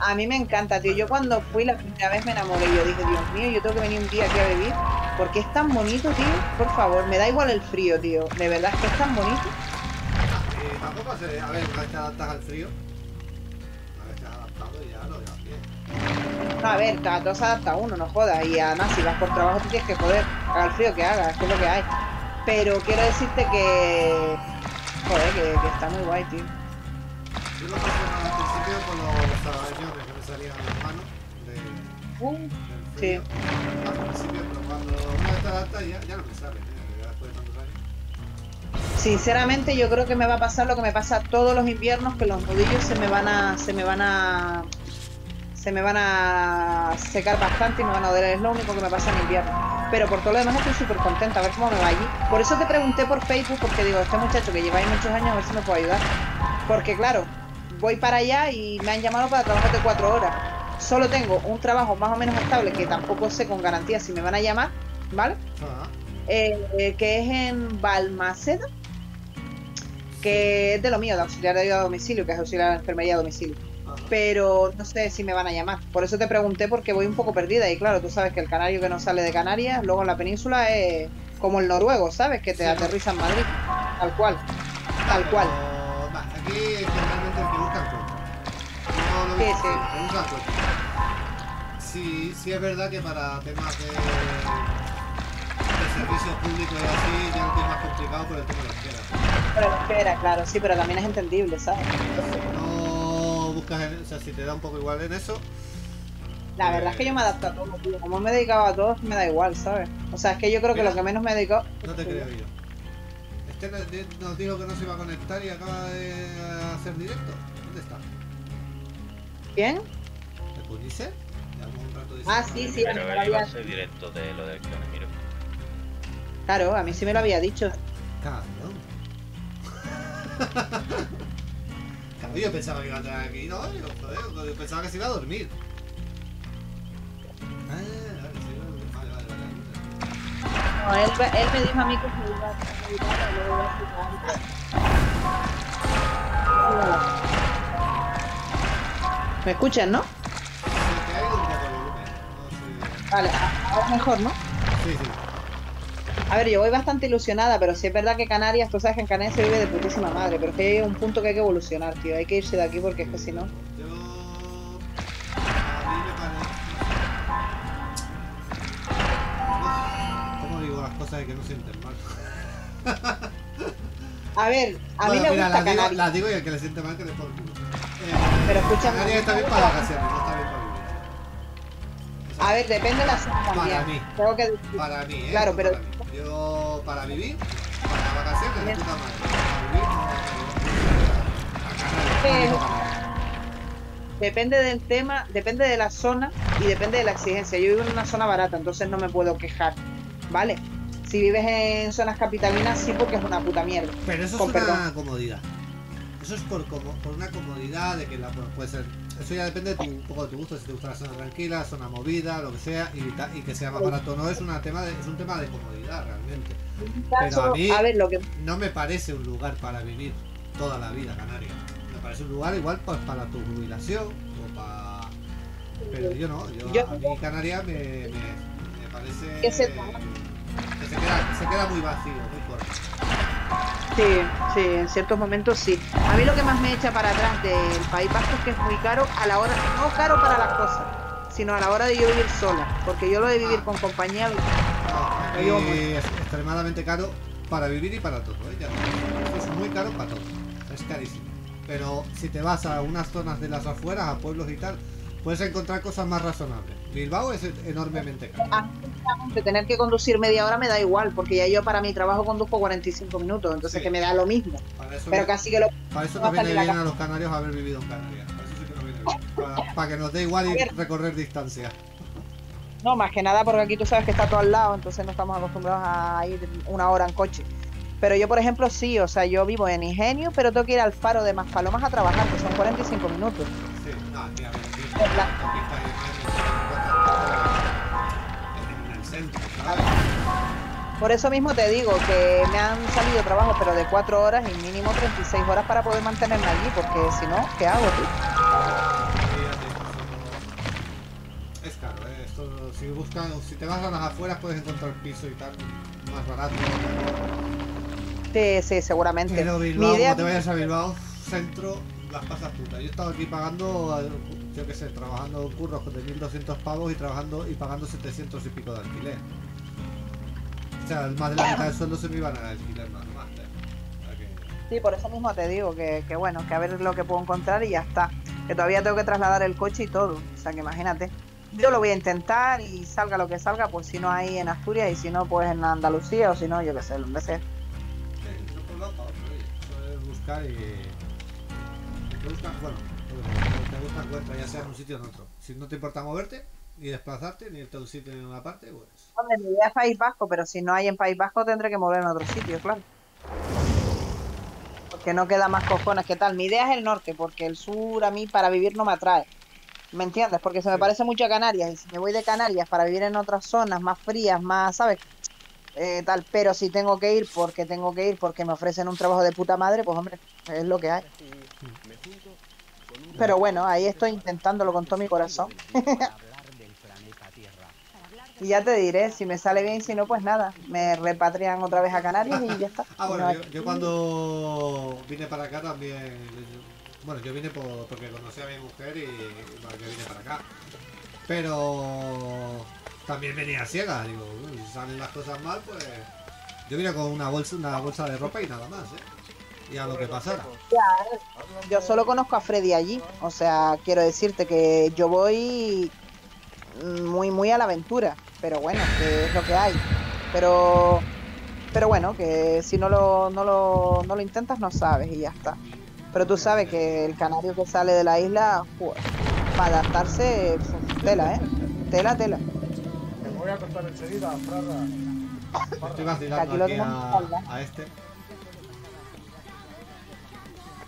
A mí me encanta, tío. Yo cuando fui la primera vez me enamoré. Yo dije, Dios mío, yo tengo que venir un día aquí a vivir. Porque es tan bonito, tío. Por favor, me da igual el frío, tío. De verdad es que es tan bonito. Eh, tampoco se. A ver, una vez te adaptas al frío. Una vez te has adaptado y ya lo llevas bien. A ver, cada todo se adapta a uno, no jodas. Y además, si vas por trabajo, tú tienes que joder. Haga el frío que haga, es que es lo que hay. Pero quiero decirte que. Joder, que, que está muy guay, tío. Yo lo pasé al principio con los sabañones que me salían en las manos de, Uh, del sí. frío. Al principio, pero cuando adaptas ya, ya no me sale, ¿eh? ya después de tantos años. Sinceramente, yo creo que me va a pasar lo que me pasa todos los inviernos, que los nudillos se me van a. se me van a. se me van a secar bastante y me van a doler. Es lo único que me pasa en invierno. Pero por todo lo demás estoy súper contenta, a ver cómo me va allí. Por eso te pregunté por Facebook, porque digo, este muchacho que lleváis muchos años, a ver si me puede ayudar. Porque claro, voy para allá y me han llamado para trabajar de cuatro horas. Solo tengo un trabajo más o menos estable, que tampoco sé con garantía si me van a llamar, ¿vale? Ah, Eh, eh, que es en Balmaceda, que es de lo mío, de auxiliar de ayuda a domicilio, que es auxiliar de enfermería a domicilio. ah. Pero no sé si me van a llamar. Por eso te pregunté, porque voy un poco perdida. Y claro, tú sabes que el canario que no sale de Canarias, luego en la península es como el noruego, ¿sabes? Que te Sí. aterriza en Madrid. Tal cual. Tal cual. Aquí generalmente el que busca encuentra. No lo Sí, sí. Sí, sí es verdad que para temas de, de servicios públicos y así ya tienes más complicado por el tema de las quedas. Pero espera, claro, sí, pero también es entendible, ¿sabes? No buscas, en- o sea, si te da un poco igual en eso, La verdad es que yo me adapto a todo, tío. Como me he dedicado a todo, me da igual, ¿sabes? O sea, es que yo creo que Mira. lo que menos me he dedicado. no te creo yo. Este nos di- nos dijo que no se iba a conectar y acaba de hacer directo. ¿Dónde está? ¿Bien? ¿El rato Ah, sí, sí, Pero a mí me él iba a hacer directo de lo de elecciones, miro. Claro, a mí sí me lo había dicho. Cabrón. Cabrón, yo pensaba que iba a estar aquí, no, yo, joder, yo pensaba que se iba a dormir. Ah, No, él, él me dijo a mí que se iba a ayudar y luego iba a. ¿Me escuchan, no? Vale, a- ahora es mejor, ¿no? Sí, sí. A ver, yo voy bastante ilusionada, pero sí es verdad que Canarias, tú sabes que en Canarias se vive de putísima madre, pero es que hay un punto que hay que evolucionar, tío. Hay que irse de aquí porque es que si no. Sienten mal? A ver, a mí Bueno, me mira, gusta las digo, Canarias. las digo y el que le siente mal que le por culo. Eh, Pero escúchame, Canarias está bien para vacaciones, no está bien para vivir. A ver, depende de la zona también. Para mí. Tengo que decir. Para mí, ¿eh? Claro, pero- para mí. Yo, para vivir, para vacaciones, de puta madre. Para vivir, no. A Canarias, Eh, no, Canarias. Depende del tema, depende de la zona y depende de la exigencia. Yo vivo en una zona barata, entonces no me puedo quejar, ¿vale? Si vives en zonas capitalinas, sí, porque es una puta mierda. Pero eso es con una perdón. comodidad. Eso es por, como, por una comodidad de que la puede ser. Eso ya depende de tu, un poco de tu gusto, si te gusta la zona tranquila, la zona movida, lo que sea, y, que sea más barato. No es, una tema de, es un tema de comodidad realmente. Pero a mí- a ver, lo que No me parece un lugar para vivir toda la vida, Canarias. Me parece un lugar igual pues, para tu jubilación o para Pero yo no, yo, Yo- a mí Canarias me, me, me parece Que se- que se queda, se queda muy vacío, muy corto. Sí, sí, en ciertos momentos sí. A mí lo que más me echa para atrás del País Vasco es que es muy caro a la hora, no caro para las cosas, sino a la hora de yo vivir sola, porque yo lo de vivir con compañía, No, es extremadamente caro para vivir y para todo, ¿eh? Ya es muy caro para todo, es carísimo. Pero si te vas a unas zonas de las afueras, a pueblos y tal, puedes encontrar cosas más razonables. Bilbao es enormemente caro. a mí, sinceramente, tener que conducir media hora me da igual, porque ya yo para mi trabajo conduzco 45 minutos, entonces Sí. que me da lo mismo. Pero casi que lo para eso nos viene bien a los canarios haber vivido en Canarias. Para eso sí que nos viene bien. Para, para que nos dé igual y recorrer distancia. No, más que nada porque aquí tú sabes que está todo al lado, entonces no estamos acostumbrados a ir una hora en coche. Pero yo, por ejemplo, sí, o sea, yo vivo en Ingenio, pero tengo que ir al faro de Maspalomas a trabajar, que son 45 minutos. Sí, no, aquí en, el. Por eso mismo te digo que me han salido trabajos, pero de 4 horas y mínimo 36 horas para poder mantenerme allí, porque si no, ¿qué hago, tú? Es caro, ¿eh? Esto, si, buscan, si te vas a las afueras puedes encontrar piso y tal más barato. Sí, sí, seguramente. Pero Mi Bilbao, idea como te vayas a Bilbao, centro, las pasas putas. Yo he estado aquí pagando, eh, yo qué sé, trabajando curros de 1200 pavos y trabajando y pagando 700 y pico de alquiler. O sea, más de la mitad del sueldo se me iban al alquiler nada más. ¿eh? O sea que- Sí, por eso mismo te digo que, que bueno, que a ver lo que puedo encontrar y ya está. Que todavía tengo que trasladar el coche y todo. O sea que imagínate. Yo lo voy a intentar y salga lo que salga, pues si no ahí en Asturias y si no, pues en Andalucía o si no, yo qué sé, donde sea. Sí, no por lado buscar y. el que busca, bueno, te busca encuentra, ya sea en un sitio o en otro. Si no te importa moverte, ni desplazarte, ni irte a un sitio ni a una parte, pues. Hombre, mi idea es País Vasco, pero si no hay en País Vasco tendré que moverme a otro sitio, claro. Porque no queda más cojones que tal. Mi idea es el norte, porque el sur a mí para vivir no me atrae. ¿Me entiendes? Porque se me Sí. parece mucho a Canarias. Y si me voy de Canarias para vivir en otras zonas más frías, más, ¿sabes? Eh, tal, pero si tengo que ir porque tengo que ir porque me ofrecen un trabajo de puta madre, pues hombre, es lo que hay. Pero bueno, ahí estoy intentándolo con todo mi corazón. Y ya te diré, si me sale bien, si no, pues nada, me repatrian otra vez a Canarias y ya está. Ah, bueno, no yo, cuando vine para acá también. bueno, yo vine por- porque conocí a mi mujer y bueno, yo vine para acá. Pero también venía a ciegas, digo, "Uy, si salen las cosas mal, pues. Yo vine con una bolsa, una bolsa de ropa y nada más, ¿eh? Y a lo que pasara. Yo solo conozco a Freddy allí, o sea, quiero decirte que yo voy muy, muy a la aventura, pero bueno, que es lo que hay. Pero, pero bueno, que si no lo, no lo, no lo intentas no sabes y ya está. Pero tú sabes que el canario que sale de la isla, para adaptarse, tela, ¿eh? Tela, tela. Te voy a contar enseguida, Frada. Estoy Aquí vacilando lo aquí tenemos a, espalda. a este.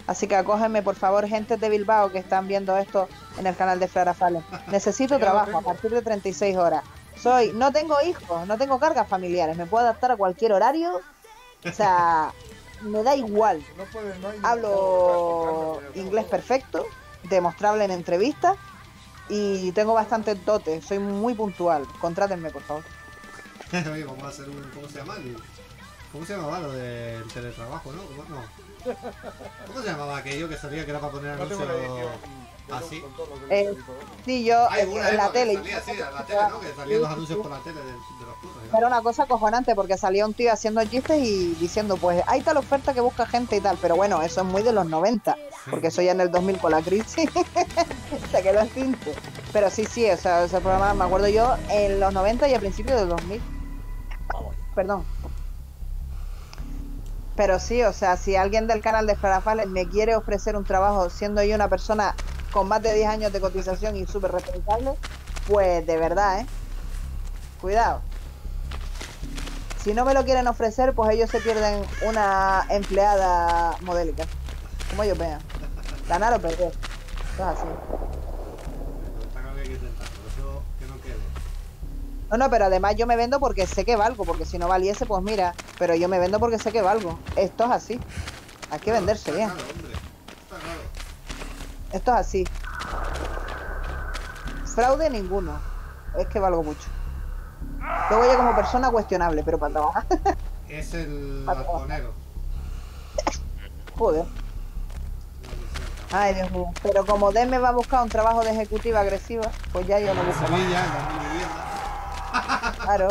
Así que acógenme, por favor, gente de Bilbao que están viendo esto en el canal de Frara Fallen. Necesito trabajo a partir de 36 horas. Soy, no tengo hijos, no tengo cargas familiares, me puedo adaptar a cualquier horario. O sea, me da igual. No puede, no hay Hablo inglés perfecto, demostrable en entrevistas y tengo bastante dote, soy muy puntual. Contrátenme, por favor. Oye, vamos a hacer un. ¿Cómo se llama? ¿Cómo se llamaba lo del teletrabajo, no? ¿Cómo, no. ¿Cómo se llamaba aquello que salía que era para poner anuncios? ¿Así? Eh. Sí, yo Hay en la tele. salía así, en la tele, ¿no? Que salían los anuncios por la tele de, de los cursos. Era una cosa acojonante porque salía un tío haciendo chistes y diciendo, pues hay tal oferta que busca gente y tal. Pero bueno, eso es muy de los 90, porque eso ya en el 2000 con la crisis se quedó en tinte. Pero sí, sí, o sea, ese programa me acuerdo yo en los 90 y a principios del 2000. Perdón. Pero sí, o sea, si alguien del canal de Farafales me quiere ofrecer un trabajo siendo yo una persona con más de 10 años de cotización y súper responsable, pues de verdad, ¿eh? Cuidado. Si no me lo quieren ofrecer, pues ellos se pierden una empleada modélica. Como ellos vean. Ganar o perder. Es así. Está claro que hay que intentarlo, eso que no quede. No, no, pero además yo me vendo porque sé que valgo, porque si no valiese, pues mira, pero yo me vendo porque sé que valgo. Esto es así. Hay que venderse bien. Esto es así. fraude ninguno. Es que valgo mucho. Luego ya como persona cuestionable, pero para trabajar. Es el arconero. Joder. Ay, Dios mío. Pero como D me va a buscar un trabajo de ejecutiva agresiva, pues ya yo no En busco Claro.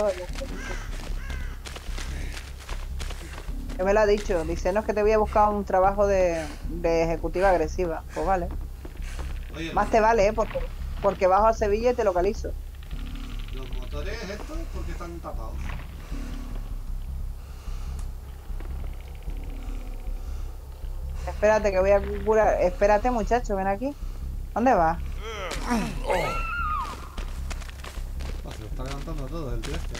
Que me lo ha dicho. Dice, no es que te voy a buscar un trabajo de, de ejecutiva agresiva. Pues vale. Oye, Más te vale, ¿eh? Porque, porque bajo a Sevilla y te localizo. los motores estos, ¿por qué están tapados? Espérate que voy a curar. Espérate, muchacho, ven aquí. ¿Dónde vas? Lo está levantando todo el tío este.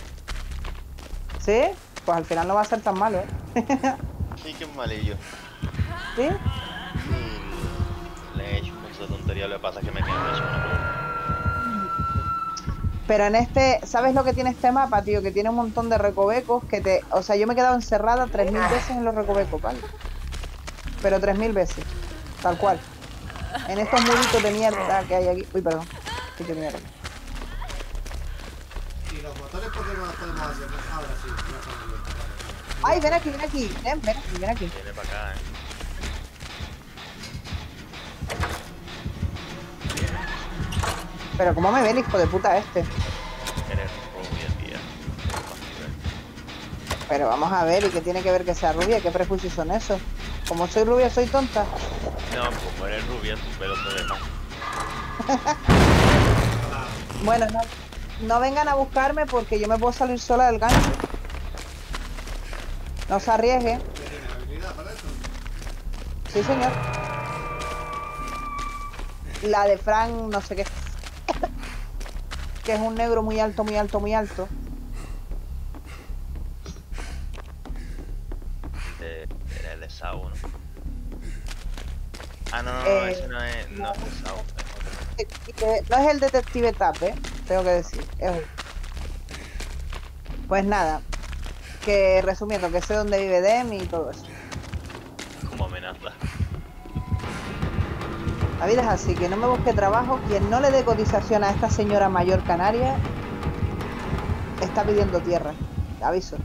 ¿Sí? Pues al final no va a ser tan malo, ¿eh? Sí, que malillo. ¿Sí? Le he hecho mucha tontería, lo que pasa es que me quedo hecho una. Pero en este, ¿sabes lo que tiene este mapa, tío? Que tiene un montón de recovecos que te... O sea, yo me he quedado encerrada 3.000 veces en los recovecos, ¿vale? Pero 3.000 veces, tal cual. En estos muritos de mierda que hay aquí... Uy, perdón. Sí, que mierda. ¿Y los motores por qué no los podemos hacer? Ahora sí. Ay, ven aquí, ven aquí. Ven, ven aquí, ven aquí. Viene para acá, eh. Pero ¿cómo me ve el hijo de puta este? Eres rubia, tía. Pero vamos a ver, ¿y qué tiene que ver que sea rubia? ¿Qué prejuicios son esos? Como soy rubia, soy tonta. No, como eres rubia, tu pelo se ve. Bueno, no, no vengan a buscarme porque yo me puedo salir sola del gancho. No se arriesguen. ¿Qué tiene habilidad para eso? Sí, señor. La de Frank, no sé qué. que es un negro muy alto, muy alto, muy alto. De, eres de Sao, ¿no? Ah, no, no, no, Eh, ese no es, no es de Sao. No es el detective Tap, ¿eh? Tengo que decir. Es. Pues nada. Que resumiendo, que sé dónde vive Dem y todo eso. Como amenaza. La vida es así, que no me busque trabajo. Quien no le dé cotización a esta señora mayor canaria está pidiendo tierra. Te aviso.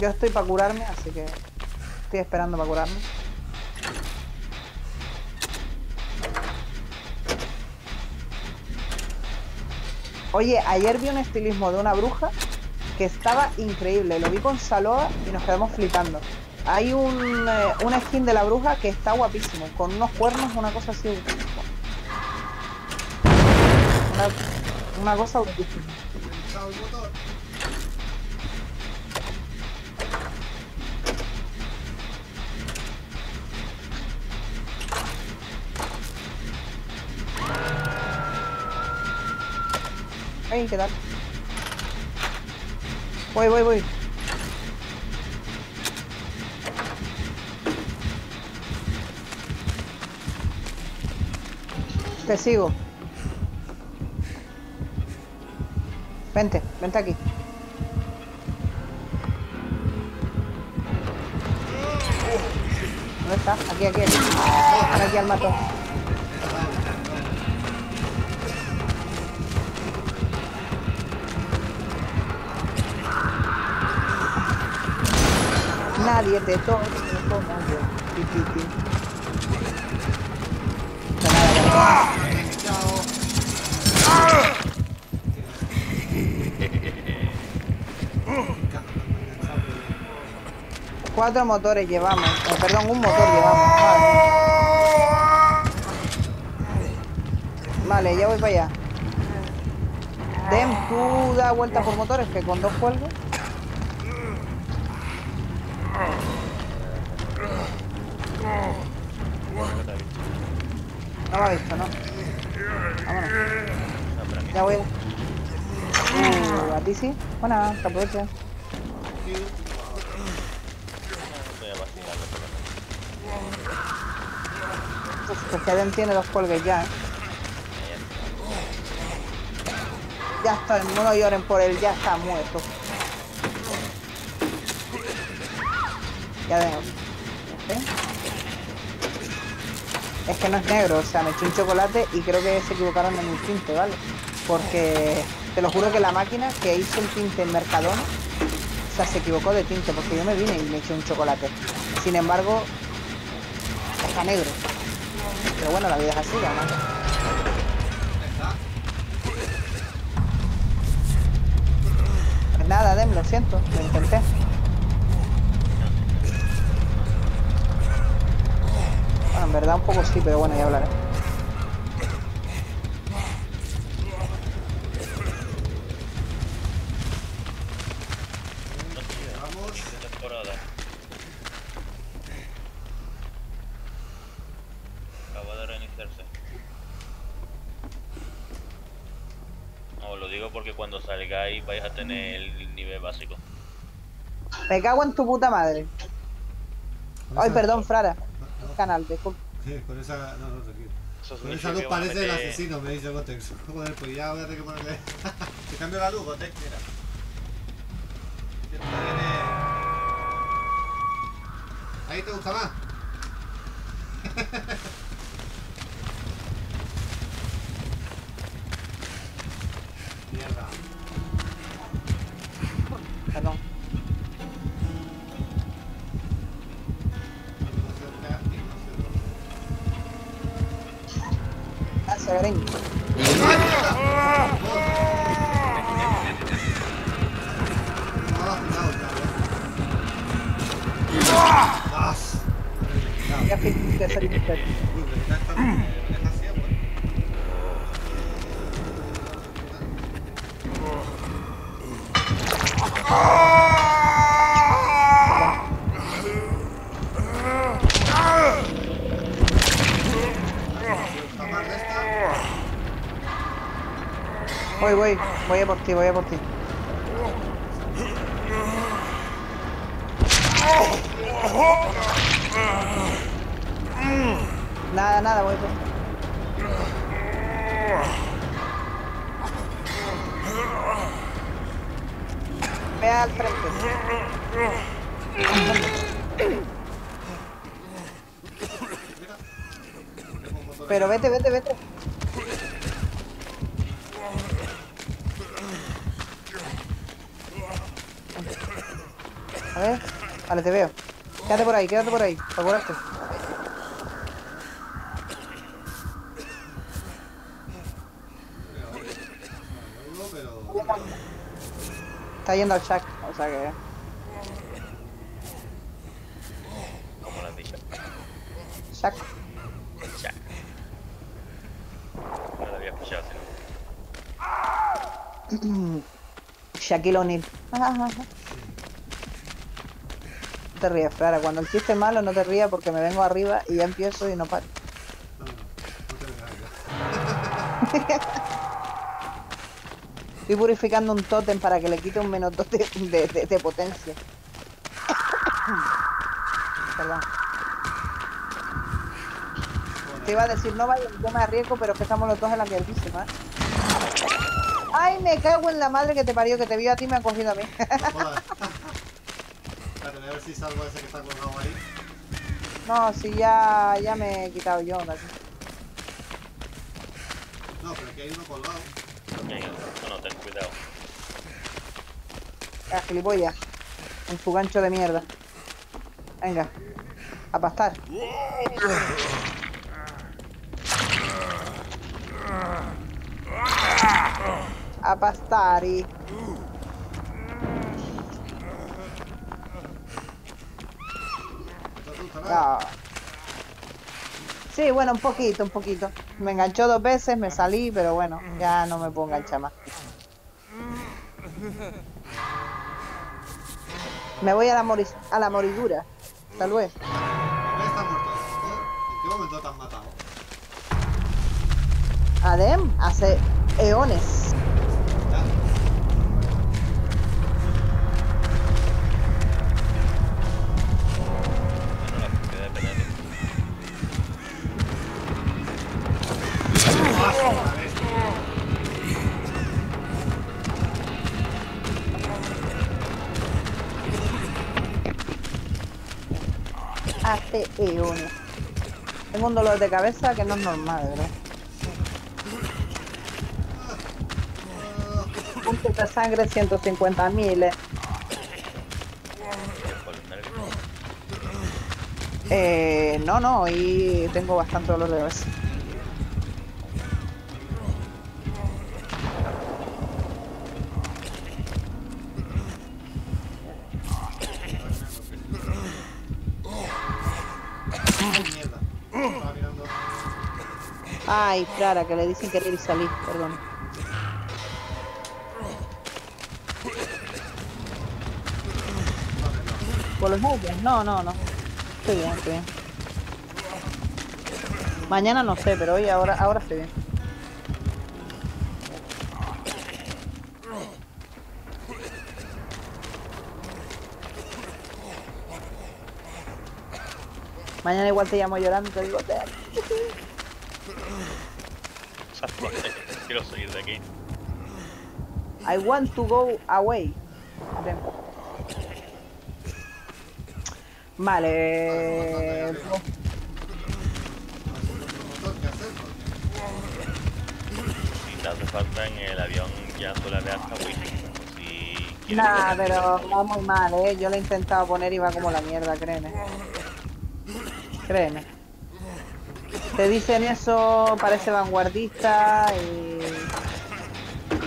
Yo estoy para curarme, así que estoy esperando para curarme. Oye, ayer vi un estilismo de una bruja que estaba increíble. Lo vi con Saloa y nos quedamos flipando. Hay un, eh, una skin de la bruja que está guapísimo, con unos cuernos, una cosa así. Una, una cosa guapísima. ¿Qué tal? Voy, voy, voy. Te sigo. Vente, vente aquí. ¿Dónde está? Aquí, aquí, aquí. Aquí al matón. Yo. Pi. De nada. Cuatro motores llevamos. eh, perdón, un motor llevamos. Vale. Vale, ya voy para allá. Dem, tú da vuelta por motores que con dos cuelgo. No me ha visto, ¿no? Vámonos. Ya voy. Uh, a ti sí. Buena, te aprovecha. no voy a vacilarlo, pero Uf, que Dem tiene dos cuelgues ya, ¿eh? Ya está, no lloren por él, ya está muerto. Ya dejo. Es que no es negro, o sea, me eché un chocolate y creo que se equivocaron en el tinte, ¿vale? Porque te lo juro que la máquina que hizo el tinte en Mercadona, o sea, se equivocó de tinte, porque yo me vine y me eché un chocolate. Sin embargo, está negro. Pero bueno, la vida es así, además. Pues nada, Dem, lo siento, lo intenté. Verdad un poco sí, pero bueno, ya hablaré. Vamos. de temporada. Acaba de reiniciarse. No, lo digo porque cuando salgáis vais a tener el nivel básico. Me cago en tu puta madre. Ay, perdón, Frara. Canal, disculpa. Con esa. No, no, tranquilo. Con esa luz parece el meter- asesino, me dice Gotex. Joder, pues ya voy a tener que ponerle. Te cambio la luz, Gotex, mira. Ahí te gusta más. Voy, voy. Voy a por ti, voy a por ti. Te veo. Quédate por ahí, quédate por ahí. Para curarte. Está yendo al Shack, o sea que. Como lo han dicho. Shack. Ya. No lo había escuchado, sino. Shaquille O'Neal. Te rías, Clara. Cuando el chiste es malo, no te rías porque me vengo arriba y ya empiezo y no paro. No, te ya. Estoy purificando un tótem para que le quite un menos dos de, de- de- de potencia. Perdón. Te iba a decir, no vaya, yo me arriesgo, pero es que estamos los dos en la mierdísima. Ay, me cago en la madre que te parió, que te vio a ti y me ha cogido a mí. A ver si salgo ese que está colgado ahí. no, si ya, ya me he quitado yo de aquí. No, pero aquí hay uno colgado. No, no, ten cuidado. La gilipollas. En su gancho de mierda. Venga. A pastar. A pastar y... ¿Te asusta nada? Ah. Sí, bueno, un poquito, un poquito. Me enganchó dos veces, me salí, pero bueno, ya no me puedo enganchar más. Me voy a la, mori- a la moridura. Hasta luego. ¿En qué momento te han matado? Adem, hace eones. Hace eones. Tengo un dolor de cabeza que no es normal, verdad. Puntos de sangre 150.000. eh. Por los nervios. Eh, no, no, hoy tengo bastante dolor de cabeza. Clara, que le dicen querer salir, perdón. ¿Por los nervios? No, no, no. Estoy bien, estoy bien. Mañana no sé, pero hoy ahora, ahora estoy bien. Mañana igual te llamo llorando y te digo, te Quiero salir de aquí. I want to go away. Ven. Vale. Si te hace falta en el avión ya suele haber hasta wifi. Si Nah, pero va muy mal, eh. Yo lo he intentado poner y va como la mierda, créeme. Créeme. Te dicen eso, parece vanguardista y.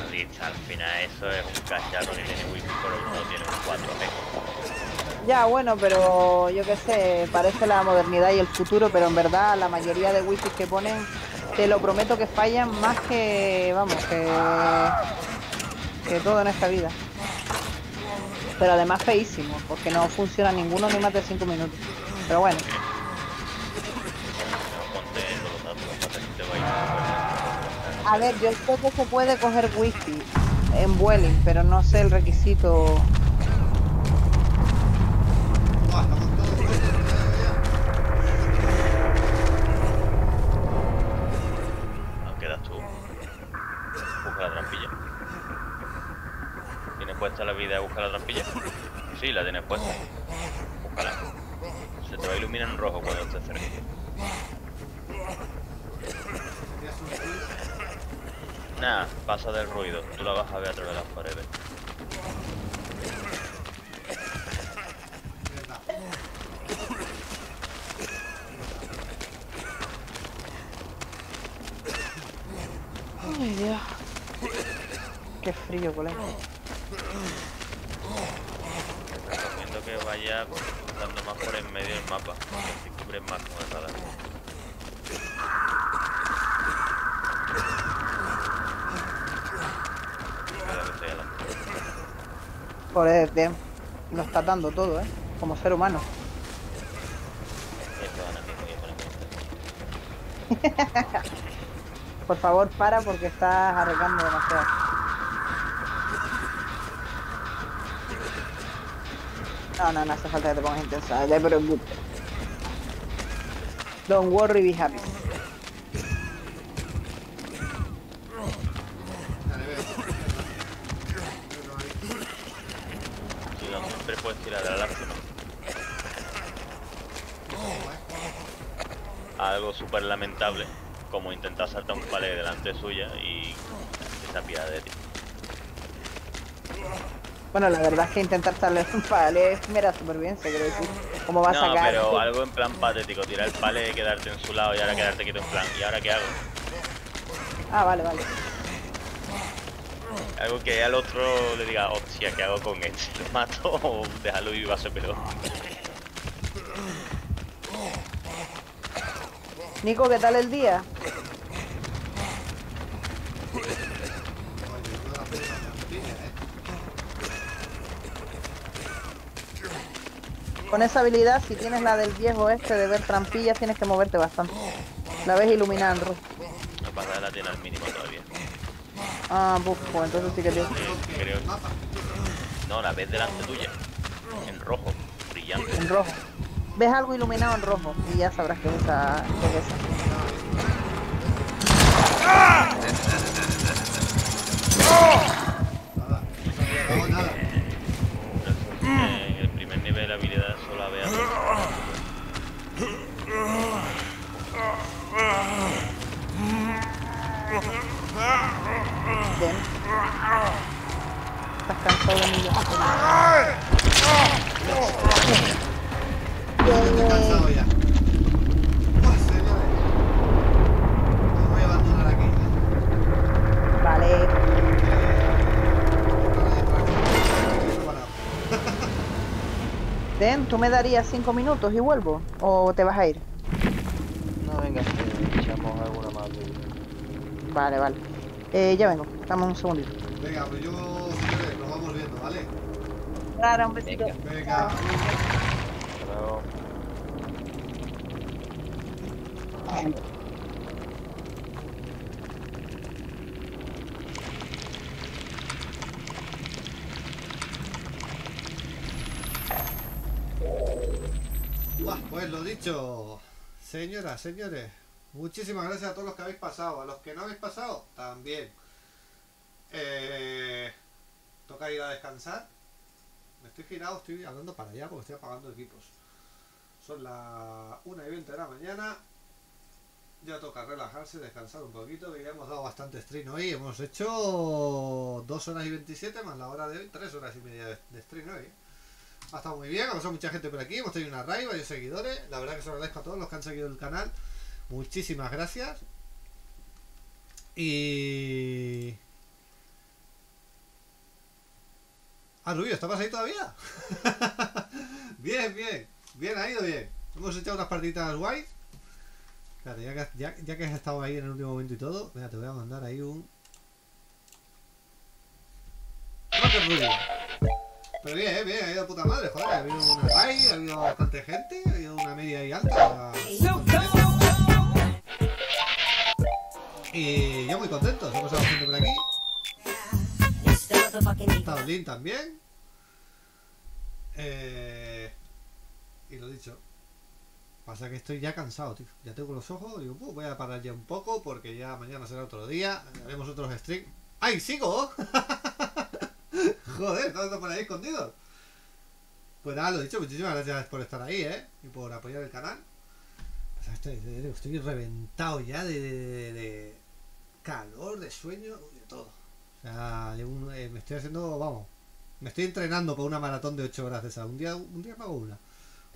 Sí, al final eso es un cacharro que tiene wifi pero no tiene un 4G. Ya, bueno, pero yo qué sé, parece la modernidad y el futuro, pero en verdad la mayoría de wifi que ponen, te lo prometo que fallan más que, vamos, que, que todo en esta vida. Pero además feísimo, porque no funciona ninguno ni más de 5 minutos. Pero bueno, a ver, yo sé que se puede coger wifi en Vueling, pero no sé el requisito. Buah, estamos todos muertos, ya. Aunque das tú. Busca la trampilla. ¿Tienes puesta la vida de buscar la trampilla? Sí, la tienes puesta. Búscala. Se te va a iluminar en rojo cuando estés cerca. Tenías un switch. Nada, pasa del ruido. Tú la vas a ver a través de las paredes. Ay, Dios. Qué frío, colega. Te recomiendo que vayas dando más por en medio del mapa. Que así cubres más con el radar. Cuidado que estoy adelante. Joder, bien. Lo está dando todo, ¿eh? Como ser humano. Por favor, para porque estás arriesgando demasiado. No, no, no hace falta que te pongas intensa, te preocupes. Don't worry, be happy. Dale, ve. Mierda. ahí. Si no, siempre puedes tirar de la lástima. Algo como intentar saltar un palé delante suya y que se apiade de ti. Bueno, la verdad es que intentar darle un pale es mera supervivencia, quiero decir. ¿Cómo va a No, sacar? pero algo en plan patético, tirar el palé, quedarte en su lado y ahora quedarte quieto en plan, ¿y ahora qué hago? Ah, vale, vale. Algo que al otro le diga, hostia, ¿qué hago con este? ¿Lo mato o déjalo y va a ser peor? Nico, ¿qué tal el día? La. Con esa habilidad, si tienes la del viejo este de ver trampillas, tienes que moverte bastante. La ves iluminada en rojo. No pasa de la tiene al mínimo todavía. Ah, buf, pues entonces sí que tiene. Eh, creo... No, la ves delante tuya. En rojo, brillante. En rojo. Ves algo iluminado en rojo y ya sabrás que es esa. Nada. No hago nada. En el primer nivel de habilidad solo ve a Ven. Estás cansado de mí ya. Estoy cansado ya. Buah, señores. Me voy a abandonar aquí. Vale. Den, ¿tú me darías cinco minutos y vuelvo? ¿O te vas a ir? No, venga, que echamos alguna más de... Vale, vale. Eh, ya vengo. Dame un segundito. Venga, pues yo, señores, nos vamos viendo, ¿vale? Clara, un besito. Venga. Hasta luego. Señoras, señores, muchísimas gracias a todos los que habéis pasado, a los que no habéis pasado, también. Eh, toca ir a descansar. Me estoy girado, estoy hablando para allá porque estoy apagando equipos. Son las 1 y 20 de la mañana. Ya toca relajarse, descansar un poquito, que ya hemos dado bastante stream hoy. Hemos hecho 2 horas y 27 más la hora de hoy, 3 horas y media de stream hoy. Ha estado muy bien, ha pasado mucha gente por aquí, hemos tenido una raid, varios seguidores. La verdad que se agradezco a todos los que han seguido el canal. Muchísimas gracias. Y... Ah, Rubio, ¿estabas ahí todavía? bien, bien. Bien, ha ido bien. Hemos echado unas partiditas guays. Claro, ya que, ya, ya que has estado ahí en el último momento y todo, mira, te voy a mandar ahí un... Rocket Rubio. Pero bien, eh, bien, ha ido de puta madre, joder. Ha habido una raid, ha habido bastante gente, ha habido una media y alta. Y yo muy contento, hemos pasado gente por aquí. Lin también. Eh, y lo dicho. Pasa que estoy ya cansado, tío. Ya tengo los ojos, digo, "Puh, voy a parar ya un poco porque ya mañana será otro día. Haremos otros streams. ¡Ay, sigo! Joder, todo por ahí escondido. Pues nada, lo dicho, muchísimas gracias por estar ahí, ¿eh? Y por apoyar el canal. Estoy, reventado ya de, calor, de sueño, de todo. O sea, eh, me estoy haciendo, vamos, me estoy entrenando por una maratón de 8 horas de esa. Un día, un día me una.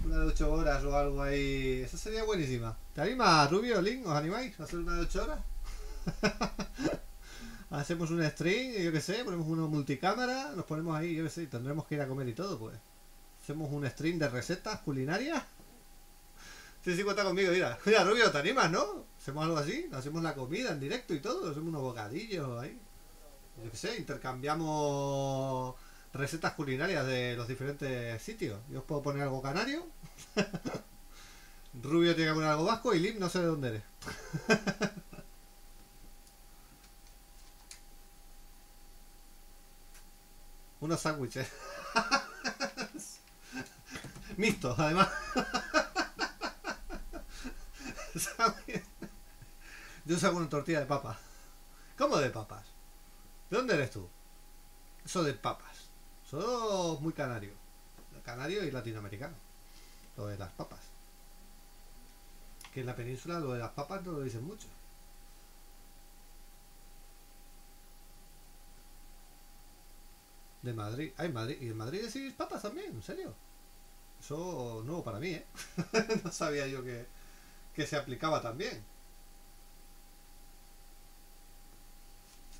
Una de 8 horas o algo ahí. Esa sería buenísima. ¿Te animas, Rubio, Link? ¿Os animáis a hacer una de 8 horas? Hacemos un stream, yo qué sé, ponemos una multicámara, nos ponemos ahí, yo qué sé, tendremos que ir a comer y todo, pues. Hacemos un stream de recetas culinarias. Sí, sí, cuenta conmigo, mira. Mira, Rubio, ¿te animas, no? Hacemos algo así, hacemos la comida en directo y todo, hacemos unos bocadillos ahí. Yo qué sé, intercambiamos recetas culinarias de los diferentes sitios. Yo os puedo poner algo canario. Rubio tiene que poner algo vasco y Lim no sé de dónde eres. Unos sándwiches. Mixtos, además. Yo saco una tortilla de papa. ¿Cómo de papas? ¿De dónde eres tú? Eso de papas. Eso es muy canario. Canario y latinoamericano. Lo de las papas. Que en la península lo de las papas no lo dicen mucho. De Madrid. Ay, Madrid. ¿Y en Madrid decís papas también? ¿En serio? Eso nuevo para mí, ¿eh? no sabía yo que, que se aplicaba también.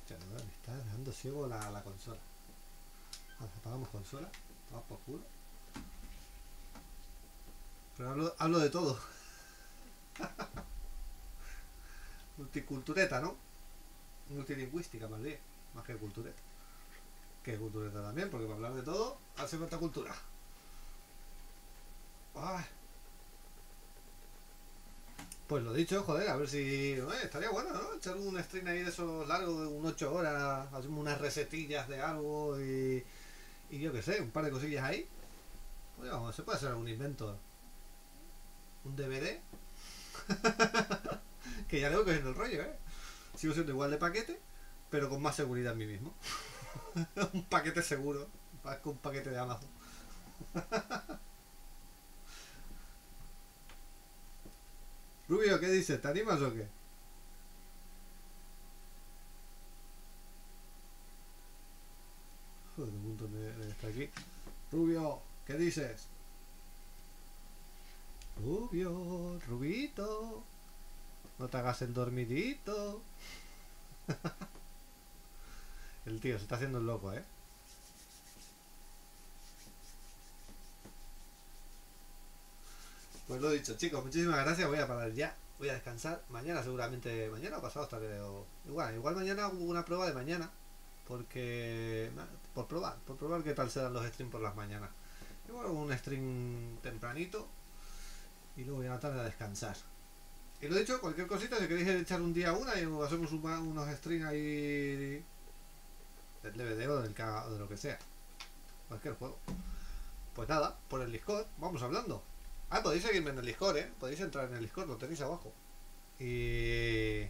Me está dejando ciego la, la consola. Ah, Apagamos consola. Vamos por culo. Pero hablo, hablo de todo. Multicultureta, ¿no? Multilingüística más bien. Más que cultureta. Que cultureta también, porque para hablar de todo hace falta cultura. Pues lo dicho, joder, a ver si. eh, estaría bueno, ¿no? Echar un stream ahí de esos largos de un 8 horas, hacemos unas recetillas de algo y. Y yo qué sé, un par de cosillas ahí. Oye, vamos, se puede hacer algún invento. Un DVD. que ya tengo que el rollo, ¿eh? Sigo siendo igual de paquete, pero con más seguridad en mí mismo. un paquete seguro. Un paquete de Amazon. Rubio, ¿qué dices? ¿Te animas o qué? Joder, un montón está aquí. Rubio, ¿qué dices? Rubio, rubito. No te hagas el dormidito. el tío se está haciendo el loco, ¿eh? Pues lo dicho, chicos, muchísimas gracias. Voy a parar ya. Voy a descansar. Mañana seguramente, mañana o pasado estaré. o- Igual, igual mañana hago una prueba de mañana. Porque. Por probar, por probar qué tal serán los streams por las mañanas. Igual un stream tempranito. Y luego voy a la tarde a descansar. Y lo dicho, cualquier cosita, si queréis echar un día una y hacemos un- unos streams ahí del DVD o del o de lo que sea. Cualquier juego. Pues nada, por el Discord, vamos hablando. Ah, podéis seguirme en el Discord, ¿eh? Podéis entrar en el Discord, lo tenéis abajo. Y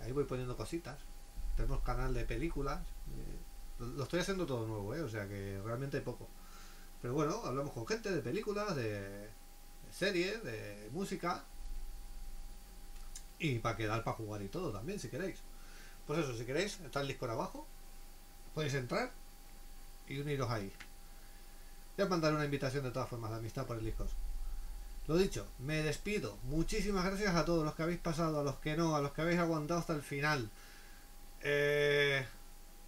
ahí voy poniendo cositas. Tenemos canal de películas. eh, lo, estoy haciendo todo nuevo, ¿eh? O sea que realmente hay poco. Pero bueno, hablamos con gente de películas, de series, de música. Y para quedar para jugar y todo también, si queréis. Pues eso, si queréis, está el Discord abajo. Podéis entrar y uniros ahí. Voy a mandar una invitación de todas formas de amistad por el Discord. Lo dicho, me despido. Muchísimas gracias a todos los que habéis pasado, a los que no, a los que habéis aguantado hasta el final. Eh,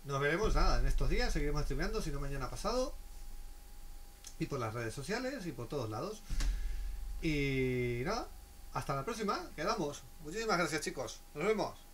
nos veremos nada en estos días, seguiremos streameando, si no mañana pasado. Y por las redes sociales y por todos lados. Y nada, hasta la próxima, quedamos. Muchísimas gracias chicos, nos vemos.